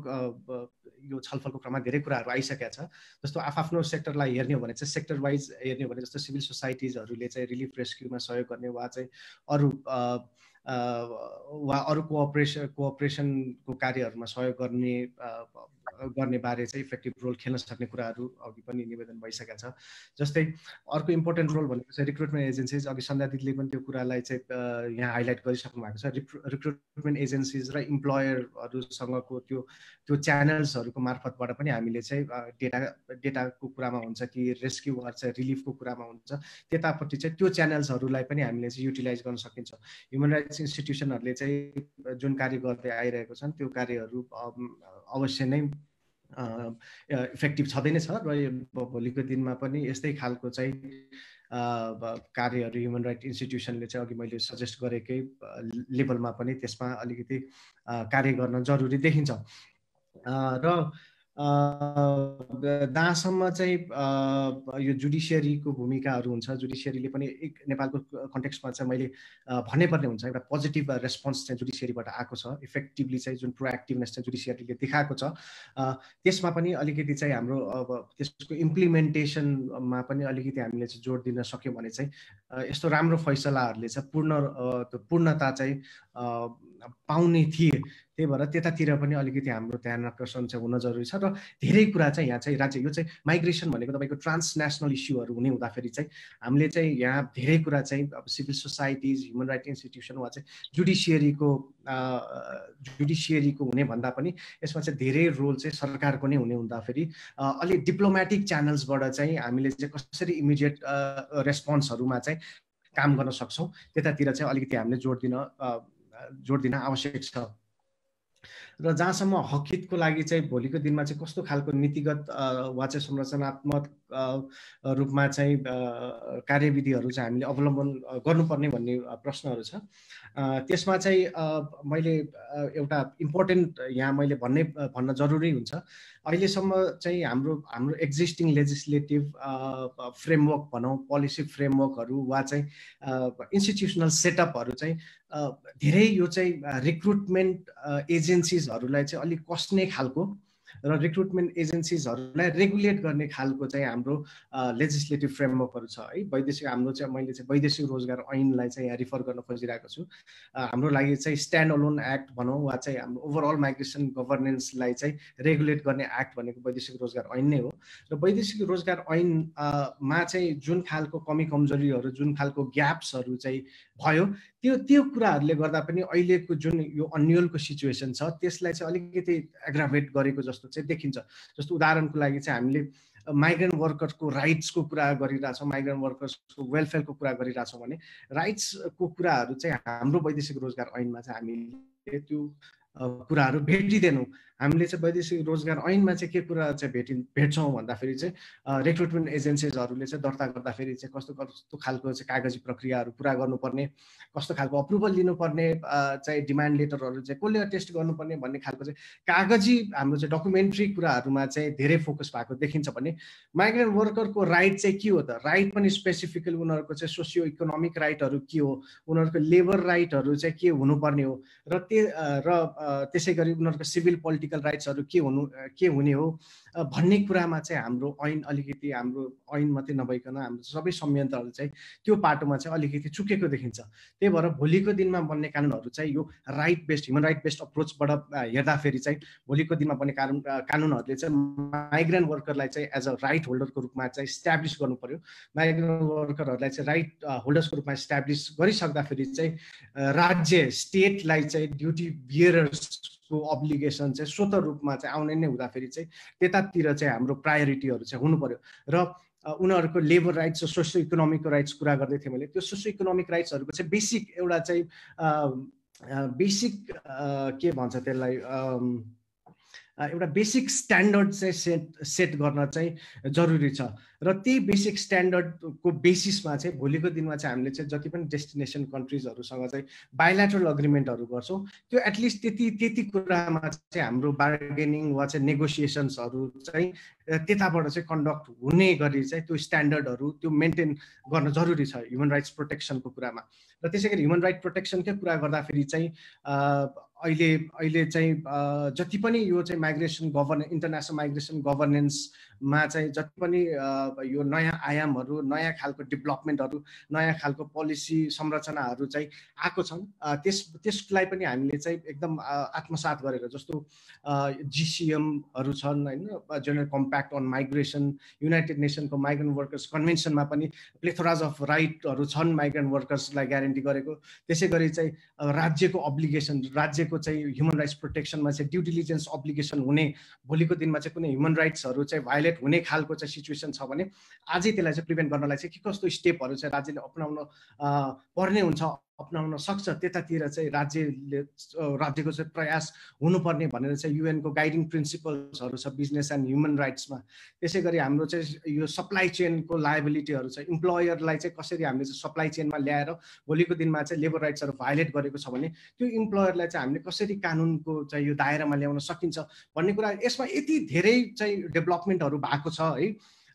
यो छलफलको क्रममा धेरै कुराहरू आइसकेका छ। जस्तो आफ्नो सेक्टरलाई हेर्ने हो भने चाहिँ सेक्टर वाइज हेर्ने हो भने जस्तो सिभिल सोसाइटिजहरूले चाहिँ रिलिफ रेस्क्युमा सहयोग गर्ने वा चाहिँ अरू वा अरू कोअपरेसन कोअपरेसनको कार्यहरूमा सहयोग गर्ने गर्ने बारे चाहिँ इफेक्टिभ रोल खेल्न सक्ने कुराहरू अघि पनि निवेदन भइसकेको छ। जस्तै अर्को इम्पोर्टेन्ट रोल भनेको चाहिँ रिक्रुटमेन्ट एजेन्सिज अघि सन्ध्या दिदीले पनि त्यो कुरालाई चाहिँ यहाँ हाइलाइट गरिसक्नु भएको छ। रिक्रुटमेन्ट एजेन्सिज र इम्प्लोयरहरूसँगको त्यो त्यो च्यानल्सहरूको मार्फतबाट पनि हामीले चाहिँ डेटा डेटाको कुरामा हुन्छ कि रेस्क्यु चाहिँ रिलिफको कुरामा हुन्छ। त्यतापट्टि चाहिँ त्यो च्यानल्सहरूलाई पनि हामीले चाहिँ युटिलाइज गर्न सकिन्छ। ह्युमन राइट्स इन्स्टिट्युसनहरूले चाहिँ जुन कार्य गर्दै आइरहेको छन् त्यो कार्यहरू अवश्य नै इफेक्टिभ छँदै नै छ र भोलिको दिनमा पनि यस्तै खालको चाहिँ कार्यहरू ह्युमन राइट इन्स्टिट्युसनले चाहिँ अघि मैले सजेस्ट गरेकै लेभलमा पनि त्यसमा अलिकति कार्य गर्न जरुरी देखिन्छ। र जहाँसम्म चाहिँ यो जुडिसियरीको भूमिकाहरू हुन्छ। जुडिसियरीले पनि एक नेपालको कन्टेक्स्टमा चाहिँ मैले भन्नुपर्ने हुन्छ। एउटा पोजिटिभ रेस्पोन्स चाहिँ जुडिसियरीबाट आएको छ। इफेक्टिभली चाहिँ जुन प्रोएक्टिभनेस चाहिँ जुडिसियरीले देखाएको छ त्यसमा पनि अलिकति चाहिँ हाम्रो अब त्यसको इम्प्लिमेन्टेसनमा पनि अलिकति हामीले चाहिँ जोड दिन सक्यौँ भने चाहिँ यस्तो राम्रो फैसलाहरूले चाहिँ पूर्ण पूर्णता चाहिँ पाउने थिए। त्यही भएर त्यतातिर पनि अलिकति हाम्रो ध्यान आकर्षण चाहिँ हुन जरुरी छ। र धेरै कुरा चाहिँ यहाँ चाहिँ राज्य यो चाहिँ माइग्रेसन भनेको तपाईँको ट्रान्सनेसनल इस्युहरू हुने हुँदाखेरि चाहिँ हामीले चाहिँ यहाँ धेरै कुरा चाहिँ अब civil societies human right institution वा चाहिँ जुडिसियरीको जुडिसियरीको हुने भन्दा पनि यसमा चाहिँ धेरै रोल चाहिँ सरकारको नै हुने हुँदाखेरि अलिक डिप्लोमेटिक च्यानल्सबाट चाहिँ हामीले चाहिँ कसरी इमिडिएट रेस्पोन्सहरूमा चाहिँ काम गर्न सक्छौँ? त्यतातिर चाहिँ अलिकति हामीले जोड दिन जोड दिन आवश्यक छ। र जहाँसम्म हकितको लागि चाहिँ भोलिको दिनमा चाहिँ कस्तो खालको नीतिगत वा चाहिँ संरचनात्मक रूपमा चाहिँ कार्यविधिहरू चाहिँ हामीले अवलम्बन गर्नुपर्ने भन्ने प्रश्नहरू छ। त्यसमा चाहिँ मैले एउटा इम्पोर्टेन्ट यहाँ मैले भन्ने भन्न जरुरी हुन्छ। अहिलेसम्म चाहिँ हाम्रो हाम्रो एक्जिस्टिङ लेजिस्लेटिभ फ्रेमवर्क भनौँ पोलिसी फ्रेमवर्कहरू वा चाहिँ इन्स्टिट्युसनल सेटअपहरू चाहिँ धेरै यो चाहिँ रिक्रुटमेन्ट एजेन्सिजहरूलाई चाहिँ अलिक कस्ने खालको र रिक्रुटमेन्ट एजेन्सिजहरूलाई रेगुलेट गर्ने खालको चाहिँ हाम्रो लेजिस्लेटिभ फ्रेमवर्कहरू छ है। वैदेशिक हाम्रो चाहिँ मैले चाहिँ वैदेशिक रोजगार ऐनलाई चाहिँ यहाँ रिफर गर्न खोजिरहेको छु। हाम्रो लागि चाहिँ स्ट्यान्ड अलोन एक्ट भनौँ वा चाहिँ हाम्रो ओभरअल माइग्रेसन गभर्नेन्सलाई चाहिँ रेगुलेट गर्ने एक्ट भनेको वैदेशिक रोजगार ऐन नै हो। र वैदेशिक रोजगार ऐनमा चाहिँ जुन खालको कमी कमजोरीहरू जुन खालको ग्याप्सहरू चाहिँ भयो। त्यो त्यो कुराहरूले गर्दा पनि अहिलेको जुन यो अन्यलको सिचुएसन छ त्यसलाई चाहिँ अलिकति एग्राभेट गरेको जस्तो चाहिँ देखिन्छ। जस्तो उदाहरणको लागि चाहिँ हामीले माइग्रेन्ट वर्कर्सको राइट्सको कुरा गरिरहेछौँ माइग्रेन्ट वर्कर्सको वेलफेयरको कुरा गरिरहेछौँ भने राइट्सको कुराहरू चाहिँ हाम्रो वैदेशिक रोजगार ऐनमा चाहिँ हामीले त्यो कुराहरू भेटिँदैनौँ। हामीले चाहिँ वैदेशिक रोजगार ऐनमा चाहिँ के कुरा चाहिँ भेटि भेट्छौँ भन्दाखेरि चाहिँ रिक्रुटमेन्ट एजेन्सिजहरूले चाहिँ दर्ता गर्दाखेरि चाहिँ कस्तो कस्तो खालको चाहिँ कागजी प्रक्रियाहरू पुरा गर्नुपर्ने कस्तो खालको अप्रुभल लिनुपर्ने चाहिँ डिमान्ड लेटरहरू चाहिँ कसले टेस्ट गर्नुपर्ने भन्ने खालको चाहिँ कागजी हाम्रो चाहिँ डकुमेन्ट्री कुराहरूमा चाहिँ धेरै फोकस भएको देखिन्छ भने माइग्रेन्ट वर्करको राइट चाहिँ के हो त? राइट पनि स्पेसिफिकली उनीहरूको चाहिँ सोसियो इकोनोमिक राइटहरू के हो? उनीहरूको लेबर राइटहरू चाहिँ के हुनुपर्ने हो? र त्यो र त्यसै गरी उनीहरूको सिभिल पोलिटिकल पोलिटिकल राइट्सहरू के हुनु के हुने हो? भन्ने कुरामा चाहिँ हाम्रो ऐन अलिकति हाम्रो ऐन मात्रै नभइकन हाम्रो सबै संयन्त्रहरू चाहिँ त्यो पाटोमा चाहिँ अलिकति चुकेको देखिन्छ। त्यही भएर भोलिको दिनमा बन्ने कानुनहरू चाहिँ यो right based human right based अप्रोचबाट हेर्दाखेरि चाहिँ भोलिको दिनमा बन्ने कानुन कानुनहरूले चाहिँ माइग्रेन्ट वर्करलाई चाहिँ एज अ राइट होल्डरको रूपमा चाहिँ इस्ट्याब्लिस गर्नु पर्यो। माइग्रेन्ट वर्करहरूलाई चाहिँ राइट होल्डर्सको रूपमा इस्ट्याब्लिस गरिसक्दाखेरि चाहिँ राज्य स्टेटलाई चाहिँ ड्युटी बियरर्स को अब्लिगेसन चाहिँ स्वत रूपमा चाहिँ आउने नै हुँदाखेरि चाहिँ त्यतातिर चाहिँ हाम्रो प्रायोरिटीहरू चाहिँ हुनु पर्यो। र उनीहरूको लेबर राइट्स र सोसियो इकोनोमिकको राइट्स कुरा गर्दै थिएँ मैले त्यो सोसियो इकोनोमिक राइट्सहरूको चाहिँ बेसिक एउटा चाहिँ बेसिक के भन्छ त्यसलाई एउटा बेसिक स्ट्यान्डर्ड चाहिँ सेट सेट गर्न चाहिँ जरुरी छ। र त्यही बेसिक स्ट्यान्डर्डको बेसिसमा चाहिँ भोलिको दिनमा चाहिँ हामीले चाहिँ जति पनि डेस्टिनेसन कन्ट्रिजहरूसँग चाहिँ बायोलेट्रल अग्रिमेन्टहरू गर्छौँ त्यो एटलिस्ट त्यति त्यति कुरामा चाहिँ हाम्रो बार्गेनिङ वा चाहिँ नेगोसिएसन्सहरू चाहिँ त्यताबाट चाहिँ कन्डक्ट हुने गरी चाहिँ त्यो स्ट्यान्डर्डहरू त्यो मेन्टेन गर्न जरुरी छ ह्युमन राइट्स प्रोटेक्सनको कुरामा। र त्यसै गरी ह्युमन राइट प्रोटेक्सनकै कुरा गर्दाखेरि चाहिँ अहिले अहिले चाहिँ जति पनि यो चाहिँ माइग्रेसन गभर्ने इन्टरनेसनल माइग्रेसन गभर्नेन्समा चाहिँ जति पनि यो नयाँ आयामहरू नयाँ खालको डेभलपमेन्टहरू नयाँ खालको पोलिसी संरचनाहरू चाहिँ आएको छन्। त्यस त्यसलाई पनि हामीले चाहिँ एकदम आत्मसात गरेर जस्तो जिसिएमहरू छन् होइन general compact on migration united नेसनको migrant workers कन्भेन्सनमा पनि प्लेथोराज अफ राइटहरू छन् माइग्रेन्ट वर्कर्सलाई ग्यारेन्टी गरेको। त्यसै गरी चाहिँ राज्यको अब्लिगेसन राज्यको चाहिँ ह्युमन राइट्स प्रोटेक्सनमा चाहिँ ड्यु डिलिजेन्स अब्लिगेसन हुने भोलिको दिनमा चाहिँ कुनै ह्युमन राइट्सहरू चाहिँ भाइलेट हुने खालको चाहिँ सिचुएसन छ भने अझै त्यसलाई चाहिँ प्रिभेन्ट गर्नलाई चाहिँ के कस्तो स्टेपहरू चाहिँ राज्यले अप्नाउन पर्ने हुन्छ अप्नाउन सक्छ। त्यतातिर चाहिँ राज्यले राज्यको चाहिँ प्रयास हुनुपर्ने भनेर चाहिँ युएनको गाइडिङ प्रिन्सिपल्सहरू छ बिजनेस एन्ड ह्युमन राइट्समा त्यसै गरी हाम्रो चाहिँ यो सप्लाई चेनको लाइबिलिटीहरू छ। इम्प्लोयरलाई चाहिँ कसरी हामीले चाहिँ सप्लाई चेनमा ल्याएर भोलिको दिनमा चाहिँ लेबर राइट्सहरू भाइलेट गरेको छ भने त्यो इम्प्लोयरलाई चाहिँ हामीले कसरी कानुनको चाहिँ यो दायरामा ल्याउन सकिन्छ भन्ने कुरा यसमा यति धेरै चाहिँ डेभलपमेन्टहरू भएको छ है।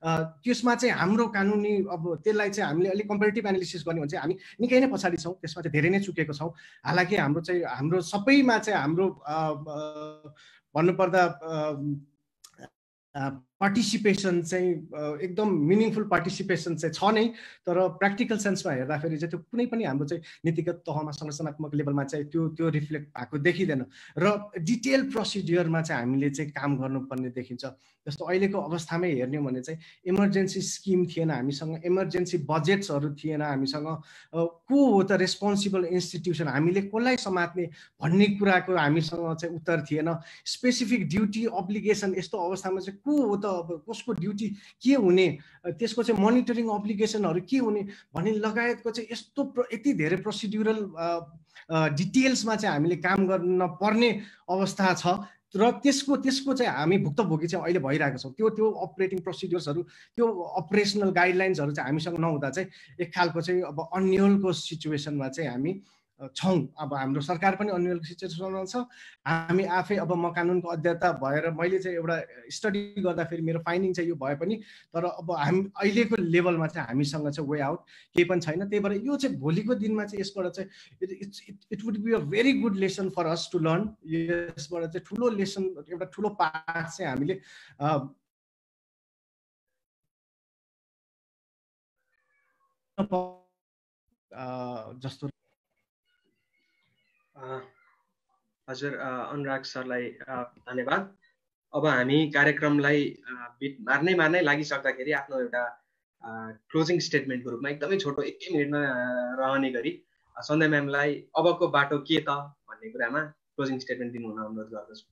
त्यसमा चाहिँ हाम्रो कानुनी अब त्यसलाई चाहिँ हामीले अलिक कम्पेरिटिभ एनालिसिस गर्ने भने चाहिँ हामी निकै नै पछाडि छौँ। त्यसमा चाहिँ धेरै नै चुकेको छौँ। हालाकि हाम्रो चाहिँ हाम्रो सबैमा चाहिँ हाम्रो भन्नुपर्दा पार्टिसिपेसन चाहिँ एकदम मिनिङफुल पार्टिसिपेसन चाहिँ छ नै तर प्र्याक्टिकल सेन्समा हेर्दाखेरि चाहिँ त्यो कुनै पनि हाम्रो चाहिँ नीतिगत तहमा संरचनात्मक लेभलमा चाहिँ त्यो त्यो रिफ्लेक्ट भएको देखिँदैन। र डिटेल प्रोसिडियरमा चाहिँ हामीले चाहिँ काम गर्नुपर्ने देखिन्छ। जस्तो अहिलेको अवस्थामै हेर्ने भने चाहिँ इमर्जेन्सी स्किम थिएन हामीसँग इमर्जेन्सी बजेट्सहरू थिएन हामीसँग। को हो त रेस्पोन्सिबल इन्स्टिट्युसन? हामीले कसलाई समात्ने भन्ने कुराको हामीसँग चाहिँ उत्तर थिएन। स्पेसिफिक ड्युटी अब्लिगेसन यस्तो अवस्थामा चाहिँ को हो त अब कसको ड्युटी के हुने? त्यसको चाहिँ मोनिटरिङ अब्लिगेसनहरू के हुने भन्ने लगायतको चाहिँ यस्तो यति धेरै प्रोसिड्युरल डिटेल्समा चाहिँ हामीले काम गर्न पर्ने अवस्था छ। र त्यसको त्यसको चाहिँ हामी भुक्तभोगी चाहिँ अहिले भइरहेको छौँ। त्यो त्यो अपरेटिङ प्रोसिड्युर्सहरू त्यो अपरेसनल गाइडलाइन्सहरू चाहिँ हामीसँग नहुँदा चाहिँ एक खालको चाहिँ अब अन्यलको सिचुएसनमा चाहिँ हामी छौँ। अब हाम्रो सरकार पनि अन्य सिचुएसनमा छ। हामी आफै अब म कानुनको अध्ययता भएर मैले चाहिँ एउटा स्टडी गर्दाखेरि मेरो फाइन्डिङ चाहिँ यो भए पनि तर अब हामी अहिलेको लेभलमा चाहिँ हामीसँग चाहिँ वे आउट केही पनि छैन। त्यही भएर यो चाहिँ भोलिको दिनमा चाहिँ यसबाट चाहिँ it would be a very good lesson for us to learn यसबाट चाहिँ ठुलो लेसन एउटा ठुलो पाठ चाहिँ हामीले जस्तो हजुर अनुराग सरलाई धन्यवाद। अब हामी कार्यक्रमलाई बिट मार्नै मार्नै लागिसक्दाखेरि आफ्नो एउटा क्लोजिङ स्टेटमेन्टको रूपमा एकदमै छोटो एकै मिनटमा रहने गरी सन्ध्या म्यामलाई अबको बाटो के त भन्ने कुरामा क्लोजिङ स्टेटमेन्ट दिनु हुन अनुरोध गर्दछु।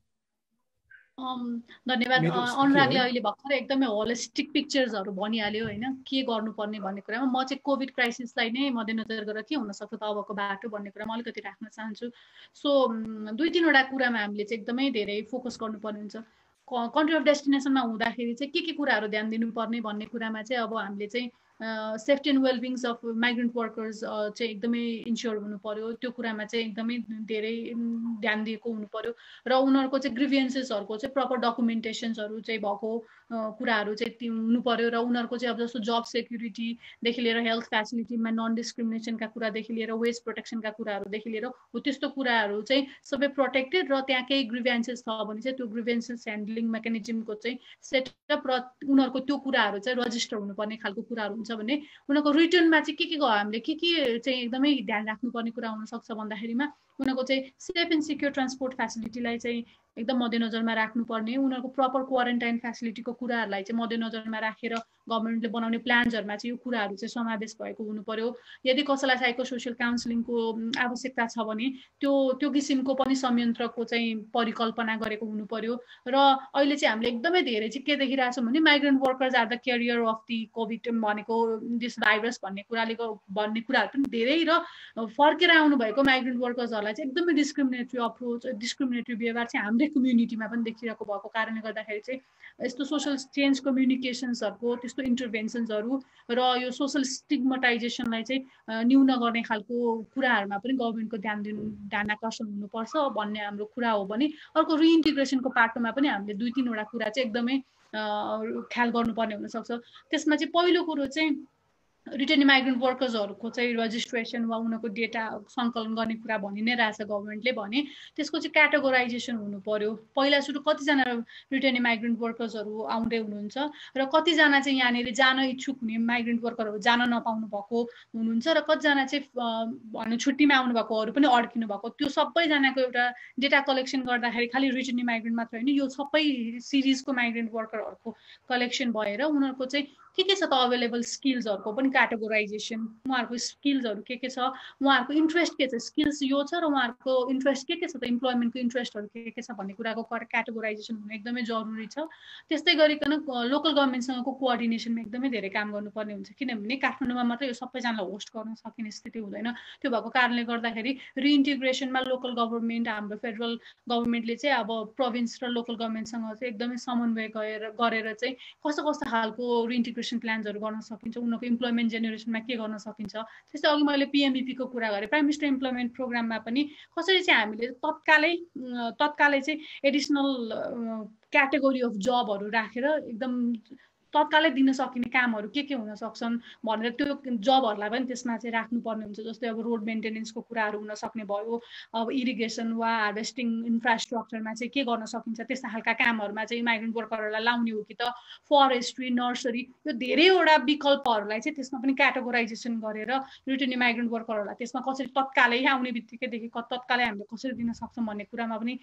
धन्यवाद। अनुरागले अहिले भर्खर एकदमै होलिस्टिक पिक्चर्सहरू भनिहाल्यो होइन। के गर्नुपर्ने भन्ने कुरामा। म चाहिँ कोभिड क्राइसिसलाई नै मध्यनजर गरेर के हुनसक्छ त अबको बाटो भन्ने कुरामा अलिकति राख्न चाहन्छु। सो दुई तिनवटा कुरामा हामीले चाहिँ एकदमै धेरै फोकस गर्नुपर्ने हुन्छ। कन्ट्री अफ डेस्टिनेसनमा हुँदाखेरि चाहिँ के के कुराहरू ध्यान दिनुपर्ने भन्ने कुरामा चाहिँ अब हामीले चाहिँ safety and wellbeings of migrant workers चाहिँ एकदमै इन्स्योर हुनु पऱ्यो त्यो कुरामा चाहिँ एकदमै धेरै ध्यान दिएको हुनु पऱ्यो र उनीहरूको चाहिँ ग्रिभियन्सेसहरूको चाहिँ प्रपर डकुमेन्टेसन्सहरू चाहिँ भएको कुराहरू चाहिँ हुनु पऱ्यो र उनीहरूको चाहिँ अब जस्तो जब सेक्युरिटीदेखि लिएर हेल्थ फेसिलिटीमा नन डिस्क्रिमिनेसनका कुरादेखि लिएर वेस्ट प्रोटेक्सनका कुराहरूदेखि लिएर हो त्यस्तो कुराहरू चाहिँ सबै प्रोटेक्टेड र त्यहाँ केही ग्रिभेन्सेस छ भने चाहिँ त्यो ग्रिभेन्सेस ह्यान्डलिङ मेकानिजमको चाहिँ सेटअप र उनीहरूको त्यो कुराहरू चाहिँ रजिस्टर हुनुपर्ने खालको कुराहरू हुन्छ भने उनीहरूको रिटर्नमा चाहिँ के के हामीले? के के चाहिँ एकदमै ध्यान राख्नुपर्ने कुरा हुनसक्छ भन्दाखेरिमा? उनीहरूको चाहिँ सेफ एन्ड सिक्योर ट्रान्सपोर्ट फेसिलिटीलाई चाहिँ एकदम मध्यनजरमा राख्नुपर्ने उनीहरूको प्रपर क्वारेन्टाइन फेसिलिटीको कुराहरूलाई चाहिँ मध्यनजरमा राखेर गभर्मेन्टले बनाउने प्लान्सहरूमा चाहिँ यो कुराहरू चाहिँ समावेश भएको हुनु पर्यो यदि कसैलाई साइको सोसियल काउन्सिलिङको आवश्यकता छ भने त्यो त्यो किसिमको पनि संयन्त्रको चाहिँ परिकल्पना गरेको हुनु पर्यो र अहिले चाहिँ हामीले एकदमै धेरै चाहिँ के देखिरहेछौँ भने migrant workers are the carrier of the COVID भनेको दिस भाइरस भन्ने कुराले भन्ने कुराहरू पनि धेरै र फर्केर आउनुभएको माइग्रेन्ट वर्कर्सहरूलाई चाहिँ एकदमै डिस्क्रिमिनेटरी अप्रोच डिस्क्रिमिनेटरी व्यवहार चाहिँ हाम्रै कम्युनिटीमा पनि देखिरहेको भएको कारणले गर्दाखेरि चाहिँ यस्तो सोसल चेन्ज कम्युनिकेसन्सहरूको त्यस्तो इन्टरभेन्सन्सहरू र यो सोसल स्टिगमटाइजेसनलाई चाहिँ न्यून गर्ने खालको कुराहरूमा पनि गभर्मेन्टको ध्यान दिनु ध्यान आकर्षण हुनुपर्छ भन्ने हाम्रो कुरा हो भने अर्को रिइन्टिग्रेसनको पाटोमा पनि हामीले दुई तिनवटा कुरा चाहिँ एकदमै ख्याल गर्नुपर्ने हुनसक्छ। त्यसमा चाहिँ पहिलो कुरो चाहिँ रिटर्न माइग्रेन्ट वर्कर्सहरूको चाहिँ रजिस्ट्रेसन वा उनीहरूको डेटा सङ्कलन गर्ने कुरा भनि नै रहेछ गभर्मेन्टले भने। त्यसको चाहिँ क्याटेगोराइजेसन हुनु पर्यो। पहिला सुरु कतिजना रिटर्न माइग्रेन्ट वर्कर्सहरू आउँदै हुनुहुन्छ र कतिजना चाहिँ यहाँनिर जान इच्छुक हुने माइग्रेन्ट वर्करहरू जान नपाउनु भएको हुनुहुन्छ र कतिजना चाहिँ भनौँ छुट्टीमा आउनुभएकोहरू पनि अड्किनु भएको। त्यो सबैजनाको एउटा डेटा कलेक्सन गर्दाखेरि खालि रिटर्न माइग्रेन्ट मात्र होइन यो सबै सिरिजको माइग्रेन्ट वर्करहरूको कलेक्सन भएर उनीहरूको चाहिँ के के छ त अभाइलेबल स्किल्सहरूको पनि क्याटेगोराइजेसन उहाँहरूको स्किल्सहरू के के छ? उहाँहरूको इन्ट्रेस्ट के छ? स्किल्स यो छ र उहाँहरूको इन्ट्रेस्ट के के छ त? इम्प्लोइमेन्टको इन्ट्रेस्टहरू के के छ भन्ने कुराको क्याटेगोराइजेसन हुनु एकदमै जरुरी छ। त्यस्तै गरिकन लोकल गभर्मेन्टसँगको कोअर्डिनेसनमा एकदमै धेरै काम गर्नुपर्ने हुन्छ। किनभने काठमाडौँमा मात्रै यो सबैजनालाई होस्ट गर्न सकिने स्थिति हुँदैन। त्यो भएको कारणले गर्दाखेरि रिइन्टिग्रेसनमा लोकल गभर्मेन्ट हाम्रो फेडरल गभर्मेन्टले चाहिँ अब प्रोभिन्स र लोकल गभर्मेन्टसँग चाहिँ एकदमै समन्वय गरेर गरेर चाहिँ कस्तो कस्तो खालको रिइन्टिग्रेसन एजुकेसन प्लान्सहरू गर्न सकिन्छ उनीहरूको इम्प्लोइमेन्ट जेनेरेसनमा के गर्न सकिन्छ। त्यस्तै अघि मैले पिएमबिपीको कुरा गरेँ प्राइम मिनिस्टर इम्प्लोइमेन्ट प्रोग्राममा पनि कसरी चाहिँ हामीले तत्कालै तत्कालै चाहिँ एडिसनल क्याटेगोरी अफ जबहरू राखेर एकदम तत्कालै दिन सकिने कामहरू के के हुन सक्छन् भनेर त्यो जबहरूलाई पनि त्यसमा चाहिँ राख्नुपर्ने हुन्छ जस्तै अब रोड मेन्टेनेन्सको कुराहरू हुन सक्ने भयो अब इरिगेसन वा हार्भेस्टिङ इन्फ्रास्ट्रक्चरमा चाहिँ के गर्न सकिन्छ त्यस्ता खालका कामहरूमा चाहिँ माइग्रेन्ट वर्करहरूलाई लाउने हो कि त फरेस्ट्री नर्सरी यो धेरैवटा विकल्पहरूलाई चाहिँ त्यसमा पनि क्याटेगोराइजेसन गरेर रिटर्न माइग्रेन्ट वर्करहरूलाई त्यसमा कसरी तत्कालै आउने बित्तिकैदेखि तत्कालै हामीले कसरी दिन सक्छौँ भन्ने कुरामा पनि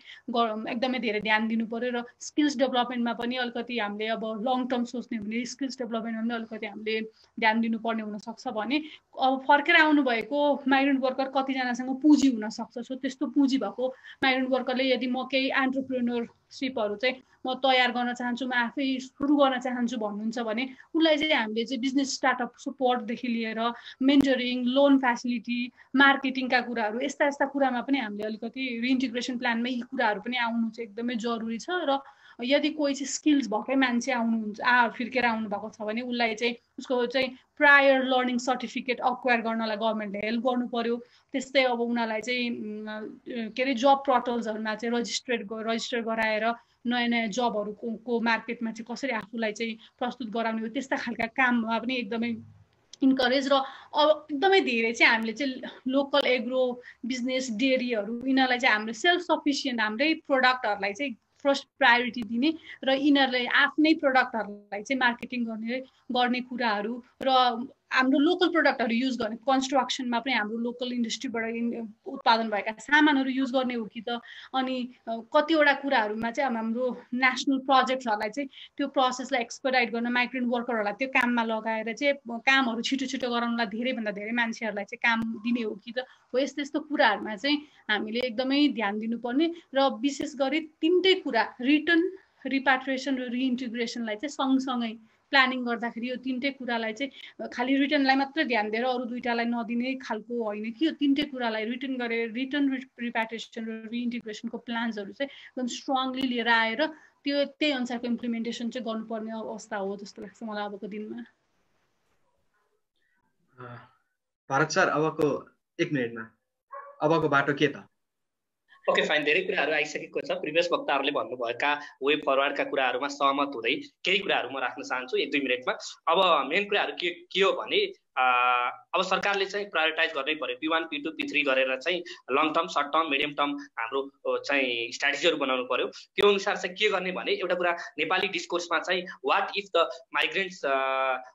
एकदमै धेरै ध्यान दिनु पऱ्यो र स्किल्स डेभलपमेन्टमा पनि अलिकति हामीले अब लङ टर्म सोच्ने भने स्किल्स डेभलपमेन्टमा पनि अलिकति हामीले ध्यान दिनुपर्ने हुनसक्छ भने अब फर्केर आउनुभएको माइग्रेन्ट वर्कर कतिजनासँग पुँजी हुनसक्छ। सो त्यस्तो पुँजी भएको माइग्रेन्ट वर्करले यदि म केही एन्टरप्रेनरसिपहरू चाहिँ म तयार गर्न चाहन्छु म आफै सुरु गर्न चाहन्छु भन्नुहुन्छ भने उसलाई चाहिँ हामीले चाहिँ बिजनेस स्टार्टअप सपोर्टदेखि लिएर मेन्टरिङ लोन फेसिलिटी मार्केटिङका कुराहरू यस्ता यस्ता कुरामा पनि हामीले अलिकति रिइन्टिग्रेसन प्लानमै यी कुराहरू पनि आउनु चाहिँ एकदमै जरुरी छ र यदि कोही चाहिँ स्किल्स भएकै मान्छे आउनुहुन्छ आ फिर्केर आउनुभएको छ भने उसलाई चाहिँ उसको चाहिँ प्रायर लर्निङ सर्टिफिकेट अक्वायर गर्नलाई गभर्मेन्टले हेल्प गर्नु पऱ्यो त्यस्तै अब उनीहरूलाई चाहिँ के अरे जब पोर्टल्सहरूमा चाहिँ रजिस्ट्रेट रजिस्टर गराएर नयाँ नयाँ जबहरूको मार्केटमा चाहिँ कसरी आफूलाई चाहिँ प्रस्तुत गराउने हो त्यस्ता खालका काममा पनि एकदमै इन्करेज र अब एकदमै धेरै चाहिँ हामीले चाहिँ लोकल एग्रो बिजनेस डेरीहरू यिनीहरूलाई चाहिँ हाम्रो सेल्फ सफिसियन्ट हाम्रै प्रडक्टहरूलाई चाहिँ फर्स्ट प्रायोरिटी दिने र यिनीहरूले आफ्नै प्रडक्टहरूलाई चाहिँ मार्केटिङ गर्ने गर्ने कुराहरू र हाम्रो लोकल प्रडक्टहरू युज गर्ने कन्स्ट्रक्सनमा पनि हाम्रो लोकल इन्डस्ट्रीबाट उत्पादन भएका सामानहरू युज गर्ने हो कि त? अनि कतिवटा कुराहरूमा चाहिँ हाम्रो नेसनल प्रोजेक्ट्सहरूलाई चाहिँ त्यो प्रोसेसलाई एक्सपराइट गर्न माइग्रेन्ट वर्करहरूलाई त्यो काममा लगाएर चाहिँ कामहरू छिटो छिटो गराउनलाई धेरैभन्दा धेरै मान्छेहरूलाई चाहिँ काम दिने हो कि त? हो यस्तो यस्तो कुराहरूमा चाहिँ हामीले एकदमै ध्यान दिनुपर्ने र विशेष गरी तिनटै कुरा रिटर्न रिपाट्रिएसन र रिइन्टिग्रेसनलाई चाहिँ सँगसँगै प्लानिङ गर्दाखेरि यो तिनटै कुरालाई चाहिँ खालि रिटर्नलाई मात्रै ध्यान दिएर अरू दुइटालाई नदिने खालको होइन कि यो तिनटै कुरालाई रिटर्न गरेर रिटर्न रिप्याटेसन र रिइन्टिग्रेसनको प्लान्सहरू चाहिँ एकदम स्ट्रङली लिएर आएर त्यो त्यही अनुसारको इम्प्लिमेन्टेसन चाहिँ गर्नुपर्ने अवस्था हो जस्तो लाग्छ मलाई अबको दिनमा। भारत सर अबको एक मिनटमा। अबको बाटो के त? ओके फाइन धेरै कुराहरू आइसकेको छ। प्रिभियस वक्ताहरूले भन्नुभएका वे फरवार्डका कुराहरूमा सहमत हुँदै केही कुराहरू म राख्न चाहन्छु एक दुई मिनटमा। अब मेन कुराहरू के के हो भने अब सरकारले चाहिँ प्रायोरिटाइज गर्नै पर्यो। P one P two P three गरेर चाहिँ long term short term medium term हाम्रो चाहिँ स्ट्राटेजीहरू बनाउनु पर्यो। त्यो अनुसार चाहिँ के गर्ने भने एउटा कुरा नेपाली डिस्कोर्समा चाहिँ what if the migrants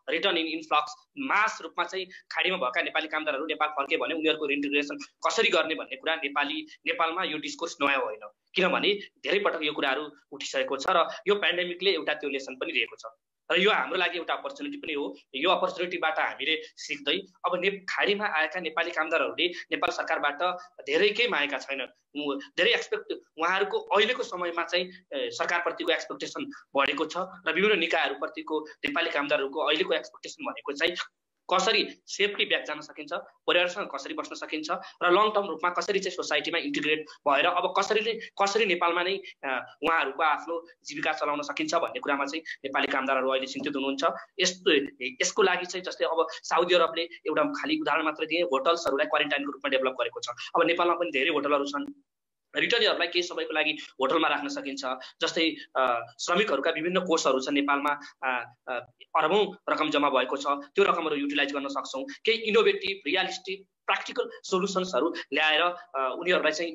return in influx mass रूपमा चाहिँ खाडीमा भएका नेपाली कामदारहरू नेपाल फर्के भने उनीहरूको इन्टिग्रेसन कसरी गर्ने भन्ने कुरा नेपाली नेपालमा यो डिस्कोर्स नयाँ होइन। किनभने धेरै पटक यो कुराहरू उठिसकेको छ र यो पेन्डेमिकले एउटा त्यो लेसन पनि दिएको छ। र यो हाम्रो लागि एउटा अपर्च्युनिटी पनि हो। यो अपर्च्युनिटीबाट हामीले सिक्दै अब ने खाडीमा आएका नेपाली कामदारहरूले नेपाल सरकारबाट धेरै केही मागेका छैनन्। धेरै एक्सपेक्ट उहाँहरूको अहिलेको समयमा चाहिँ सरकारप्रतिको एक्सपेक्टेसन बढेको छ र विभिन्न निकायहरूप्रतिको नेपाली कामदारहरूको अहिलेको एक्सपेक्टेसन भनेको चाहिँ कसरी सेफ्टी ब्याक जान सकिन्छ परिवारसँग कसरी बस्न सकिन्छ र लङ टर्म रूपमा कसरी चाहिँ सोसाइटीमा इन्टिग्रेट भएर अब कसरी नै कसरी नेपालमा नै उहाँहरूको आफ्नो जीविका चलाउन सकिन्छ भन्ने कुरामा चाहिँ नेपाली कामदारहरू अहिले चिन्तित हुनुहुन्छ। यस्तो यसको लागि चाहिँ जस्तै अब साउदी अरबले एउटा खालि उदाहरण मात्र दिए होटल्सहरूलाई क्वारेन्टाइनको रूपमा डेभलप गरेको छ। अब नेपालमा पनि धेरै होटलहरू छन्। रिटर्नीहरूलाई केही समयको लागि होटलमा राख्न सकिन्छ। जस्तै श्रमिकहरूका विभिन्न कोर्सहरू छ नेपालमा। अरबौँ रकम जम्मा भएको छ। त्यो रकमहरू युटिलाइज गर्न सक्छौँ। केही इनोभेटिभ रियालिस्टिक प्र्याक्टिकल सोल्युसन्सहरू ल्याएर उनीहरूलाई चाहिँ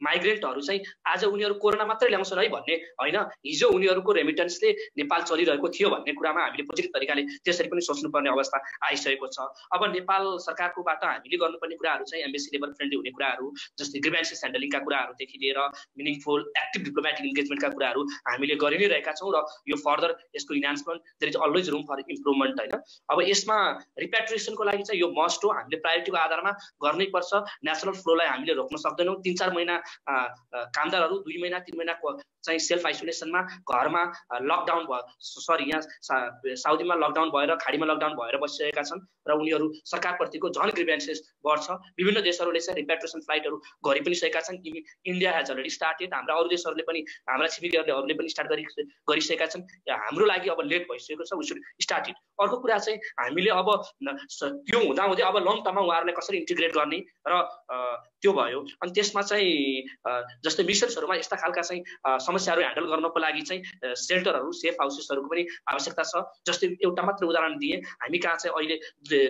माइग्रेन्टहरू चाहिँ आज उनीहरू कोरोना मात्रै ल्याउँछन् है भन्ने होइन? हिजो उनीहरूको रेमिटेन्सले नेपाल चलिरहेको थियो भन्ने कुरामा हामीले पोजिटिभ तरिकाले त्यसरी पनि सोच्नुपर्ने अवस्था आइसकेको छ। अब नेपाल सरकारकोबाट हामीले गर्नुपर्ने कुराहरू चाहिँ एम्बेसी लेभल फ्रेन्डली हुने कुराहरू जस्तै ग्रिभेन्सेस ह्यान्डलिङका कुराहरूदेखि लिएर मिनिङफुल एक्टिभ डिप्लोमेटिक इन्गेजमेन्टका कुराहरू हामीले गरि नै रहेका छौँ र यो फर्दर यसको enhancement there is always room for improvement होइन? अब यसमा रिपेट्रिएसनको लागि चाहिँ यो मस्ट हो। हामीले प्रायोरिटीको आधारमा गर्नै पर्छ। नेसनल फ्लोलाई हामीले रोक्न सक्दैनौँ। तिन चार महिना कामदारहरू दुई महिना तिन महिनाको चाहिँ सेल्फ आइसोलेसनमा घरमा लकडाउन भयो सरी यहाँ साउदीमा लकडाउन भएर खाडीमा लकडाउन भएर बसिरहेका छन् र उनीहरू सरकारप्रतिको झन् ग्रिभेन्सेस बढ्छ। विभिन्न देशहरूले चाहिँ रिपेट्रेसन फ्लाइटहरू गरि पनि सकेका छन्। इन्डिया हेज अलरेडी स्टार्टेड हाम्रा अरू देशहरूले पनि हाम्रा छिमेकीहरूले पनि स्टार्ट गरि गरिसकेका छन्। हाम्रो लागि अब लेट भइसकेको छ सुड स्टार्टेड अर्को कुरा चाहिँ हामीले अब त्यो हुँदाहुँदै अब लङ टर्ममा उहाँहरूलाई कसरी इन्टिग्रेट गर्ने र त्यो भयो। अनि त्यसमा चाहिँ जस्तै मिसन्सहरूमा यस्ता खालका चाहिँ समस्याहरू ह्यान्डल गर्नको लागि चाहिँ सेल्टरहरू सेफ हाउसेसहरूको पनि आवश्यकता छ। जस्तै एउटा मात्र उदाहरण दिएँ। हामी कहाँ चाहिँ अहिले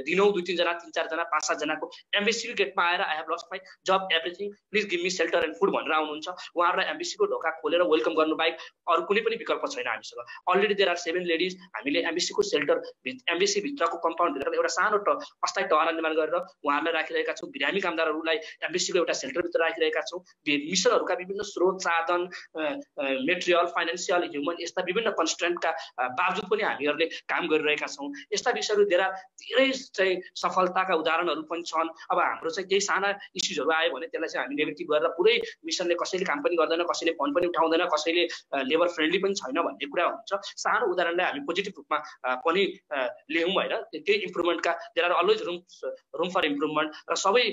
दिनौँ दुई तिनजना तिन चारजना पाँच सातजनाको एम्बेसीको गेटमा आएर I have lost my job everything please give me shelter and food भनेर आउनुहुन्छ। उहाँहरूलाई एम्बेसीको ढोका खोलेर वेलकम गर्नु बाहेक अरू कुनै पनि विकल्प छैन हामीसँग। Already there are seven ladies हामीले एम्बेसीको सेल्टर एम्बेसी भित्रको कम्पाउन्डभित्र एउटा सानो ट अस्थायी टहरा निर्माण गरेर उहाँहरूलाई राखिरहेका छौँ। बिरामी कामदारहरूलाई एम्बेसीको एउटा सेल्टरभित्र राखिरहेका छौँ। मिसनहरूका विभिन्न स्रोत साधन मेटेरियल फाइनेन्सियल ह्युमन यस्ता विभिन्न कन्सटेन्टका बावजुद पनि हामीहरूले काम गरिरहेका छौँ। यस्ता विषयहरू धेरै धेरै चाहिँ सफलताका उदाहरणहरू पनि छन्। अब हाम्रो चाहिँ केही साना इस्युजहरू आयो भने त्यसलाई चाहिँ हामी नेगेटिभ गरेर पुरै मिसनले कसैले काम पनि गर्दैन कसैले फोन पनि उठाउँदैन कसैले लेबर फ्रेन्डली पनि छैन भन्ने कुरा हुन्छ। सानो उदाहरणलाई हामी पोजिटिभ रूपमा पनि ल्याउँ होइन त्यही इम्प्रुभमेन्टका there are always room room for improvement र सबै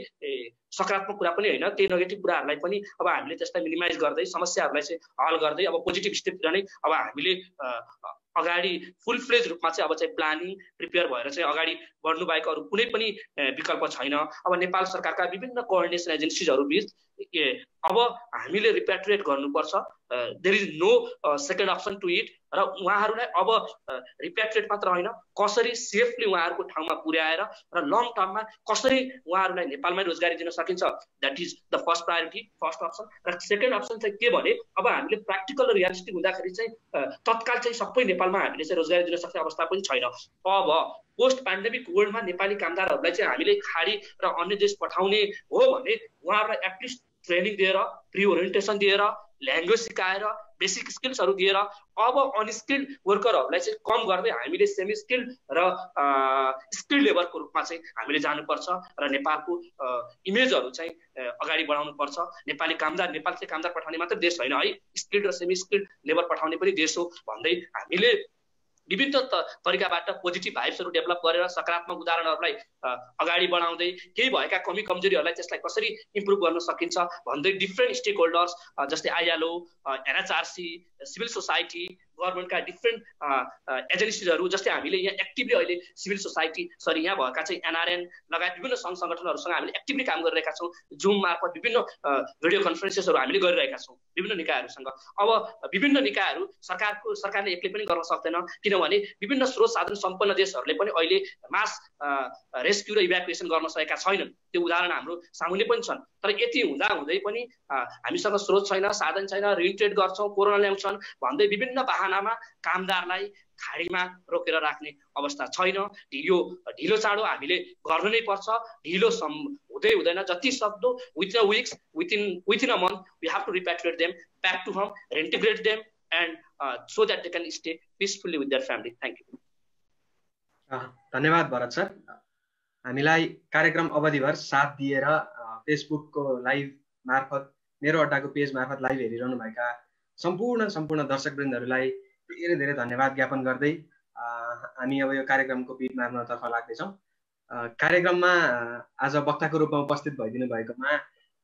सकारात्मक कुरा पनि होइन। त्यही नेगेटिभ कुराहरूलाई पनि अब हामीले त्यसलाई मिनिमाइज गर्दै समस्याहरूलाई चाहिँ हल गर्दै अब पोजिटिभ स्टेपतिर नै अब हामीले अगाडि फुल फ्लेज रूपमा चाहिँ अब चाहिँ प्लानिङ प्रिपेयर भएर चाहिँ अगाडि बढ्नु बाहेक अरू कुनै पनि विकल्प छैन। अब नेपाल सरकारका विभिन्न कोअर्डिनेसन एजेन्सिजहरू बिच अब हामीले रिपेट्रिएट गर्नुपर्छ there is no second option to it र उहाँहरूलाई अब रिपेट्रिएट मात्र होइन कसरी सेफली उहाँहरूको ठाउँमा पुर्याएर र लङ टर्ममा कसरी उहाँहरूलाई नेपालमै रोजगारी दिन सकिन्छ that is the first priority first option र सेकेन्ड अप्सन चाहिँ के भने अब हामीले प्र्याक्टिकल रियालिस्टिक हुँदाखेरि चाहिँ तत्काल चाहिँ सबै नेपालमा हामीले चाहिँ रोजगारी दिन सक्ने अवस्था पनि छैन। अब पोस्ट पेन्डेमिक वर्ल्डमा नेपाली कामदारहरूलाई चाहिँ हामीले खाडी र अन्य देश पठाउने हो भने उहाँहरूलाई एटलिस्ट ट्रेनिङ दिएर प्रि ओरिएन्टेसन दिएर ल्याङ्ग्वेज सिकाएर बेसिक स्किल्सहरू दिएर अब अनस्किल्ड वर्करहरूलाई चाहिँ कम गर्दै हामीले सेमी स्किल्ड र स्किल्ड लेबरको रूपमा चाहिँ हामीले जानुपर्छ र नेपालको इमेजहरू चाहिँ अगाडि बढाउनु पर्छ नेपाली कामदार नेपाल चाहिँ कामदार पठाउने मात्रै देश होइन है। स्किल्ड र सेमी स्किल्ड लेबर पठाउने पनि देश हो भन्दै हामीले विभिन्न तरिकाबाट पोजिटिभ भाइब्सहरू डेभलप गरेर सकारात्मक उदाहरणहरूलाई अगाडि बढाउँदै केही भएका कमी कमजोरीहरूलाई त्यसलाई कसरी इम्प्रुभ गर्न सकिन्छ भन्दै डिफ्रेन्ट स्टेक होल्डर्स जस्तै आइएलओ एनएचआरसी सिभिल सोसाइटी गभर्मेन्टका डिफ्रेन्ट एजेन्सिजहरू जस्तै हामीले यहाँ एक्टिभली अहिले सिभिल सोसाइटी सरी यहाँ भएका चाहिँ एनआरएन लगायत विभिन्न सङ्घ सङ्गठनहरूसँग हामीले एक्टिभली काम गरिरहेका छौँ। जुम मार्फत विभिन्न भिडियो कन्फरेन्सेसहरू हामीले गरिरहेका छौँ विभिन्न निकायहरूसँग। अब विभिन्न निकायहरू सरकारको सरकारले एक्लै पनि गर्न सक्दैन किनभने विभिन्न स्रोत साधन सम्पन्न देशहरूले पनि अहिले मास रेस्क्यु र इभ्याकुएसन गर्न सकेका छैनन्। त्यो उदाहरण हाम्रो सामुन्ने पनि छन्। तर यति हुँदा हुँदै पनि हामीसँग स्रोत छैन साधन छैन ऋण ट्रेड गर्छौँ कोरोना ल्याउँछन् भन्दै विभिन्न वाहनामा कामदारलाई खाडीमा रोकेर राख्ने अवस्था छैन। ढिलो ढिलो चाँडो हामीले गर्नु नै पर्छ। ढिलो सम् हुँदै हुँदैन। जति सक्दो with a weeks within within a month we have to repatriate them back to home reintegrate them and so that they can stay peacefully with their family thank you धन्यवाद भरत सर। हामीलाई कार्यक्रम अवधिभर साथ दिएर फेसबुकको लाइभ मार्फत मेरो अड्डाको page मार्फत live हेरिरहनुभएका सम्पूर्ण सम्पूर्ण दर्शकवृन्दहरूलाई धेरै धेरै धन्यवाद ज्ञापन गर्दै हामी अब यो कार्यक्रमको पिट मार्नतर्फ लाग्दैछौँ। कार्यक्रममा आज वक्ताको रूपमा उपस्थित भइदिनु भएकोमा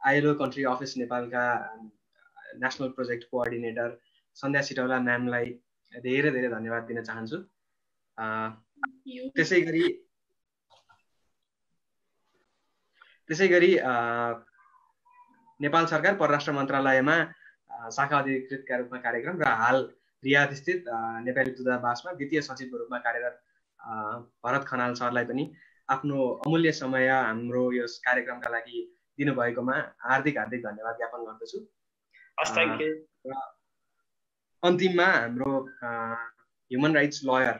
आइएलओ कन्ट्री अफिस नेपालका national project coordinator Sandhya Sitaula म्यामलाई धेरै धेरै धन्यवाद दिन चाहन्छु। त्यसै गरी त्यसै गरी नेपाल सरकार परराष्ट्र मन्त्रालयमा शाखा अधिकृतका रूपमा कार्यक्रम र हाल रियाद स्थित नेपाली दूतावासमा द्वितीय सचिवको रूपमा कार्यरत भरत खनाल सरलाई पनि आफ्नो अमूल्य समय हाम्रो यस कार्यक्रमका लागि दिनुभएकोमा हार्दिक हार्दिक धन्यवाद ज्ञापन गर्दछु। अन्तिममा हाम्रो ह्युमन राइट्स लयर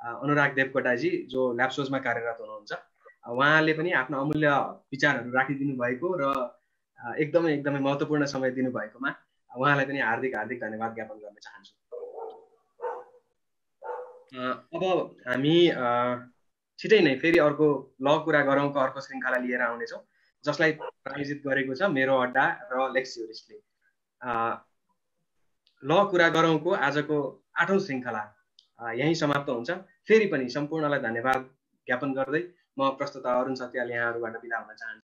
अनुराग देवकोटाजी जो ल्याप्सोजमा कार्यरत हुनुहुन्छ उहाँले पनि आफ्नो अमूल्य विचारहरू राखिदिनु भएको र एकदमै एकदमै महत्त्वपूर्ण समय दिनुभएकोमा उहाँलाई पनि हार्दिक हार्दिक धन्यवाद ज्ञापन गर्न चाहन्छु। अब हामी छिटै नै फेरि अर्को ल कुरा गरौँको अर्को श्रृङ्खला लिएर आउनेछौँ जसलाई प्रायोजित गरेको छ मेरो अड्डा र लेक्स युरिस्टले ल कुरा गरौँको आजको आठौँ श्रृङ्खला यहीँ समाप्त हुन्छ। फेरि पनि सम्पूर्णलाई धन्यवाद ज्ञापन गर्दै म प्रस्तुत अरुण सत्याल यहाँहरूबाट बिदा हुन चाहन्छु।